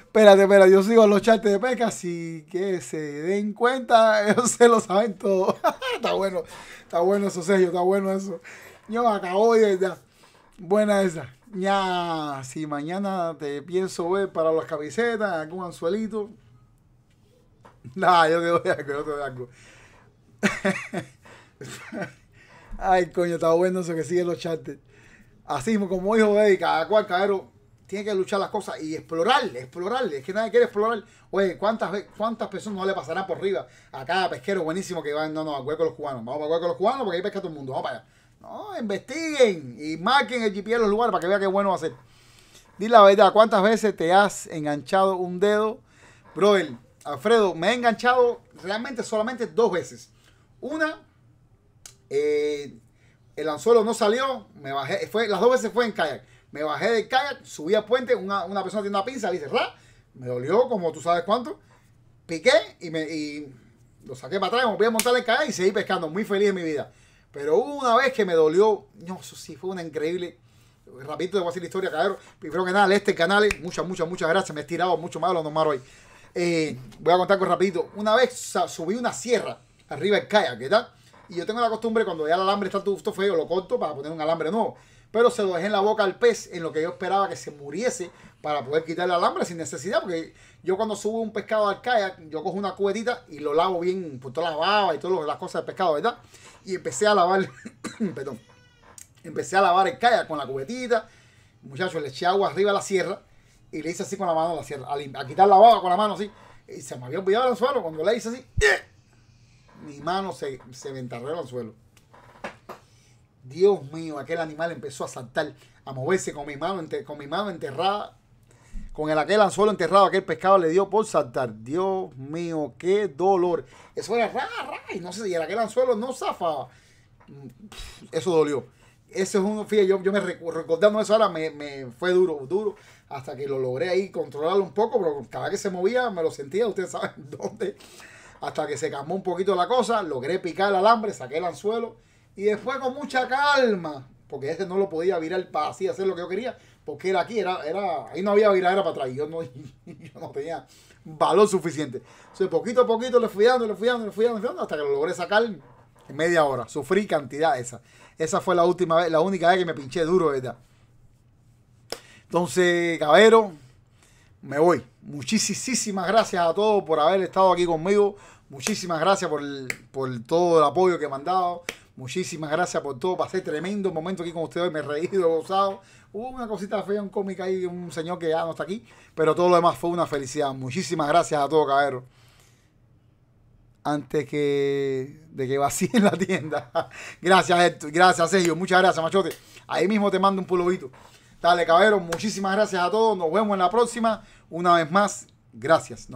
Espérate, espérate, yo sigo los chats de pesca, así que se den cuenta, *laughs* ellos se lo saben todo. está bueno, está bueno eso, Sergio, está bueno eso. Yo acabo de ya. Buena esa. Ya, si mañana te pienso ver para las camisetas, algún anzuelito. *laughs* Nah, yo te doy algo, yo te doy algo. *laughs* Ay, coño, está bueno eso que sigue los chats. Así como dijo Eddie, cada cual, caero, tiene que luchar las cosas y explorar, explorar. Es que nadie quiere explorar. Oye, ¿cuántas, cuántas personas no le pasarán por arriba a cada pesquero buenísimo que va? No, no, a hueco los cubanos. Vamos a hueco los cubanos porque ahí pesca todo el mundo. Vamos para allá. No, investiguen y marquen el GPS los lugares para que vean qué bueno va a ser. Dile la verdad, ¿cuántas veces te has enganchado un dedo? Brother, Alfredo, me he enganchado realmente solamente dos veces. Una, eh, el anzuelo no salió, me bajé, fue, las dos veces fue en kayak. Me bajé del kayak, subí al puente, una, persona tiene una pinza, le dice, Ra, me dolió como tú sabes cuánto. Piqué y, me, y lo saqué para atrás, me voy a montar el kayak y seguí pescando, muy feliz en mi vida. Pero una vez que me dolió, no, eso sí, fue una increíble. Rapidito te voy a decir la historia, cabrón. Primero que nada, este canal, muchas, muchas, muchas gracias. Me he estirado mucho más lo normal hoy. Eh, voy a contar con rapidito. Una vez subí una sierra arriba del kayak, ¿verdad? Y yo tengo la costumbre cuando ya el alambre está todo feo, lo corto para poner un alambre nuevo. Pero se lo dejé en la boca al pez en lo que yo esperaba que se muriese para poder quitar el alambre sin necesidad. Porque yo cuando subo un pescado al kayak, yo cojo una cubetita y lo lavo bien por toda la baba y todas las cosas del pescado, ¿verdad? y empecé a lavar, *coughs* perdón, empecé a lavar el kayak con la cubetita. Muchachos, le eché agua arriba a la sierra y le hice así con la mano a la sierra, a, quitar la baba con la mano así. Y se me había olvidado el anzuelo. Cuando le hice así, *coughs* mi mano se, se me enterró el anzuelo. Dios mío, aquel animal empezó a saltar, a moverse con mi mano, con mi mano enterrada con el aquel anzuelo enterrado, aquel pescado le dio por saltar. Dios mío, qué dolor. Eso era ra, ra, y no sé, si el aquel anzuelo no zafaba. Eso dolió. Ese es uno, fíjate, yo, yo me recordando eso ahora, me, me, fue duro, duro, hasta que lo logré ahí controlarlo un poco, pero cada vez que se movía me lo sentía, ustedes saben *laughs* dónde. Hasta que se calmó un poquito la cosa, logré picar el alambre, saqué el anzuelo y después con mucha calma, porque ese no lo podía virar para así hacer lo que yo quería, porque era aquí, era, era, ahí no había viradera para atrás, yo no, *laughs* yo no tenía valor suficiente. Entonces, poquito a poquito le fui dando, le fui dando, le fui dando, le hasta que lo logré sacar en media hora. Sufrí cantidad esa. Esa fue la última vez, la única vez que me pinché duro, ¿verdad? Entonces, cabero, me voy. Muchísimas gracias a todos por haber estado aquí conmigo. Muchísimas gracias por, por todo el apoyo que me han dado. Muchísimas gracias por todo. Pasé tremendo momento aquí con ustedes. Me he reído, gozado. Hubo una cosita fea, un cómic ahí, un señor que ya no está aquí. Pero todo lo demás fue una felicidad. Muchísimas gracias a todos, cabero. Antes que de que vacíen la tienda. *laughs* gracias, Héctor. Gracias, Sergio. Muchas gracias, machote. Ahí mismo te mando un pulovito. Dale, cabero. Muchísimas gracias a todos. Nos vemos en la próxima. Una vez más, gracias.